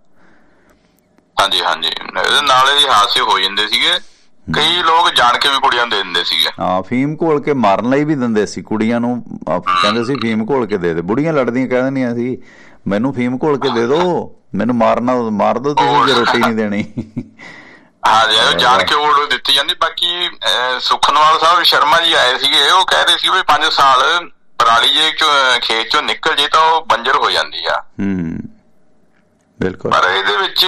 ਹਾਂਜੀ ਹਾਂਜੀ। ਇਹਦੇ ਨਾਲ ਇਹ ਹਾਦਸੇ ਹੋ ਜਾਂਦੇ ਸੀਗੇ। ਕਈ ਲੋਕ ਜਾਣ ਕੇ ਵੀ ਕੁੜੀਆਂ ਦੇ ਦਿੰਦੇ ਸੀਗੇ। ਹਾਂ ਫੀਮ ਘੋਲ ਕੇ ਮਾਰਨ ਲਈ ਵੀ ਦਿੰਦੇ ਸੀ। ਕੁੜੀਆਂ ਨੂੰ ਕਹਿੰਦੇ ਸੀ ਫੀਮ ਘੋਲ ਕੇ ਦੇ ਦੇ। ਬੁੜੀਆਂ ਲੜਦੀਆਂ ਕਹਿ ਦਿੰਦੀਆਂ ਸੀ ਮੈਨੂੰ ਫੀਮ ਘੋਲ ਕੇ ਦੇ ਦਿਓ ਮੈਨੂੰ ਮਾਰਨਾ ਮਾਰ ਦਿਓ ਤੁਸੀਂ ਜੇ ਰੋਟੀ ਨਹੀਂ ਦੇਣੀ। ਹਾਂਜੀ ਉਹ ਜਾਣ ਕੇ ਉਹ ਦਿੱਤੀ ਜਾਂਦੀ। ਬਾਕੀ ਸੁਖਨਵਾਲ ਸਾਹਿਬ ਸ਼ਰਮਾ ਜੀ ਆਏ ਸੀਗੇ। ਉਹ ਕਹਿ ਰਹੇ ਸੀ ਵੀ 5 ਸਾਲ ਪਰਾਲੀ ਜੇ ਖੇਤ ਚੋਂ ਨਿਕਲ ਜੇ ਤਾਂ ਉਹ ਬੰਜਰ ਹੋ ਜਾਂਦੀ ਆ। ਹੂੰ। ਬਿਲਕੁਲ। ਪਰ ਇਹਦੇ ਵਿੱਚ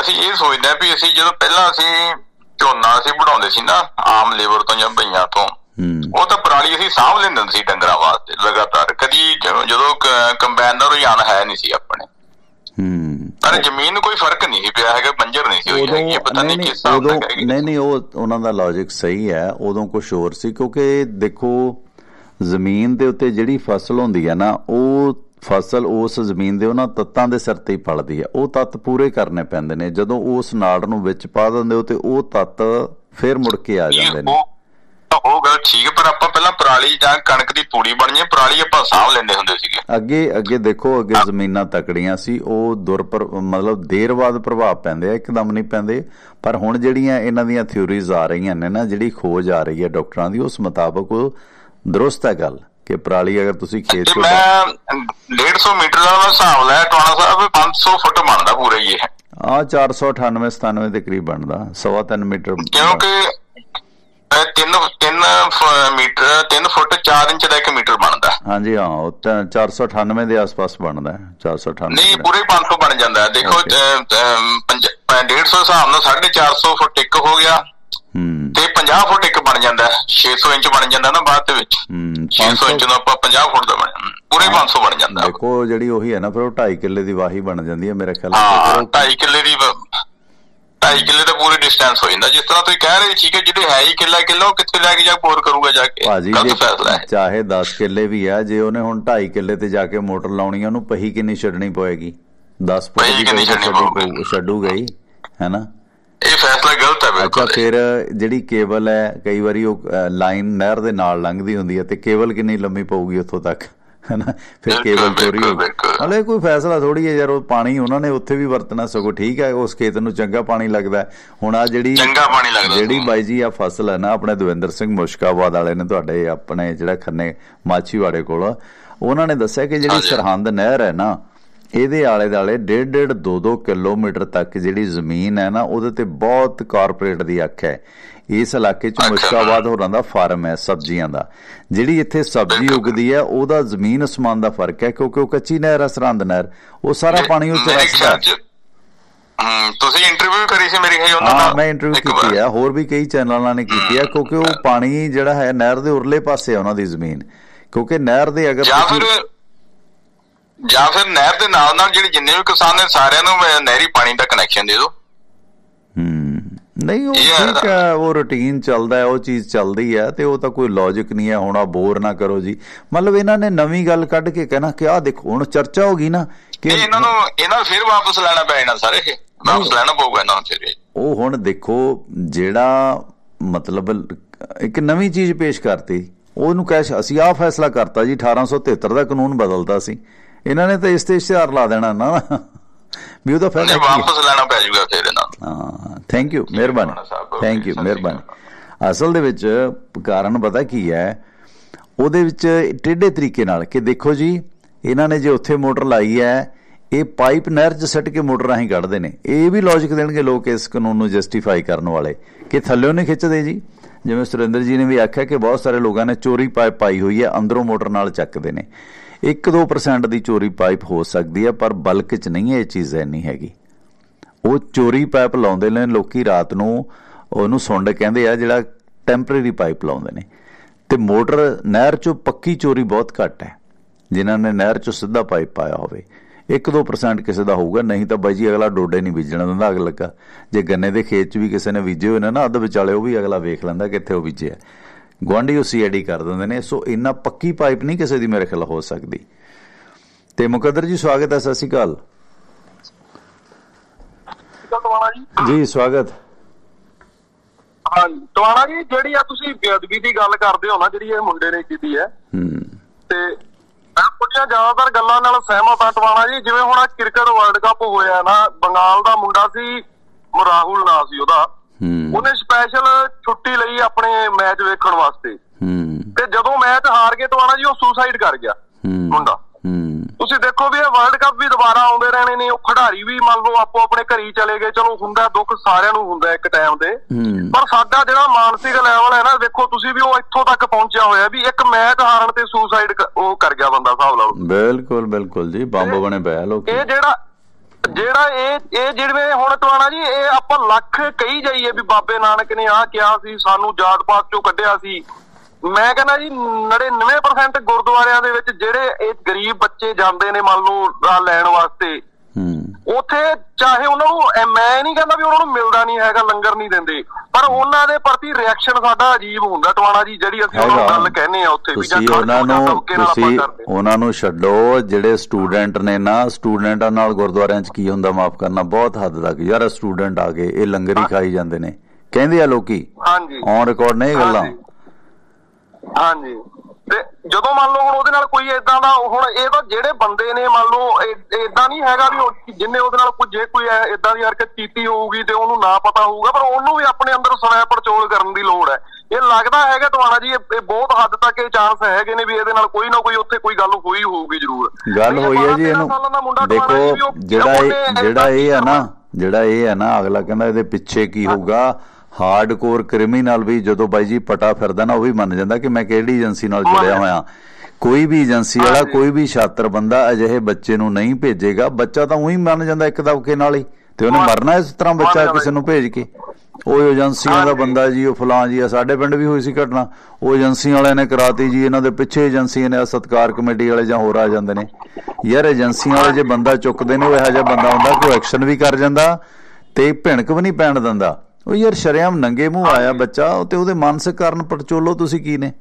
ਅਸੀਂ ਇਹ ਸੋਚਦੇ ਹਾਂ ਵੀ ਅਸੀਂ ਜਦੋਂ ਪਹਿਲਾਂ ਅਸੀਂ ਝੋਨਾ ਅਸੀਂ ਵਢਾਉਂਦੇ ਸੀ ਨਾ ਆਮ ਲੇਬਰ ਤੋਂ ਜਾਂ ਭਈਆਂ ਤੋਂ ਉਹ ਤਾਂ ਪਰਾਲੀ ਅਸੀਂ ਸਾਂਭ ਲੈਂਦੇ ਸੀ ਡੰਗਰਾਂ ਵਾਸਤੇ ਲਗਾਤਾਰ। ਕਦੀ ਜਦੋਂ ਕੰਬਾਈਨ ਦਾ ਰੁਝਾਨ ਹੈ ਨਹੀਂ ਸੀ ਆਪਣੇ। ਹੂੰ। ਪਰ ਜ਼ਮੀਨ ਨੂੰ ਕੋਈ ਫ਼ਰਕ ਨਹੀਂ ਸੀ ਪਿਆ ਹੈਗਾ ਬੰਜਰ ਨਹੀਂ ਸੀ ਹੋਈ ਹੈਗੀ ਇਹ ਪਤਾ ਨਹੀਂ ਕਿਸ ਨਾਲ ਹੈਗੀ। ਨਹੀਂ ਨਹੀਂ ਉਹ ਉਹਨਾਂ ਦਾ ਲੌਜੀਕ ਸਹੀ ਹੈ ਉਦੋਂ ਕੁਝ ਹੋਰ ਸੀ ਕਿਉਂਕਿ ਦੇਖੋ ਜ਼ਮੀਨ ਦੇ ਉੱਤੇ ਜਿਹੜੀ ਫਸਲ ਹੁੰਦੀ ਹੈ ਨਾ ਉਹ ਫਸਲ ਉਸ ਜ਼ਮੀਨ ਦੇ ਉਹਨਾਂ ਤੱਤਾਂ ਦੇ ਸਿਰ ਤੇ ਹੀ ਪਲਦੀ ਹੈ। ਉਹ ਤੱਤ ਪੂਰੇ ਕਰਨੇ ਪੈਂਦੇ ਨੇ। ਜਦੋਂ ਉਸ ਨਾੜ ਨੂੰ ਵਿੱਚ ਪਾ ਦਿੰਦੇ ਹੋ ਤੇ ਉਹ ਤੱਤ ਫਿਰ ਮੁੜ ਕੇ ਆ ਜਾਂਦੇ ਨੇ। ਉਹ ਗੱਲ ਠੀਕ ਹੈ ਪਰ ਆਪਾਂ ਪਹਿਲਾਂ ਪਰਾਲੀ ਜਾਂ ਕਣਕ ਦੀ ਤੂੜੀ ਬਣੀਏ ਪਰਾਲੀ ਆਪਾਂ ਸਾਂਭ ਲੈਂਦੇ ਹੁੰਦੇ ਸੀਗੇ। ਅੱਗੇ ਅੱਗੇ ਦੇਖੋ ਅੱਗੇ ਜ਼ਮੀਨਾਂ ਤਕੜੀਆਂ ਸੀ ਉਹ ਦੁਰਪਰ ਮਤਲਬ ਦੇਰ ਬਾਅਦ ਪ੍ਰਭਾਵ ਪੈਂਦੇ ਆ ਇੱਕਦਮ ਨਹੀਂ ਪੈਂਦੇ। ਪਰ ਹੁਣ ਜਿਹੜੀਆਂ ਇਹਨਾਂ ਦੀਆਂ ਥਿਊਰੀਜ਼ ਆ ਰਹੀਆਂ ਨੇ ਨਾ ਜਿਹੜੀ ਖੋਜ ਆ ਰਹੀ ਹੈ ਡਾਕਟਰਾਂ ਦੀ ਉਸ ਮੁਤਾਬਕ ਉਹ ਦਰੁਸਤ ਹੈ ਗੱਲ। ਕਿ ਪਰਾਲੀ ਅਗਰ ਤੁਸੀਂ ਖੇਤ ਤੇ ਮੈਂ 150 ਮੀਟਰ ਦਾ ਮੈਂ ਹਿਸਾਬ ਲਾਇਆ ਟਵਾਣਾ ਸਾਹਿਬ 500 ਫੁੱਟ ਬਣਦਾ ਪੂਰਾ ਹੀ ਇਹ ਆ 498 97 ਦੇ ਕਰੀਬ ਬਣਦਾ ਸਵਾ ਤਿੰਨ ਮੀਟਰ ਕਿਉਂਕਿ 3 3 ਮੀਟਰ 3 ਫੁੱਟ 4 ਇੰਚ ਦਾ 1 ਮੀਟਰ ਬਣਦਾ ਹਾਂਜੀ ਹਾਂ ਉਹ ਤਾਂ 498 ਦੇ ਆਸ-ਪਾਸ ਬਣਦਾ ਹੈ 498 ਨਹੀਂ ਦਾ। ਪੂਰੇ 500 ਬਣ ਜਾਂਦਾ। ਦੇਖੋ Okay. ਅਹ, ਅਹ, ਪੰਜ- ਅਹ, 150 ਹਿਸਾਬ ਨਾਲ 450 ਫੁੱਟ ਇੱਕ ਹੋ ਗਿਆ ਤੇ 50 ਫੁੱਟ ਇੱਕ ਬਣ ਜਾਂਦਾ ਹੈ। 600 ਇੰਚ ਬਣ ਜਾਂਦਾ ਨਾ ਬਾਅਦ ਦੇ ਵਿੱਚ। ਹੂੰ 600 ਇੰਚ ਦਾ ਆਪਾਂ 50 ਫੁੱਟ ਦਾ ਬਣ ਪੂਰੇ 500 ਬਣ ਜਾਂਦਾ। ਦੇਖੋ ਜਿਹੜੀ ਉਹੀ ਹੈ ਨਾ ਫਿਰ ਉਹ 2.5 ਕਿੱਲੇ ਦੀ ਵਾਹੀ ਬਣ ਜਾਂਦੀ ਹੈ ਮੇਰੇ ਖਿਆਲ ਨਾਲ। 2.5 ਕਿੱਲੇ ਦੀ 2.5 ਕਿੱਲੇ ਦਾ ਪੂਰੀ ਡਿਸਟੈਂਸ ਹੋ ਜਾਂਦਾ। ਜਿਸ ਤਰ੍ਹਾਂ ਤੁਸੀਂ ਕਹਿ ਰਹੇ ਠੀਕ ਹੈ ਜਿਹਦੇ ਹੈ ਹੀ ਕਿੱਲਾ ਕਿੱਲਾ ਉਹ ਕਿੱਥੇ ਲੈ ਕੇ ਜਾ ਬੋਰ ਕਰੂਗਾ ਜਾ ਕੇ। ਭਾਜੀ ਜੇ ਫੈਸਲਾ ਹੈ। ਚਾਹੇ 10 ਕਿੱਲੇ ਵੀ ਆ ਜੇ ਉਹਨੇ ਹੁਣ 2.5 ਕਿੱਲੇ ਤੇ ਜਾ ਕੇ ਮੋਟਰ ਲਾਉਣੀ ਉਹਨੂੰ ਪਹੀ ਕਿੰਨੀ ਛੱਡਣੀ ਪਏਗੀ? 10 ਫੁੱਟ ਪਹੀ ਕਿੰਨੀ ਛੱਡਣੀ ਛੱਡੂ- ਪਊਗੀ। ਛੱਡੂਗਾ ਹੀ ਹੈਨਾ ਇਹ ਫੈਸਲਾ ਗਲਤ ਹੈ ਅੱਛਾ ਬਿਲਕੁਲ ਫਿਰ ਜਿਹੜੀ ਕੇਬਲ ਹੈ ਕਈ ਵਾਰੀ ਉਹ ਲਾਈਨ ਨਹਿਰ ਦੇ ਨਾਲ ਲੰਘਦੀ ਹੁੰਦੀ ਹੈ ਤੇ ਕੇਬਲ ਕਿੰਨੀ ਲੰਮੀ ਪਊਗੀ ਉੱਥੋਂ ਤੱਕ ਹੈਨਾ ਫਿਰ ਕੇਬਲ ਚੋਰੀ ਹੋ ਬਿਲਕੁਲ। ਹਲੇ ਕੋਈ ਫੈਸਲਾ ਥੋੜੀ ਹੈ ਯਾਰ ਉਹ ਪਾਣੀ ਉਹਨਾਂ ਨੇ ਉੱਥੇ ਵੀ ਵਰਤਣਾ ਸਗੋਂ ਠੀਕ ਹੈ ਉਸ ਖੇਤ ਨੂੰ ਚੰਗਾ ਪਾਣੀ ਲੱਗਦਾ। ਹੁਣ ਆ ਜਿਹੜੀ ਚੰਗਾ ਪਾਣੀ ਲੱਗਦਾ ਜਿਹੜੀ। ਬਾਈ ਜੀ ਆ ਫਸਲ ਹੈ ਨਾ ਆਪਣੇ ਦਵਿੰਦਰ ਸਿੰਘ ਮੁਸ਼ਕਾਬਾਦ ਵਾਲੇ ਨੇ ਤੁਹਾਡੇ ਆਪਣੇ ਜਿਹੜਾ ਖੰਨੇ ਮਾਛੀਵਾੜੇ ਕੋਲ ਉਹਨਾਂ ਨੇ ਦੱਸਿਆ ਕਿ ਜਿਹੜੀ। ਸਰਹੰਦ ਨਹਿਰ ਹੈ ਨਾ ਇਹਦੇ ਆਲੇ ਦਾਲੇ 1.5 2-2 ਕਿਲੋਮੀਟਰ ਤੱਕ ਜਿਹੜੀ ਜ਼ਮੀਨ ਹੈ ਨਾ ਉਹਦੇ ਤੇ ਬਹੁਤ ਕਾਰਪੋਰੇਟ ਦੀ ਅੱਖ ਹੈ। ਇਸ ਇਲਾਕੇ 'ਚ। ਮੁਸ਼ਕਾਬਾਦ ਹੋਰਾਂ ਦਾ ਫਾਰਮ ਹੈ ਸਬਜ਼ੀਆਂ ਦਾ। ਜਿਹੜੀ ਇੱਥੇ ਸਬਜ਼ੀ। ਉਗਦੀ ਹੈ ਉਹਦਾ ਜ਼ਮੀਨ ਅਸਮਾਨ ਦਾ ਫ਼ਰਕ ਹੈ ਕਿਉਂਕਿ ਉਹ ਕੱਚੀ ਨਹਿਰ ਹੈ ਨਹਿਰ। ਉਹ ਸਾਰਾ ਪਾਣੀ ਉਹ ਚ ਮੇਰੇ ਰਸਦਾ ਤੁਸੀਂ ਇੰਟਰਵਿਊ ਕਰੀ ਸੀ ਮੇਰੀ ਖਿਆਲ ਉਹਨਾਂ ਹਾਂ ਨਾਲ? ਮੈਂ ਇੰਟਰਵਿਊ ਕੀਤੀ। ਹੈ ਹੋਰ ਵੀ ਕਈ ਚੈਨਲਾਂ ਨੇ ਕੀਤੀ ਹੈ ਕਿਉਂਕਿ ਉਹ ਪਾਣੀ ਜਿਹੜਾ ਹੈ ਨਹਿਰ ਦੇ ਉਰਲੇ ਪਾਸੇ ਹੈ ਉਹਨਾਂ ਦੀ ਜ਼ਮੀਨ। ਕਿਉਂਕਿ ਨਹਿਰ ਦੇ ਅਗਰ ਜਾਂ ਤੁਸੀਂ- ਫਿਰ ਜਾਂ ਫਿਰ ਨਹਿਰ ਦੇ ਨਾਲ ਨਾਲ ਜਿਹੜੇ ਜਿੰਨੇ ਵੀ ਕਿਸਾਨ ਨੇ ਸਾਰਿਆਂ ਨੂੰ ਨਹਿਰੀ ਪਾਣੀ ਦਾ ਕਨੈਕਸ਼ਨ ਦੇ ਦਿਓ। ਹੂੰ। ਨਹੀਂ ਉਹ ਠੀਕ ਹੈ ਉਹ ਰੁਟੀਨ ਚੱਲਦਾ ਹੈ ਉਹ ਚੀਜ਼ ਚੱਲਦੀ ਹੈ ਤੇ ਉਹ ਤਾਂ ਕੋਈ ਲੌਜੀਕ ਨਹੀਂ ਹੈ ਹੁਣ ਆ ਬੋਰ ਨਾ ਕਰੋ ਜੀ। ਮਤਲਬ ਇਹਨਾਂ ਨੇ ਨਵੀਂ ਗੱਲ ਕੱਢ ਕੇ ਕਹਿਣਾ ਕਿ ਆਹ ਦੇਖੋ ਹੁਣ ਚਰਚਾ ਹੋ ਗਈ ਨਾ ਕਿ ਇਹ ਇਹਨਾਂ ਨੂੰ ਇਹਨਾਂ ਫਿਰ ਵਾਪਸ ਲੈਣਾ ਪੈ ਜਾਣਾ ਸਾਰੇ ਇਹ। ਵਾਪਸ ਲੈਣਾ ਪਊਗਾ ਇਹਨਾਂ ਨੂੰ ਫਿਰ। ਉਹ ਹੁਣ ਦੇਖੋ ਜਿਹੜਾ ਮਤਲਬ ਇੱਕ ਨਵੀਂ ਚੀਜ਼ ਪੇਸ਼ ਕਰਤੀ ਉਹਨੂੰ ਕਹਿ ਅਸੀਂ ਆਹ ਫੈਸਲਾ ਕਰਤਾ ਜੀ 1873 ਦਾ ਕਾਨੂੰਨ ਬਦਲਦਾ ਸੀ। ਇਹਨਾਂ ਨੇ ਤਾਂ ਇਸ ਤੇ ਇਸ਼ਤਿਹਾਰ ਲਾ ਦੇਣਾ ਨਾ। ਵੀ ਉਹਦਾ ਫਾਇਦਾ? ਵਾਪਸ ਲੈਣਾ ਪੈ ਜਾਊਗਾ ਫਿਰ ਇਹਨਾਂ ਨੂੰ। ਹਾਂ ਥੈਂਕ ਯੂ ਮਿਹਰਬਾਨੀ। ਥੈਂਕ ਯੂ ਮਿਹਰਬਾਨੀ। ਅਸਲ ਦੇ ਵਿੱਚ ਕਾਰਨ ਪਤਾ ਕੀ ਹੈ? ਉਹਦੇ ਵਿੱਚ ਟੇਢੇ ਤਰੀਕੇ ਨਾਲ ਕਿ ਦੇਖੋ ਜੀ ਇਹਨਾਂ ਨੇ ਜੇ ਉੱਥੇ ਮੋਟਰ ਲਾਈ ਹੈ ਇਹ ਪਾਈਪ ਨਹਿਰ 'ਚ ਸੱਟ ਕੇ ਮੋਟਰ ਰਾਹੀਂ ਕੱਢਦੇ ਨੇ। ਇਹ ਵੀ ਲੌਜੀਕ ਦੇਣਗੇ ਲੋਕ ਇਸ ਕਾਨੂੰਨ ਨੂੰ ਜਸਟੀਫਾਈ ਕਰਨ ਵਾਲੇ ਕਿ ਥੱਲੇੋਂ ਨਹੀਂ ਖਿੱਚਦੇ ਜੀ। ਜਿਵੇਂ ਸੁਰਿੰਦਰ ਜੀ ਨੇ ਵੀ ਆਖਿਆ ਕਿ ਬਹੁਤ ਸਾਰੇ ਲੋਕਾਂ ਨੇ ਚੋਰੀ ਪਾਈ ਹੋਈ ਹੈ ਅੰਦਰੋਂ ਮੋਟਰ ਨਾਲ ਚੱਕਦੇ ਨੇ। 1-2% ਦੀ ਚੋਰੀ ਪਾਈਪ ਹੋ ਸਕਦੀ ਹੈ, ਪਰ ਬਲਕ 'ਚ ਨਹੀਂ ਇਹ ਚੀਜ਼ ਐਨੀ ਹੈਗੀ। ਉਹ ਚੋਰੀ ਪਾਈਪ ਲਾਉਂਦੇ ਨੇ, ਲੋਕੀ ਰਾਤ ਨੂੰ ਉਹਨੂੰ ਸੁੰਡ ਕਹਿੰਦੇ ਆ, ਜਿਹੜਾ ਟੈਂਪਰੇਰੀ ਪਾਈਪ ਲਾਉਂਦੇ ਨੇ। ਤੇ ਮੋਟਰ ਨਹਿਰ ਚੋਂ ਪੱਕੀ ਚੋਰੀ ਬਹੁਤ ਘੱਟ ਹੈ, ਜਿਨ੍ਹਾਂ ਨੇ ਨਹਿਰ ਚੋਂ ਸਿੱਧਾ ਪਾਈਪ ਪਾਇਆ ਹੋਵੇ। 1-2% ਕਿਸੇ ਦਾ ਹੋਊਗਾ, ਨਹੀਂ ਤਾਂ ਬਾਈ ਜੀ, ਅਗਲਾ ਡੋਡੇ ਨਹੀਂ ਬੀਜਣਾ ਦਿੰਦਾ ਅਗ ਲੱਗਾ ਜੇ ਗੰਨੇ ਦੇ ਖੇਤ 'ਚ ਵੀ ਕਿਸੇ ਨੇ ਬੀਜੇ ਹੋਏ ਨੇ ਨਾ, ਅੱਧ ਵਿਚਾਲੇ ਉਹ ਵੀ ਅਗਲਾ ਵੇਖ ਲੈਂਦਾ ਕਿੱਥੇ ਉਹ ਬੀਜਿਆ। ਗਵਾਂਢੀ ਉਹ ਸੀਆਈਡੀ ਕਰ ਦਿੰਦੇ ਨੇ ਸੋ ਇੰਨਾ ਪੱਕੀ ਪਾਈਪ ਨਹੀਂ ਕਿਸੇ ਦੀ ਮੇਰੇ ਖਿਆਲ ਹੋ ਸਕਦੀ। ਤੇ ਮੁਕੱਦਰ ਜੀ ਸਵਾਗਤ ਹੈ ਸਤਿ ਸ਼੍ਰੀ ਅਕਾਲ। ਜੀ। ਸਵਾਗਤ। ਹਾਂ ਟਵਾਣਾ ਜੀ ਜਿਹੜੀ ਆ ਤੁਸੀਂ ਬੇਅਦਬੀ ਦੀ ਗੱਲ ਕਰਦੇ ਹੋ ਨਾ ਜਿਹੜੀ ਇਹ ਮੁੰਡੇ ਨੇ ਕੀਤੀ ਹੈ ਹੂੰ। ਤੇ ਮੈਂ ਕੁਝੀਆਂ ਜ਼ਿਆਦਾਤਰ ਗੱਲਾਂ ਨਾਲ ਸਹਿਮਤ ਹਾਂ ਟਵਾਣਾ ਜੀ ਜਿਵੇਂ ਹੁਣ ਕ੍ਰਿਕਟ ਵਰਲਡ ਕੱਪ ਹੋਇਆ ਨਾ ਬੰਗਾਲ ਦਾ ਮੁੰਡਾ ਸੀ ਰਾਹੁਲ ਨਾਂ ਸੀ ਉਹਦਾ। ਉਹਨੇ ਸਪੈਸ਼ਲ ਛੁੱਟੀ ਲਈ ਆਪਣੇ ਮੈਚ ਵੇਖਣ ਵਾਸਤੇ। ਹੂੰ। ਤੇ ਜਦੋਂ ਮੈਚ ਹਾਰ ਕੇ ਟਵਾਣਾ ਜੀ ਉਹ ਸੁਸਾਈਡ ਕਰ ਗਿਆ ਮੁੰਡਾ। ਤੁਸੀਂ ਦੇਖੋ ਵੀ ਇਹ ਵਰਲਡ ਕੱਪ ਵੀ ਦੁਬਾਰਾ ਆਉਂਦੇ ਰਹਿਣੇ ਨੇ ਉਹ ਖਿਡਾਰੀ ਵੀ ਮੰਨ ਲਓ ਆਪੋ ਆਪਣੇ ਘਰੀ ਚਲੇ ਗਏ ਚਲੋ ਹੁੰਦਾ ਦੁੱਖ ਸਾਰਿਆਂ ਨੂੰ ਹੁੰਦਾ ਇੱਕ ਟਾਈਮ ਤੇ। ਪਰ ਸਾਡਾ ਜਿਹੜਾ ਮਾਨਸਿਕ ਲੈਵਲ ਹੈ ਨਾ ਦੇਖੋ ਤੁਸੀਂ ਵੀ ਉਹ ਇੱਥੋਂ ਤੱਕ ਪਹੁੰਚਿਆ ਹੋਇਆ ਵੀ ਇੱਕ ਮੈਚ ਹਾਰਨ ਤੇ ਸੁਸਾਈਡ ਉਹ ਕਰ ਗਿਆ ਬੰਦਾ ਹਿਸਾਬ ਲਾ ਲਓ। ਬਿਲਕੁਲ ਬਿਲਕੁਲ ਜੀ ਬੰਬ ਬਣੇ ਪਿਆ ਲੋਕ। ਇਹ ਜਿਹੜਾ ਜਿਹੜਾ ਇਹ ਇਹ ਜਿਹੜੇ ਹੁਣ ਟਵਾਣਾ ਜੀ, ਇਹ ਆਪਾਂ ਲੱਖ ਕਹੀ ਜਾਈਏ ਵੀ ਬਾਬੇ ਨਾਨਕ ਨੇ ਆਹ ਕਿਹਾ ਸੀ, ਸਾਨੂੰ ਜਾਤ ਪਾਤ ਚੋਂ ਕੱਢਿਆ ਸੀ। ਮੈਂ ਕਹਿੰਦਾ ਜੀ 99% ਗੁਰਦੁਆਰਿਆਂ ਦੇ ਵਿੱਚ ਜਿਹੜੇ ਇਹ ਗਰੀਬ ਬੱਚੇ ਜਾਂਦੇ ਨੇ, ਮੰਨ ਲਓ ਲੈਣ ਵਾਸਤੇ ਉਥੇ ਚਾਹੇ ਉਹਨਾਂ ਨੂੰ ਮੈਂ ਨਹੀਂ ਕਹਿੰਦਾ ਵੀ ਉਹਨਾਂ ਨੂੰ ਮਿਲਦਾ ਨਹੀਂ ਹੈਗਾ ਲੰਗਰ ਨਹੀਂ ਦਿੰਦੇ। ਪਰ ਉਹਨਾਂ ਦੇ ਪ੍ਰਤੀ ਰਿਐਕਸ਼ਨ ਸਾਡਾ ਅਜੀਬ ਹੁੰਦਾ ਟਵਾਣਾ ਜੀ ਜਿਹੜੀ ਅਸੀਂ ਉਹਨਾਂ ਨੂੰ। ਗੱਲ ਕਹਿੰਦੇ ਆ ਉੱਥੇ ਵੀ ਜਾਂ ਉਹਨਾਂ ਨੂੰ ਤੁਸੀਂ ਉਹਨਾਂ ਨੂੰ ਛੱਡੋ ਜਿਹੜੇ ਸਟੂਡੈਂਟ ਨੇ ਨਾ ਸਟੂਡੈਂਟਾਂ ਨਾਲ ਗੁਰਦੁਆਰਿਆਂ 'ਚ ਕੀ ਹੁੰਦਾ ਮਾਫ ਕਰਨਾ ਬਹੁਤ ਹੱਦ ਤੱਕ ਯਾਰ ਸਟੂਡੈਂਟ ਆ ਗਏ ਇਹ ਲੰਗਰ ਹੀ ਖਾਈ ਜਾਂਦੇ ਨੇ। ਕਹਿੰਦੇ ਆ ਲੋਕੀ ਹਾਂਜੀ। ਔਨ ਰਿਕਾਰਡ ਨੇ ਇਹ ਗੱਲਾਂ ਹਾਂਜੀ। ਤੇ ਜਦੋਂ ਮੰਨ ਲਓ ਹੁਣ ਉਹਦੇ ਨਾਲ ਕੋਈ ਇਦਾਂ ਦਾ ਹੁਣ ਇਹ ਤਾਂ ਜਿਹੜੇ ਬੰਦੇ ਨੇ ਮੰਨ ਲਓ ਇਦਾਂ ਨਹੀਂ ਹੈਗਾ ਵੀ ਉਹ ਜਿੰਨੇ ਉਹਦੇ ਨਾਲ ਕੋਈ ਜੇ ਕੋਈ ਇਦਾਂ ਦੀ ਹਰਕਤ ਕੀਤੀ ਹੋਊਗੀ ਤੇ ਉਹਨੂੰ ਨਾ ਪਤਾ ਹੋਊਗਾ ਪਰ ਉਹਨੂੰ ਵੀ ਆਪਣੇ ਅੰਦਰ ਸਵੈ ਪੜਚੋਲ ਕਰਨ ਦੀ ਲੋੜ ਹੈ ਇਹ ਲੱਗਦਾ ਹੈਗਾ ਤੁਹਾਡਾ ਜੀ ਇਹ ਬਹੁਤ ਹੱਦ ਤੱਕ ਇਹ ਚਾਂਸ ਹੈਗੇ ਨੇ ਵੀ ਇਹਦੇ ਨਾਲ ਕੋਈ ਨਾ ਕੋਈ ਉੱਥੇ ਕੋਈ ਗੱਲ ਹੋਈ ਹੋਊਗੀ ਜ਼ਰੂਰ। ਗੱਲ ਹੋਈ ਹੈ ਜੀ ਇਹਨੂੰ। ਦੇਖੋ ਜਿਹੜਾ ਜਿਹੜਾ ਇਹ ਹੈ ਨਾ। ਜਿਹੜਾ ਇਹ ਹੈ ਨਾ ਅਗਲਾ ਕਹਿੰਦਾ ਇਹਦੇ ਪਿੱਛੇ ਕੀ ਹੋਊਗਾ ਹਾਰਡਕੋਰ ਕ੍ਰਿਮੀਨਲ ਵੀ ਜਦੋਂ ਬਾਈ ਜੀ ਪਟਾ ਫਿਰਦਾ ਨਾ ਉਹ ਵੀ ਮੰਨ ਜਾਂਦਾ ਕਿ ਮੈਂ ਕਿਹੜੀ ਏਜੰਸੀ ਨਾਲ ਜੁੜਿਆ ਹੋਇਆ। ਕੋਈ ਵੀ ਏਜੰਸੀ ਵਾਲਾ। ਕੋਈ ਵੀ ਛਾਤਰ ਬੰਦਾ ਅਜਿਹੇ ਬੱਚੇ ਨੂੰ ਨਹੀਂ ਭੇਜੇਗਾ। ਬੱਚਾ ਤਾਂ ਉਹੀ ਮੰਨ ਜਾਂਦਾ ਇੱਕ ਦਬਕੇ ਨਾਲ ਹੀ। ਤੇ ਉਹਨੇ ਮਰਨਾ ਇਸ ਤਰ੍ਹਾਂ ਬੱਚਾ ਕਿਸੇ ਨੂੰ ਭੇਜ ਕੇ। ਉਹ ਏਜੰਸੀਆਂ ਦਾ। ਬੰਦਾ ਜੀ ਉਹ ਫਲਾਂ ਜੀ ਆ ਸਾਡੇ ਪਿੰਡ ਵੀ ਹੋਈ ਸੀ ਘਟਨਾ। ਉਹ ਏਜੰਸੀ ਵਾਲਿਆਂ ਨੇ ਕਰਾਤੀ ਜੀ ਇਹਨਾਂ ਦੇ ਪਿੱਛੇ ਏਜੰਸੀ ਨੇ ਸਤਕਾਰ ਕਮੇਟੀ ਵਾਲੇ ਜਾਂ ਹੋਰ ਆ ਜਾਂਦੇ ਨੇ। ਯਾਰ ਏਜੰਸੀਆਂ ਵਾਲੇ ਜੇ ਬੰਦਾ ਚੁੱਕਦੇ ਨੇ ਉਹ ਇਹੋ ਜਿਹਾ ਬੰਦਾ ਹੁੰਦਾ ਕਿ ਉਹ ਐਕਸ਼ਨ ਵੀ ਕਰ ਜਾਂਦਾ ਤੇ ਭਿਣਕ ਵੀ ਨਹੀਂ ਪੈਣ ਦਿੰਦਾ। ਉਹ ਯਾਰ ਸ਼ਰਿਆਮ ਨੰਗੇ ਮੂੰਹ ਆਇਆ ਬੱਚਾ ਤੇ ਉਹਦੇ ਮਾਨਸਿਕ ਕਾਰਨ ਪੜਚੋਲੋ ਤੁਸੀਂ ਕੀ ਨੇ?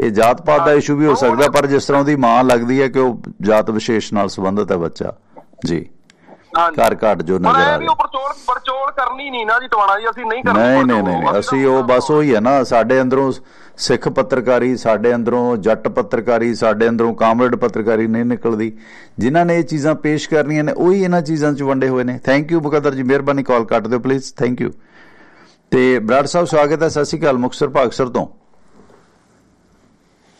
ਇਹ ਜਾਤ ਪਾਤ ਦਾ ਇਸ਼ੂ ਵੀ ਹੋ ਸਕਦਾ ਪਰ ਜਿਸ ਤਰ੍ਹਾਂ ਉਹਦੀ ਮਾਂ ਲੱਗਦੀ ਹੈ ਕਿ ਉਹ ਜਾਤ ਵਿਸ਼ੇਸ਼ ਨਾਲ ਸੰਬੰਧਿਤ ਹੈ ਬੱਚਾ। ਜੀ। ਘਰ ਘਾਟ ਜੋ ਨਜ਼ਰ ਆ ਰਿਹਾ। ਪਰਚੋਲ ਪਰਚੋਲ ਕਰਨੀ ਨਹੀਂ ਨਾ ਜੀ ਟਵਾਣਾ ਜੀ ਅਸੀਂ ਨਹੀਂ ਕਰਨੀ ਨਹੀਂ ਨਹੀਂ ਅਸੀਂ ਉਹ ਬਸ ਉਹੀ ਹੈ ਨਾ ਸਾਡੇ ਅੰਦਰੋਂ ਸਿੱਖ ਪੱਤਰਕਾਰੀ ਸਾਡੇ ਅੰਦਰੋਂ ਜੱਟ ਪੱਤਰਕਾਰੀ ਸਾਡੇ ਅੰਦਰੋਂ ਕਾਮਰੇਡ ਪੱਤਰਕਾਰੀ ਨਹੀਂ ਨਿਕਲਦੀ। ਜਿਨ੍ਹਾਂ ਨੇ ਇਹ ਚੀਜ਼ਾਂ ਪੇਸ਼ ਕਰਨੀਆਂ ਨੇ ਉਹੀ ਇਹਨਾਂ ਚੀਜ਼ਾਂ 'ਚ ਵੰਡੇ ਹੋਏ ਨੇ। ਥੈਂਕ ਯੂ ਬਕਦਰ ਜੀ ਮਿਹਰਬਾਨੀ ਕਾਲ ਕੱਟ ਦਿਓ ਪਲੀਜ਼ ਥੈਂਕ ਯੂ ਤੇ ਬਰਾੜ ਸਾਹਿਬ ਸਵਾਗਤ ਹੈ। ਸਤਿ ਸ਼੍ਰੀ ਅਕਾਲ ਭਾਗਸਰ ਤੋਂ।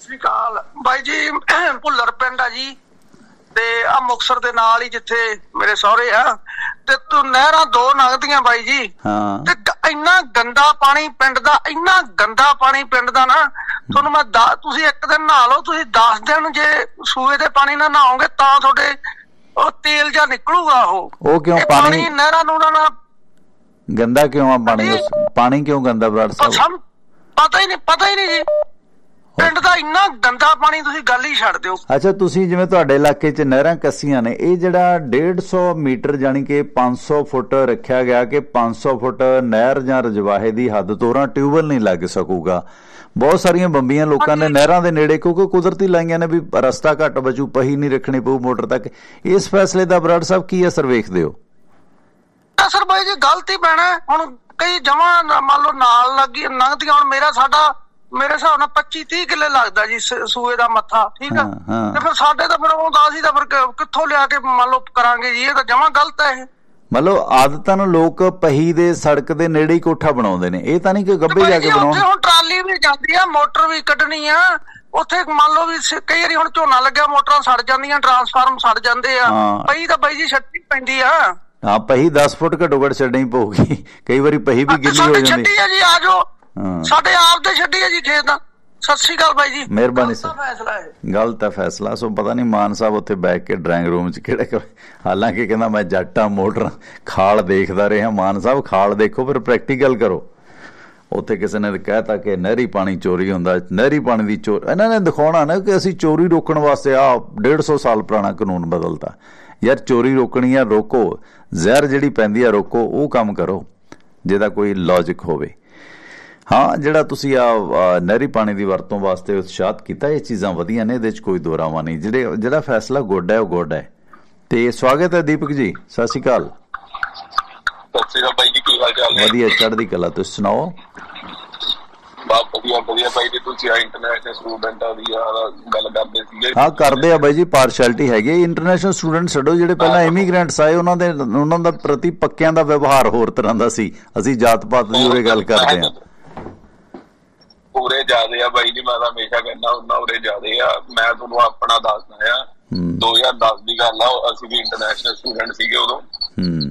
ਸ੍ਰੀ ਅਕਾਲ। ਬਾਈ ਜੀ ਭੁੱਲਰ ਪਿੰਡ ਆ ਜੀ। ਤੇ ਆ ਮੁਕਸਰ ਦੇ ਨਾਲ ਹੀ ਜਿੱਥੇ ਮੇਰੇ ਸਹੁਰੇ ਆ। ਤੇ ਤੂੰ ਨਹਿਰਾਂ ਦੋ ਲੰਘਦੀਆਂ ਬਾਈ ਜੀ। ਹਾਂ। ਤੇ ਇੰਨਾ ਗੰਦਾ ਪਾਣੀ ਪਿੰਡ ਦਾ ਇੰਨਾ ਗੰਦਾ ਪਾਣੀ ਪਿੰਡ ਦਾ ਨਾ ਤੁਹਾਨੂੰ ਮੈਂ ਤੁਸੀਂ ਇੱਕ ਦਿਨ ਨਹਾ ਲਓ ਤੁਸੀਂ 10 ਦਿਨ ਜੇ ਸੂਏ ਦੇ ਪਾਣੀ ਨਾਲ ਨਹਾਓਗੇ ਤਾਂ ਤੁਹਾਡੇ ਉਹ ਤੇਲ ਜਾਂ ਨਿਕਲੂਗਾ ਉਹ। ਉਹ ਕਿਉਂ ਪਾਣੀ? ਨਹਿਰਾਂ ਨਾ ਨਾ ਗੰਦਾ ਕਿਉਂ ਆ? ਪਾਣੀ ਉਸ- ਪਾਣੀ ਕਿਉਂ ਗੰਦਾ ਬਰਾੜ ਸਾਹਿਬ? ਪਤਾ ਹੀ ਨਹੀਂ ਪਤਾ ਹੀ ਨਹੀਂ ਜੀ। ਪਿੰਡ ਦਾ ਇੰਨਾ ਗੰਦਾ ਪਾਣੀ ਤੁਸੀਂ ਗੱਲ ਹੀ ਛੱਡ ਦਿਓ। ਅੱਛਾ ਤੁਸੀਂ ਜਿਵੇਂ ਤੁਹਾਡੇ ਇਲਾਕੇ 'ਚ ਨਹਿਰਾਂ ਕੱਸੀਆਂ ਨੇ ਇਹ ਜਿਹੜਾ 150 ਮੀਟਰ ਜਾਨੀ ਕਿ 500 ਫੁੱਟ ਰੱਖਿਆ ਗਿਆ ਕਿ 500 ਫੁੱਟ ਨਹਿਰ ਜਾਂ ਰਜਵਾਹੇ ਦੀ ਹੱਦ ਤੋਰਾਂ ਟਿਊਬਲ ਨਹੀਂ ਲੱਗ ਸਕੂਗਾ। ਬਹੁਤ ਸਾਰੀਆਂ ਬੰਬੀਆਂ ਲੋਕਾਂ ਨੇ ਨਹਿਰਾਂ ਦੇ ਨੇੜੇ ਕਿਉਂਕਿ ਕੁਦਰਤੀ ਲਾਈਆਂ ਨੇ ਵੀ ਰਸਤਾ ਘੱਟ ਬਚੂ ਪਹੀ ਨਹੀਂ ਰੱਖਣੀ ਪਊ ਮੋਟਰ ਤੱਕ। ਇਸ ਫੈਸਲੇ ਦਾ ਬਰਾੜ ਸਾਹਿਬ ਕੀ ਅਸਰ ਵੇਖਦੇ ਹੋ? ਸਰ ਬਾਈ ਜੀ ਗਲਤੀ ਪੈਣਾ ਹੁਣ ਕਈ ਜਮਾਂ ਨਾ- ਮੰਨ ਲਓ ਨਾਲ ਲੱਗੀ ਲੰਘਦੀਆਂ ਹੁਣ ਮੇਰਾ ਸਾਡਾ ਮੇਰੇ ਹਿਸਾਬ ਨਾਲ 25 30 ਕਿੱਲੇ ਲੱਗਦਾ ਜੀ ਸੂਏ ਦਾ ਮੱਥਾ ਠੀਕ ਆ? ਹਾਂ, ਹਾਂ। ਤੇ ਫਿਰ ਸਾਡੇ ਤਾਂ ਫਿਰ ਉਹ ਅਸੀਂ ਤਾਂ ਫਿਰ ਕਿੱਥੋਂ ਲਿਆ ਕੇ ਮੰਨ ਲਓ ਕਰਾਂਗੇ ਜੀ? ਇਹ ਤਾਂ ਜਮਾਂ ਗਲਤ ਹੈ ਇਹ। ਮਤਲਬ ਆਦਤਨ ਲੋਕ ਪਹੀ ਦੇ ਸੜਕ ਦੇ ਨੇੜੇ ਹੀ ਕੋਠਾ ਬਣਾਉਂਦੇ ਨੇ। ਇਹ ਤਾਂ ਨਹੀਂ ਕਿ ਗੱਬੇ ਜਾ ਕੇ ਬਣਾਉਣ। ਹੁਣ ਟਰਾਲੀ ਵੀ ਜਾਂਦੀ ਆ ਮੋਟਰ ਵੀ ਕੱਢਣੀ ਆ। ਉੱਥੇ ਮੰਨ ਲਓ ਵੀ ਕਈ ਵਾਰੀ ਹੁਣ ਝੋਨਾ ਲੱਗਿਆ ਮੋਟਰਾਂ ਸੜ ਜਾਂਦੀਆਂ ਟਰਾਂਸਫਾਰਮ ਸੜ ਜਾਂਦੇ ਆ। ਹਾਂ। ਪਈ ਤਾਂ ਬਾਈ ਜੀ ਛੱਡੀ ਪੈਂਦੀ ਆ। ਹਾਂ ਪਹੀ 10 ਫੁੱਟ ਘੱਟੋ ਘੱਟ ਛੱਡਣੀ ਪਊਗੀ। ਕਈ ਵਾਰੀ ਪਹੀ ਵੀ ਗਿੱਲੀ ਹੋ ਜਾਂਦੀ। ਛੱਡੀ ਆ ਜੀ ਆ ਜਾਓ। ਹਾਂ। ਸਾਡੇ ਆਪ ਦੇ ਛੱਡੀ ਆ ਜੀ ਖੇਤ। ਸਤਿ ਸ਼੍ਰੀ ਅਕਾਲ ਬਾਈ ਜੀ। ਮਿਹਰਬਾਨੀ ਸਰ। ਫੈਸਲਾ ਹੈ। ਗਲਤ ਹੈ ਫੈਸਲਾ। ਸੋ ਪਤਾ ਨਹੀਂ ਮਾਨ ਸਾਹਿਬ ਉੱਥੇ ਬੈਠ ਕੇ ਡਰਾਇੰਗ ਰੂਮ 'ਚ ਕਿਹੜੇ ਕਰ- ਹਾਲਾਂਕਿ ਕਹਿੰਦਾ ਮੈਂ ਜੱਟਾਂ ਮੋਟਰ ਖਾਲ ਦੇਖਦਾ ਰਿਹਾ। ਮਾਨ ਸਾਹਿਬ ਖਾਲ ਦੇਖੋ ਫਿਰ ਪ੍ਰੈਕਟੀਕਲ ਕਰੋ। ਉੱਥੇ ਕਿਸੇ ਨੇ ਕਹਿਤਾ ਕਿ ਨਹਿਰੀ ਪਾਣੀ ਚੋਰੀ ਹੁੰਦਾ। ਨਹਿਰੀ ਪਾਣੀ ਦੀ ਚੋਰ ਇਹਨਾਂ ਨੇ ਦਿਖਾਉਣਾ ਨਾ ਕਿ ਅਸੀਂ ਚੋਰੀ ਰੋਕਣ ਵਾਸਤੇ ਆ 150 ਸਾਲ ਪੁਰਾਣਾ ਕਾਨੂੰਨ ਬਦਲਤਾ। ਯਾਰ ਚੋਰੀ ਰੋਕਣੀ ਆ ਰੋਕੋ। ਜ਼ਹਿਰ ਜਿਹੜੀ ਪੈਂਦੀ ਆ ਰੋਕੋ। ਉਹ ਕੰਮ ਕਰੋ ਜਿਹਦਾ ਕੋਈ ਲੌਜੀਕ ਹੋਵੇ। ਹਾਂ ਜਿਹੜਾ ਤੁਸੀਂ ਆ ਨਹਿਰੀ ਪਾਣੀ ਦੀ ਵਰਤੋਂ ਵਾਸਤੇ ਉਤਸ਼ਾਹਤ ਕੀਤਾ ਇਹ ਚੀਜ਼ਾਂ ਵਧੀਆ ਨੇ ਇਹਦੇ ਵਿੱਚ ਕੋਈ ਦੋਰਾਵਾ ਨਹੀਂ। ਜਿਹੜੇ ਜਿਹੜਾ ਫੈਸਲਾ ਗੁੱਡ ਹੈ ਉਹ ਗੁੱਡ ਹੈ। ਤੇ ਸਵਾਗਤ ਹੈ ਦੀਪਕ ਜੀ। ਸਤਿ ਸ਼੍ਰੀ ਅਕਾਲ। ਸਤਿ ਸ਼੍ਰੀ ਅਕਾਲ ਬਾਈ ਜੀ ਕੀ ਹਾਲ ਚਾਲ ਨੇ? ਵਧੀਆ ਚੜ੍ਹਦੀ ਕਲਾ। ਤੁਸੀਂ ਸੁਣਾਓ? ਬਹੁਤ ਵਧੀਆ ਵਧੀਆ ਬਾਈ ਜੀ ਤੁਸੀਂ ਆ ਇੰਟਰਨੈਸ਼ਨਲ ਸਟੂਡੈਂਟਾਂ ਦੀ ਆ ਗੱਲ ਕਰਦੇ ਸੀਗੇ। ਹਾਂ ਕਰਦੇ ਆ ਬਾਈ ਜੀ ਪਾਰਸ਼ੈਲਿਟੀ ਹੈਗੀ ਇੰਟਰਨੈਸ਼ਨਲ ਸਟੂਡੈਂਟ ਛੱਡੋ ਜਿਹੜੇ ਪਹਿਲਾਂ ਇਮੀਗ੍ਰੈਂਟਸ ਆਏ ਉਹਨਾਂ ਦੇ ਉਹਨਾਂ ਦਾ ਪ੍ਰਤੀ ਪੱਕਿਆਂ ਦਾ ਵਿਵਹਾਰ ਹੋਰ ਤਰ੍ਹਾਂ ਦਾ ਸੀ। ਅਸੀਂ ਜਾਤ ਪਾਤ ਦੀ ਉਰੇ ਗੱਲ ਕਰਦੇ ਆ। ਪੂਰੇ ਜਿਆਦੇ ਆ ਬਾਈ ਜੀ ਮੈਂ ਤਾਂ ਹਮੇਸ਼ਾ ਕਹਿੰਦਾ ਹੁੰਦਾ ਉਰੇ ਜਿਆਦੇ ਆ। ਮੈਂ ਤੁਹਾਨੂੰ ਆਪਣਾ ਦੱਸਦਾ ਆ 2010 ਦੀ ਗੱਲ ਆ ਅਸੀਂ ਵੀ ਇੰਟਰਨੈਸ਼ਨਲ ਸਟੂਡੈਂਟ ਸੀਗੇ ਉਦੋਂ।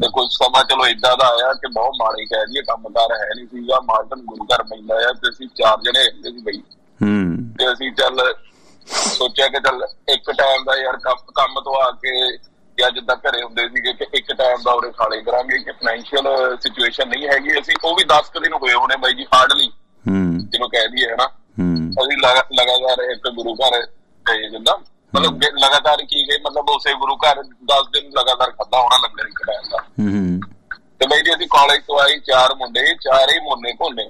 ਤੇ ਕੁਝ ਸਮਾਂ ਚਲੋ ਇਦਾਂ ਦਾ ਆਇਆ ਕਿ ਬਹੁਤ ਮਾੜੀ ਕਹਿ ਦਈਏ ਕੰਮਕਾਰ ਹੈ ਨਹੀਂ ਸੀਗਾ ਮਾਲਟਨ ਗੁਰੂ ਘਰ ਪੈਂਦਾ ਆ ਤੇ ਅਸੀਂ ਚਾਰ ਜਣੇ ਰਹਿੰਦੇ ਸੀ ਬਈ। ਹੂੰ। ਤੇ ਅਸੀਂ ਚੱਲ ਸੋਚਿਆ ਕਿ ਚੱਲ ਇੱਕ ਟਾਈਮ ਦਾ ਯਾਰ ਕੰਮ ਤੋਂ ਆ ਕੇ ਜਾਂ ਜਿੱਦਾਂ ਘਰੇ ਹੁੰਦੇ ਸੀਗੇ ਕਿ ਇੱਕ ਟਾਈਮ ਦਾ ਉਰੇ ਖਾਲੇ ਕਰਾਂਗੇ ਕਿ ਫਾਈਨੈਂਸ਼ੀਅਲ ਸਿਚੁਏਸ਼ਨ ਨਹੀਂ ਹੈਗੀ। ਅਸੀਂ ਉਹ ਵੀ 10 ਕੁ ਦਿਨ ਹੋਏ ਹੋਣੇ ਬਾਈ ਜੀ ਹਾਰਡਲੀ ਹੂੰ। ਜਿਹਨੂੰ ਕਹਿ ਦਈਏ ਹਨਾ। ਹੂੰ। ਅਸੀਂ ਲਗਾ- ਲਗਾਤਾਰ ਇੱਕ ਗੁਰੂ ਘਰ ਗਏ ਜਿੱਦਾਂ। ਮਤਲਬ ਲਗਾਤਾਰ ਕੀ ਗਏ ਮਤਲਬ ਉਸੇ ਗੁਰੂ ਘਰ 10 ਦਿਨ ਲਗਾਤਾਰ ਖਾਦਾ ਹੋਣਾ ਲੰਗਰ ਟਾਈਮ ਦਾ। ਹੂੰ ਤੇ ਜੀ ਅਸੀਂ ਕਾਲਜ ਤੋਂ ਆਈ ਚਾਰ ਮੁੰਡੇ ਚਾਰੇ ਮੁੰਨੇ ਘੋਲੇ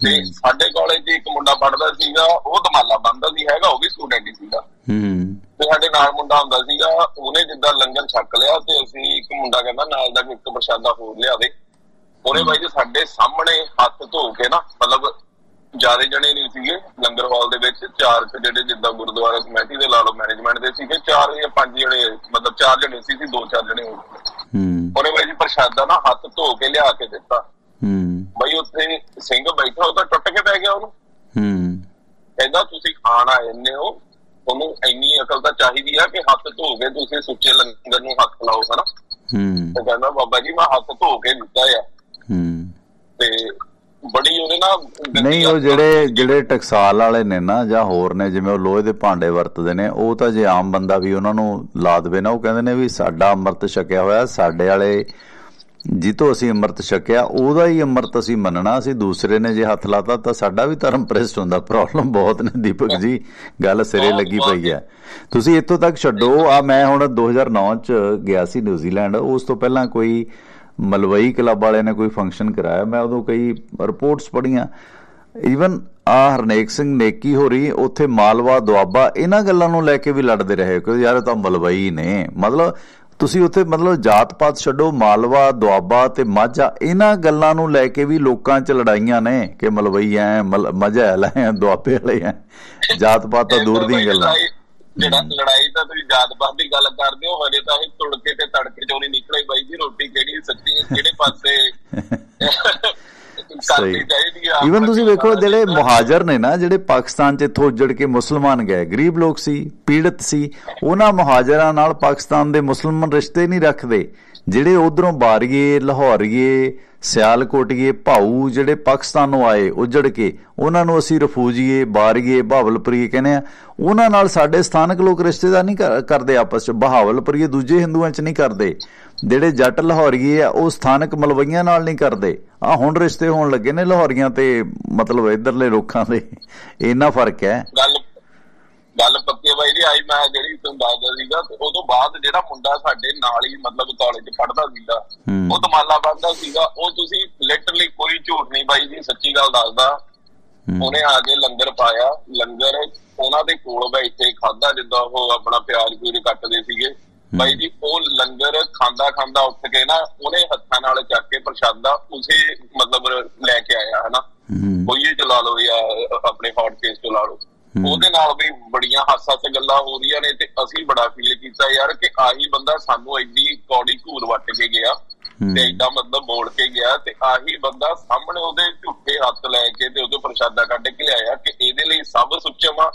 ਤੇ ਸਾਡੇ ਕਾਲਜ 'ਚ ਇੱਕ ਮੁੰਡਾ ਪੜਦਾ ਸੀਗਾ ਉਹ ਦਮਾਲਾ ਬੰਦਾ ਸੀ ਹੈਗਾ ਉਹ ਵੀ ਸਟੂਡੈਂਟ ਹੀ ਸੀਗਾ। ਹੂੰ। ਤੇ ਸਾਡੇ ਨਾਲ ਮੁੰਡਾ ਹੁੰਦਾ ਸੀਗਾ ਉਹਨੇ ਜਿੱਦਾਂ ਲੰਗਰ ਛਕ ਲਿਆ ਤੇ ਅਸੀਂ ਇੱਕ ਮੁੰਡਾ ਕਹਿੰਦਾ ਨਾਲ ਦਾ ਇੱਕ ਪ੍ਰਸ਼ਾਦਾ ਹੋਰ ਲਿਆ ਦੇ ਉਹਨੇ ਬਾਈ ਜੀ ਸਾਡੇ ਸਾਹਮਣੇ ਹੱਥ ਧੋ ਕੇ ਨਾ ਮਤਲਬ ਜ਼ਿਆਦਾ ਜਣੇ ਨਹੀਂ ਸੀਗੇ ਲੰਗਰ ਹਾਲ ਦੇ ਵਿੱਚ ਚਾਰ ਕੁ ਜਿਹੜੇ ਜਿੱਦਾਂ ਗੁਰਦੁਆਰਾ ਕਮੇਟੀ ਦੇ ਲਾ ਲਓ ਮੈਨੇਜਮੈਂਟ ਦੇ ਸੀਗੇ ਚਾਰ ਜਾਂ ਪੰਜ ਜਣੇ ਮਤਲਬ ਚਾਰ ਜਣੇ ਸੀ ਸੀ ਦੋ ਚਾਰ ਜਣੇ। ਹੂੰ। ਉਹਨੇ ਬਾਈ ਜੀ ਪ੍ਰਸ਼ਾਦਾ ਨਾ ਹੱਥ ਧੋ ਕੇ ਲਿਆ ਕੇ ਦਿੱਤਾ। ਹੂੰ। ਬਾਈ ਉੱਥੇ ਸਿੰਘ ਬੈਠਾ ਉਹ ਤਾਂ ਟੁੱਟ ਕੇ ਪੈ ਗਿਆ ਉਹਨੂੰ। ਹੂੰ। ਕਹਿੰਦਾ ਤੁਸੀਂ ਖਾਣ ਆਏ ਨੇ ਹੋ ਤੁਹਾਨੂੰ ਇੰਨੀ ਅਕਲ ਤਾਂ ਚਾਹੀਦੀ ਆ ਕਿ ਹੱਥ ਧੋ ਕੇ ਤੁਸੀਂ ਸੁੱਚੇ ਲੰਗਰ ਨੂੰ ਹੱਥ ਲਾਓ ਹਨਾ? ਹੂੰ। ਉਹ ਕਹਿੰਦਾ ਬਾਬਾ ਜੀ ਮੈਂ ਹੱਥ ਧੋ ਕੇ ਦਿੱਤਾ ਆ। ਹੂੰ ਤੇ ਬੜੀ ਉਹਨੇ ਨਾ ਗੰਦੀ ਨਹੀਂ ਉਹ ਜਿਹੜੇ ਜਿਹੜੇ ਟਕਸਾਲ ਵਾਲੇ ਨੇ ਨਾ ਜਾਂ ਹੋਰ ਨੇ ਜਿਵੇਂ ਉਹ ਲੋਹੇ ਦੇ ਭਾਂਡੇ ਵਰਤਦੇ ਨੇ ਉਹ ਤਾਂ ਜੇ ਆਮ ਬੰਦਾ ਵੀ ਉਹਨਾਂ ਨੂੰ ਲਾ ਦੇਵੇ ਨਾ ਉਹ ਕਹਿੰਦੇ ਨੇ ਵੀ ਸਾਡਾ ਅੰਮ੍ਰਿਤ ਛਕਿਆ ਹੋਇਆ ਸਾਡੇ ਵਾਲੇ ਜਿੱਤੋਂ ਅਸੀਂ ਅੰਮ੍ਰਿਤ ਛਕਿਆ ਉਹਦਾ ਹੀ ਅੰਮ੍ਰਿਤ ਅਸੀਂ ਮੰਨਣਾ ਅਸੀਂ ਦੂਸਰੇ ਨੇ ਜੇ ਹੱਥ ਲਾਤਾ ਤਾਂ ਸਾਡਾ ਵੀ ਧਰਮ ਪ੍ਰੇਸਟ ਹੁੰਦਾ। ਪ੍ਰੋਬਲਮ ਬਹੁਤ ਨੇ ਦੀਪਕ ਜੀ ਗੱਲ ਸਿਰੇ ਲੱਗੀ ਪਈ ਹੈ। ਤੁਸੀਂ ਇੱਥੋਂ ਤੱਕ ਛੱਡੋ ਆ ਮੈਂ ਹੁਣ 2009 ਚ ਗਿਆ ਸੀ ਨਿਊਜ਼ੀਲੈਂਡ ਉਸ ਤੋਂ ਪਹਿਲਾਂ ਕੋਈ ਮਲਵਈ ਕਲੱਬ ਵਾਲਿਆਂ ਨੇ ਕੋਈ ਫੰਕਸ਼ਨ ਕਰਾਇਆ ਮੈਂ ਉਦੋਂ ਕਈ ਰਿਪੋਰਟਸ ਪੜ੍ਹੀਆਂ। ਈਵਨ ਆ ਹਰਨੇਕ ਸਿੰਘ ਨੇਕੀ ਹੋ ਰਹੀ ਉੱਥੇ ਮਾਲਵਾ, ਦੁਆਬਾ, ਇਹਨਾਂ ਗੱਲਾਂ ਨੂੰ ਲੈ ਕੇ ਵੀ ਲੜਦੇ ਰਹੇ ਕਿ ਯਾਰ ਤਾਂ ਮਲਵਈ ਨੇ। ਮਤਲਬ ਤੁਸੀਂ ਉੱਥੇ ਮਤਲਬ ਜਾਤ ਪਾਤ ਛੱਡੋ, ਮਾਲਵਾ, ਦੁਆਬਾ ਤੇ ਮਾਝਾ, ਇਹਨਾਂ ਗੱਲਾਂ ਨੂੰ ਲੈ ਕੇ ਵੀ ਲੋਕਾਂ 'ਚ ਲੜਾਈਆਂ ਨੇ ਕਿ ਮਲਵਈ ਐ ਮਝਾ ਵਾਲੇ ਐ, ਦੁਆਬੇ ਵਾਲੇ ਐ। ਜਾਤ ਪਾਤ ਤਾਂ ਦੂਰ ਦੀਆਂ ਗੱਲਾਂ। ਲੜਾਈ- ਜਿਹੜਾ ਲੜਾਈ ਤਾਂ ਤੁਸੀਂ ਜਾਤ ਪਾਤ ਦੀ ਗੱਲ ਕਰਦੇ ਹੋ, ਹਜੇ ਤਾਂ ਇਹ ਤੁੜਕੇ ਤੇ ਤੜਕੇ ਚੋਂ ਨਹੀਂ ਨਿਕਲੇ ਬਾਈ ਜੀ, ਰੋਟੀ ਕਿਹੜੀ ਸੱਚੀ ਕਿਹੜੇ ਪਾਸੇ? ਕਰਨੀ ਚਾਹੀਦੀ ਆ ਈਵਨ ਤੁਸੀਂ ਵੇਖੋ ਜਿਹੜੇ ਮੁਹਾਜਰ ਨੇ ਨਾ ਜਿਹੜੇ ਪਾਕਿਸਤਾਨ 'ਚ ਇੱਥੋਂ ਉੱਜੜ ਕੇ ਮੁਸਲਮਾਨ ਗਏ ਗਰੀਬ ਲੋਕ ਸੀ ਪੀੜਤ ਸੀ ਉਹਨਾਂ ਮੁਹਾਜਰਾਂ ਨਾਲ ਪਾਕਿਸਤਾਨ ਦੇ ਮੁਸਲਮਾਨ ਰਿਸ਼ਤੇ ਨਹੀਂ ਰੱਖਦੇ। ਜਿਹੜੇ ਉਧਰੋਂ ਬਾਰੀਏ ਲਾਹੌਰੀਏ ਸਿਆਲਕੋਟੀਏ ਭਾਊ ਜਿਹੜੇ ਪਾਕਿਸਤਾਨ ਨੂੰ ਆਏ ਉੱਜੜ ਕੇ ਉਹਨਾਂ ਨੂੰ ਅਸੀਂ ਰਫੂਜੀਏ ਬਾਰੀਏ ਬਹਾਵਲਪੁਰੀਏ ਕਹਿੰਦੇ ਆ ਉਹਨਾਂ ਨਾਲ ਸਾਡੇ ਸਥਾਨਕ ਲੋਕ ਰਿਸ਼ਤੇਦਾਰ ਨਹੀਂ ਕਰ- ਕਰਦੇ ਆਪਸ 'ਚ ਬਹਾਵਲਪੁਰੀਏ ਦੂਜੇ ਹਿੰਦੂਆਂ 'ਚ ਨਹੀਂ ਕਰਦੇ। ਜਿਹੜੇ ਜੱਟ ਲਾਹੌਰੀਏ ਆ ਉਹ ਸਥਾਨਕ ਮਲਵਈਆਂ ਨਾਲ ਨਹੀਂ ਕਰਦੇ। ਆ ਹੁਣ ਰਿਸ਼ਤੇ ਹੋਣ ਲੱਗੇ ਨੇ ਲਾਹੌਰੀਆਂ ਤੇ ਮਤਲਬ ਇਧਰਲੇ ਲੋਕਾਂ ਦੇ। ਇੰਨਾ ਫ਼ਰਕ ਹੈ। ਗੱਲ ਗੱਲ ਪੱਕੀ ਬਾਈ ਜੀ ਆਈ ਮੈਂ ਜਿਹੜੀ ਤੁਹਾਨੂੰ ਦੱਸਦਾ ਸੀਗਾ ਉਹ ਤੋਂ ਬਾਅਦ ਜਿਹੜਾ ਮੁੰਡਾ ਸਾਡੇ ਨਾਲ ਹੀ ਮਤਲਬ ਕਾਲਜ ਪੜ੍ਹਦਾ ਸੀਗਾ। ਉਹ ਦਮਾਲਾ ਬੰਦਾ ਸੀਗਾ। ਉਹ ਤੁਸੀਂ ਲਿਟਰਲੀ ਕੋਈ ਝੂਠ ਨਹੀਂ ਬਾਈ ਜੀ ਸੱਚੀ ਗੱਲ ਦੱਸਦਾ। ਉਹਨੇ ਆ ਕੇ ਲੰਗਰ ਪਾਇਆ। ਲੰਗਰ ਉਹਨਾਂ ਦੇ ਕੋਲ ਬੈਠੇ ਖਾਦਾ ਜਿੱਦਾਂ ਉਹ ਆਪਣਾ ਪਿਆਜ਼ ਪੂਰੀ ਕੱਟਦੇ ਸੀਗੇ। ਬਾਈ ਜੀ ਉਹ ਲੰਗਰ ਖਾਂਦਾ ਖਾਂਦਾ ਉੱਠ ਕੇ ਨਾ ਉਹਨੇ ਹੱਥਾਂ ਨਾਲ ਚੱਕ ਕੇ ਪ੍ਰਸ਼ਾਦਾ ਉਸੇ ਮਤਲਬ ਲੈ ਕੇ ਆਇਆ ਹਨਾ? ਕੋਈ ਚਲਾ ਲਓ ਜਾਂ ਆਪਣੇ ਹੌਟ ਫੇਸ ਚਲਾ ਲਓ। ਉਹਦੇ ਨਾਲ ਵੀ ਬੜੀਆਂ ਹਾਸ-ਹਾਸ ਗੱਲਾਂ ਹੋ ਰਹੀਆਂ ਨੇ ਤੇ ਅਸੀਂ ਬੜਾ ਫੀਲ ਕੀਤਾ ਯਾਰ ਕਿ ਆਹੀ ਬੰਦਾ ਸਾਨੂੰ ਐਡੀ ਕੌੜੀ ਘੂਰ ਵੱਟ ਕੇ ਗਿਆ। ਤੇ ਐਡਾ ਮਤਲਬ ਮੋੜ ਕੇ ਗਿਆ ਤੇ ਆਹੀ ਬੰਦਾ ਸਾਹਮਣੇ ਉਹਦੇ ਝੂਠੇ ਹੱਥ ਲੈ ਕੇ ਤੇ ਉਹਦੇ ਪ੍ਰਸ਼ਾਦਾ ਕੱਢ ਕੇ ਲਿਆਇਆ ਕਿ ਇਹਦੇ ਲਈ ਸਭ ਸੁੱਚਮ ਆ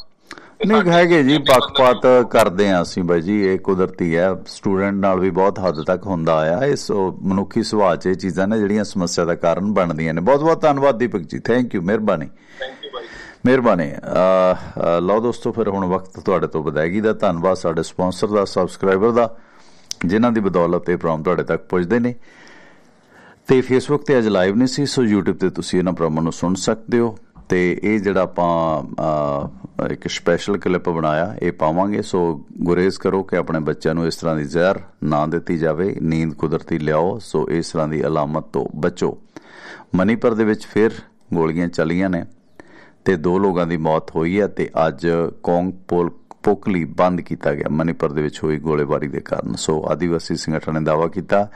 ਨਹੀਂ ਹੈਗੇ ਜੀ ਪੱਖਪਾਤ ਕਰਦੇ ਆ ਅਸੀਂ ਬਾਈ ਜੀ ਇਹ ਕੁਦਰਤੀ ਹੈ। ਸਟੂਡੈਂਟ ਨਾਲ ਵੀ ਬਹੁਤ ਹੱਦ ਤੱਕ ਹੁੰਦਾ ਆਇਆ। ਇਸ ਮਨੁੱਖੀ ਸੁਭਾਅ 'ਚ ਇਹ ਚੀਜ਼ਾਂ ਨੇ ਜਿਹੜੀਆਂ ਸਮੱਸਿਆ ਦਾ ਕਾਰਨ ਬਣਦੀਆਂ ਨੇ। ਬਹੁਤ ਬਹੁਤ ਧੰਨਵਾਦ ਦੀਪਕ ਜੀ। ਥੈਂਕ ਯੂ ਮਿਹਰਬਾਨੀ। Thank you ਬਾਈ ਮਿਹਰਬਾਨੀ। ਲਓ ਦੋਸਤੋ ਫਿਰ ਹੁਣ ਵਕਤ ਤੁਹਾਡੇ ਤੋਂ ਵਿਦਾਇਗੀ ਦਾ। ਧੰਨਵਾਦ ਸਾਡੇ ਸਪਾਂਸਰ ਦਾ ਸਬਸਕ੍ਰਾਈਬਰ ਦਾ। ਜਿਨ੍ਹਾਂ ਦੀ ਬਦੌਲਤ ਇਹ ਪ੍ਰੋਗਰਾਮ ਤੁਹਾਡੇ ਤੱਕ ਪਹੁੰਚਦੇ ਨੇ। ਤੇ ਫੇਸਬੁੱਕ ਤੇ ਅੱਜ ਲਾਈਵ ਨਹੀਂ ਸੀ ਸੋ YouTube ਤੇ ਤੁਸੀਂ ਇਹਨਾਂ ਪ੍ਰੋਗਰਾਮਾਂ ਨੂੰ ਸੁਣ ਸਕਦੇ ਹੋ। ਤੇ ਇਹ ਜਿਹੜਾ ਆਪਾਂ ਇੱਕ ਸਪੈਸ਼ਲ ਕਲਿੱਪ ਬਣਾਇਆ, ਇਹ ਪਾਵਾਂਗੇ। ਸੋ ਗੁਰੇਜ਼ ਕਰੋ ਕਿ ਆਪਣੇ ਬੱਚਿਆਂ ਨੂੰ ਇਸ ਤਰ੍ਹਾਂ ਦੀ ਜ਼ਹਿਰ ਨਾ ਦਿੱਤੀ ਜਾਵੇ, ਨੀਂਦ ਕੁਦਰਤੀ ਲਿਆਓ ਸੋ ਇਸ ਤਰ੍ਹਾਂ ਦੀ ਅਲਾਮਤ ਤੋਂ ਬਚੋ। ਮਨੀਪੁਰ ਦੇ ਵਿੱਚ ਫਿਰ ਗੋਲੀਆਂ ਚੱਲੀਆਂ ਨੇ ਤੇ ਦੋ ਲੋਕਾਂ ਦੀ ਮੌਤ ਹੋਈ ਹੈ ਤੇ ਅੱਜ ਕੋਂਗਪੋਲ ਪੋਕਲੀ ਬੰਦ ਕੀਤਾ ਗਿਆ। ਮਨੀਪੁਰ ਦੇ ਵਿੱਚ ਹੋਈ ਗੋਲੇਬਾਰੀ ਦੇ ਕਾਰਨ ਸੋ ਆਦੀਵਾਸੀ ਸੰਗਠਨ ਨੇ ਦਾਅਵਾ ਕੀਤਾ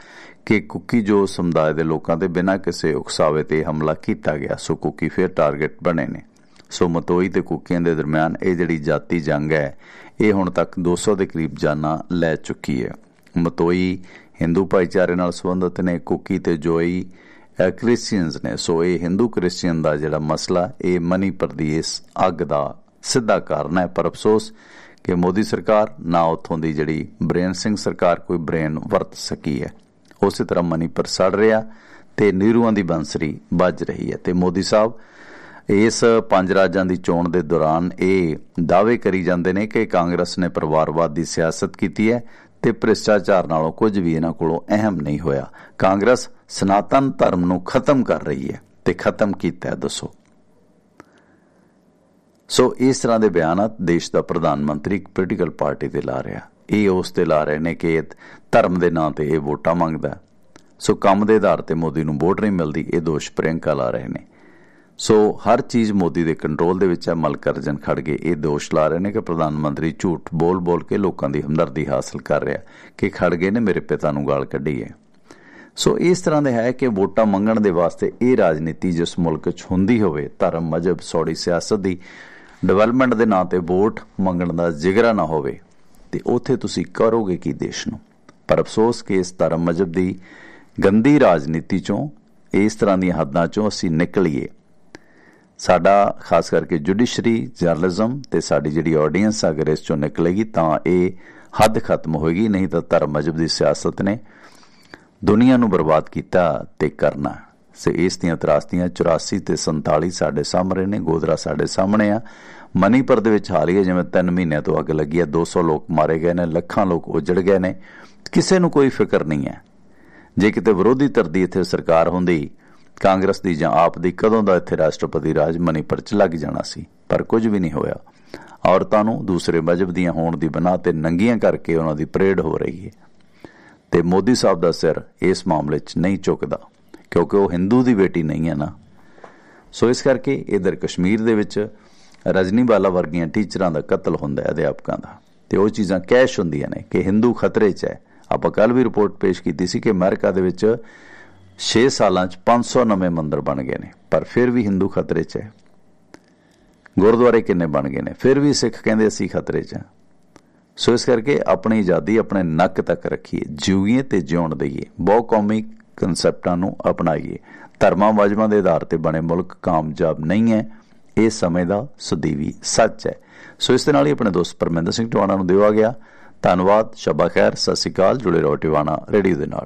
ਕਿ ਕੁੱਕੀ ਜੋ ਸਮੁਦਾਇ ਦੇ ਲੋਕਾਂ ਤੇ ਬਿਨਾਂ ਕਿਸੇ ਉਕਸਾਵੇ ਤੇ ਹਮਲਾ ਕੀਤਾ ਗਿਆ, ਸੋ ਕੁੱਕੀ ਫਿਰ ਟਾਰਗੇਟ ਬਣੇ ਨੇ। ਸੋ ਮਤੋਈ ਤੇ ਕੁੱਕੀਆਂ ਦੇ ਦਰਮਿਆਨ ਇਹ ਜਿਹੜੀ ਜਾਤੀ ਜੰਗ ਹੈ, ਇਹ ਹੁਣ ਤੱਕ 200 ਦੇ ਕਰੀਬ ਜਾਨਾਂ ਲੈ ਚੁੱਕੀ ਹੈ। ਮਤੋਈ ਹਿੰਦੂ ਭਾਈਚਾਰੇ ਨਾਲ ਸੰਬੰਧਿਤ ਨੇ, ਕੁੱਕੀ ਤੇ ਜੋਈ ਕ੍ਰਿਸਚੀਅਨਸ ਨੇ, ਸੋ ਇਹ ਹਿੰਦੂ ਕ੍ਰਿਸਚੀਅਨ ਦਾ ਜਿਹੜਾ ਮਸਲਾ, ਇਹ ਮਨੀਪੁਰ ਦੀ ਇਸ ਅੱਗ ਦਾ ਸਿੱਧਾ ਕਾਰਨ ਹੈ, ਪਰ ਅਫਸੋਸ ਕਿ ਮੋਦੀ ਸਰਕਾਰ ਨਾ ਉੱਥੋਂ ਦੀ ਜਿਹੜੀ ਬ੍ਰੇਨ ਸਿੰਘ ਸਰਕਾਰ ਕੋਈ ਬ੍ਰੇਨ ਵਰਤ ਸਕੀ ਹੈ। ਉਸੇ ਤਰ੍ਹਾਂ ਮਨੀਪੁਰ ਸੜ ਰਿਹਾ ਤੇ ਨੀਰੂਆਂ ਦੀ ਬੰਸਰੀ ਵੱਜ ਰਹੀ ਹੈ ਤੇ ਮੋਦੀ ਸਾਹਿਬ ਇਸ ਪੰਜ ਰਾਜਾਂ ਦੀ ਚੋਣ ਦੇ ਦੌਰਾਨ ਇਹ ਦਾਅਵੇ ਕਰੀ ਜਾਂਦੇ ਨੇ ਕਿ ਕਾਂਗਰਸ ਨੇ ਪਰਿਵਾਰਵਾਦ ਦੀ ਸਿਆਸਤ ਕੀਤੀ ਹੈ ਤੇ ਭ੍ਰਿਸ਼ਟਾਚਾਰ ਨਾਲੋਂ ਕੁਝ ਵੀ ਇਹਨਾਂ ਕੋਲੋਂ ਅਹਿਮ ਨਹੀਂ ਹੋਇਆ। ਕਾਂਗਰਸ ਸਨਾਤਨ ਧਰਮ ਨੂੰ ਖਤਮ ਕਰ ਰਹੀ ਹੈ ਤੇ ਖਤਮ ਕੀਤਾ ਦੱਸੋ। ਸੋ ਇਸ ਤਰ੍ਹਾਂ ਦੇ ਬਿਆਨਾਤ ਦੇਸ਼ ਦਾ ਪ੍ਰਧਾਨ ਮੰਤਰੀ ਇੱਕ ਪੋਲੀਟੀਕਲ ਪਾਰਟੀ ਤੇ ਲਾ ਰਿਹਾ। ਇਹ ਉਸ ਤੇ ਲਾ ਰਹੇ ਨੇ ਕਿ ਧਰਮ ਦੇ ਨਾਂ ਤੇ ਇਹ ਵੋਟਾਂ ਮੰਗਦਾ ਸੋ ਕੰਮ ਦੇ ਆਧਾਰ ਤੇ ਮੋਦੀ ਨੂੰ ਵੋਟ ਨਹੀਂ ਮਿਲਦੀ, ਇਹ ਦੋਸ਼ ਪ੍ਰਿੰਕਾ ਲਾ ਰਹੇ ਨੇ। ਸੋ ਹਰ ਚੀਜ਼ ਮੋਦੀ ਦੇ ਕੰਟਰੋਲ ਦੇ ਵਿੱਚ ਹੈ, ਮਲਕਰਜਨ ਖੜਗੇ ਇਹ ਦੋਸ਼ ਲਾ ਰਹੇ ਨੇ ਕਿ ਪ੍ਰਧਾਨ ਮੰਤਰੀ ਝੂਠ ਬੋਲ-ਬੋਲ ਕੇ ਲੋਕਾਂ ਦੀ ਹਮਦਰਦੀ ਹਾਸਲ ਕਰ ਰਿਹਾ ਕਿ ਖੜਗੇ ਨੇ, ਮੇਰੇ ਪਿਤਾ ਨੂੰ ਗਾਲ ਕੱਢੀ ਹੈ। ਸੋ ਇਸ ਤਰ੍ਹਾਂ ਦੇ ਹੈ ਕਿ ਵੋਟਾਂ ਮੰਗਣ ਦੇ ਵਾਸਤੇ ਇਹ ਰਾਜਨੀਤੀ ਜਿਸ ਮੁਲਕ 'ਚ ਹੁੰਦੀ ਹੋਵੇ, ਧਰਮ ਮਜਬ ਸੌੜੀ ਸਿਆਸਤ ਦੀ ਡਿਵੈਲਪਮੈਂਟ ਦੇ ਨਾਂ ਤੇ ਵੋਟ ਮੰਗਣ ਦਾ ਜਿਗਰਾ ਨਾ ਹੋਵੇ, ਤੇ ਉਥੇ ਤੁਸੀਂ ਕਰੋਗੇ ਕੀ ਦੇਸ਼ ਨੂੰ? ਪਰ ਅਫਸੋਸ ਕਿ ਇਸ ਧਰਮ ਮਜਬ ਦੀ ਗੰਦੀ ਰਾਜਨੀਤੀ ਚੋਂ, ਇਸ ਤਰ੍ਹਾਂ ਦੀਆਂ ਹੱਦਾਂ ਚੋਂ ਅਸੀਂ ਨਿਕਲੀਏ। ਸਾਡਾ, ਖਾਸ ਕਰਕੇ ਜੁਡੀਸ਼ਰੀ ਜਰਨਲਿਜ਼ਮ ਤੇ ਸਾਡੀ ਜਿਹੜੀ ਆਡੀਅנס ਅਗਰ ਇਸ ਚੋਂ ਨਿਕਲੇਗੀ, ਤਾਂ ਇਹ ਹੱਦ ਖਤਮ ਹੋਏਗੀ, ਨਹੀਂ ਤਾਂ ਧਰਮ ਮਜਬ ਦੀ ਸਿਆਸਤ ਨੇ ਦੁਨੀਆ ਨੂੰ ਬਰਬਾਦ ਕੀਤਾ ਤੇ ਕਰਨਾ। ਸੇਸ ਦੀਆਂ ਤਰਾਸਤੀਆਂ 84 ਤੇ 47 ਸਾਡੇ ਸਾਹਮਣੇ ਨੇ, ਗੋਦਰਾ ਸਾਡੇ ਸਾਹਮਣੇ ਆ। ਮਨੀਪੁਰ ਦੇ ਵਿੱਚ ਹਾਲ ਹੀ ਜਿਵੇਂ 3 ਮਹੀਨਿਆਂ ਤੋਂ ਅੱਗ ਲੱਗੀ ਹੈ 200 ਲੋਕ ਮਾਰੇ ਗਏ ਨੇ, ਲੱਖਾਂ ਲੋਕ ਉਜੜ ਗਏ ਨੇ। ਕਿਸੇ ਨੂੰ ਕੋਈ ਫਿਕਰ ਨਹੀਂ ਹੈ। ਜੇ ਕਿਤੇ ਵਿਰੋਧੀ ਧਿਰ ਦੀ ਇੱਥੇ ਸਰਕਾਰ ਹੁੰਦੀ, ਕਾਂਗਰਸ ਦੀ ਜਾਂ ਆਪ ਦੀ, ਕਦੋਂ ਦਾ ਇੱਥੇ ਰਾਸ਼ਟਰਪਤੀ ਰਾਜ ਮਨੀਪੁਰ 'ਚ ਲੱਗ ਜਾਣਾ ਸੀ? ਪਰ ਕੁਝ ਵੀ ਨਹੀਂ ਹੋਇਆ। ਔਰਤਾਂ ਨੂੰ ਦੂਸਰੇ ਮਜਬ ਦੀਆਂ ਹੋਣ ਦੀ ਬਣਾ ਤੇ ਨੰਗੀਆਂ ਕਰਕੇ ਉਹਨਾਂ ਦੀ ਪਰੇਡ ਹੋ ਰਹੀ ਹੈ। ਤੇ ਮੋਦੀ ਸਾਹਿਬ ਦਾ ਸਿਰ ਇਸ ਮਾਮਲੇ 'ਚ ਨਹੀਂ ਝੁਕਦਾ ਕਿਉਂਕਿ ਉਹ ਹਿੰਦੂ ਦੀ ਬੇਟੀ ਨਹੀਂ ਹੈ ਨਾ। ਸੋ ਇਸ ਕਰਕੇ ਇਧਰ ਕਸ਼ਮੀਰ ਦੇ ਵਿੱਚ ਰਜਨੀ ਬਾਲਾ ਵਰਗੀਆਂ ਟੀਚਰਾਂ ਦਾ ਕਤਲ ਹੁੰਦਾ ਹੈ ਅਧਿਆਪਕਾਂ ਦਾ। ਤੇ ਉਹ ਚੀਜ਼ਾਂ ਕੈਸ਼ ਹੁੰਦੀਆਂ ਨੇ ਕਿ ਹਿੰਦੂ ਖਤਰੇ 'ਚ ਹੈ। ਆਪਾਂ ਕੱਲ ਵੀ ਰਿਪੋਰਟ ਪੇਸ਼ ਕੀਤੀ ਸੀ ਕਿ ਅਮਰੀਕਾ ਦੇ ਵਿੱਚ 6 ਸਾਲਾਂ 'ਚ 500 ਨਵੇਂ ਮੰਦਰ ਬਣ ਗਏ ਨੇ, ਪਰ ਫਿਰ ਵੀ ਹਿੰਦੂ ਖਤਰੇ 'ਚ ਹੈ। ਗੁਰਦੁਆਰੇ ਕਿੰਨੇ ਬਣ ਗਏ ਨੇ, ਫਿਰ ਵੀ ਸਿੱਖ ਕਹਿੰਦੇ ਅਸੀਂ ਖਤਰੇ 'ਚ ਹਾਂ। ਸੋ ਇਸ ਕਰਕੇ ਆਪਣੀ ਆਜ਼ਾਦੀ ਆਪਣੇ ਨੱਕ ਤੱਕ ਰੱਖੀਏ ਜਿਉਈਏ ਤੇ ਜਿਉਣ ਦਈਏ। ਬਹੁ ਕੌਮੀ ਕਨਸੈਪਟਾਂ ਨੂੰ ਅਪਣਾਈਏ। ਧਰਮਾਂ ਵਜਮਾਂ ਦੇ ਆਧਾਰ ਤੇ ਬਣੇ ਮੁਲਕ ਕਾਮਯਾਬ ਨਹੀਂ ਹੈ। ਇਹ ਸਮੇਂ ਦਾ ਸੁਦੀਵੀ ਸੱਚ ਹੈ। ਸੋ ਇਸ ਦੇ ਨਾਲ ਹੀ ਆਪਣੇ ਦੋਸਤ ਪਰਮਿੰਦਰ ਸਿੰਘ ਟਿਵਾਣਾ ਨੂੰ ਦਿਵਾ ਗਿਆ। ਧੰਨਵਾਦ, ਸ਼ਬਾ ਖੈਰ, ਸਤਿ ਸ਼੍ਰੀ ਅਕਾਲ, ਜੁੜੇ ਰਹੋ ਟਿਵਾਣਾ ਰੇਡੀਓ ਦੇ ਨਾਲ।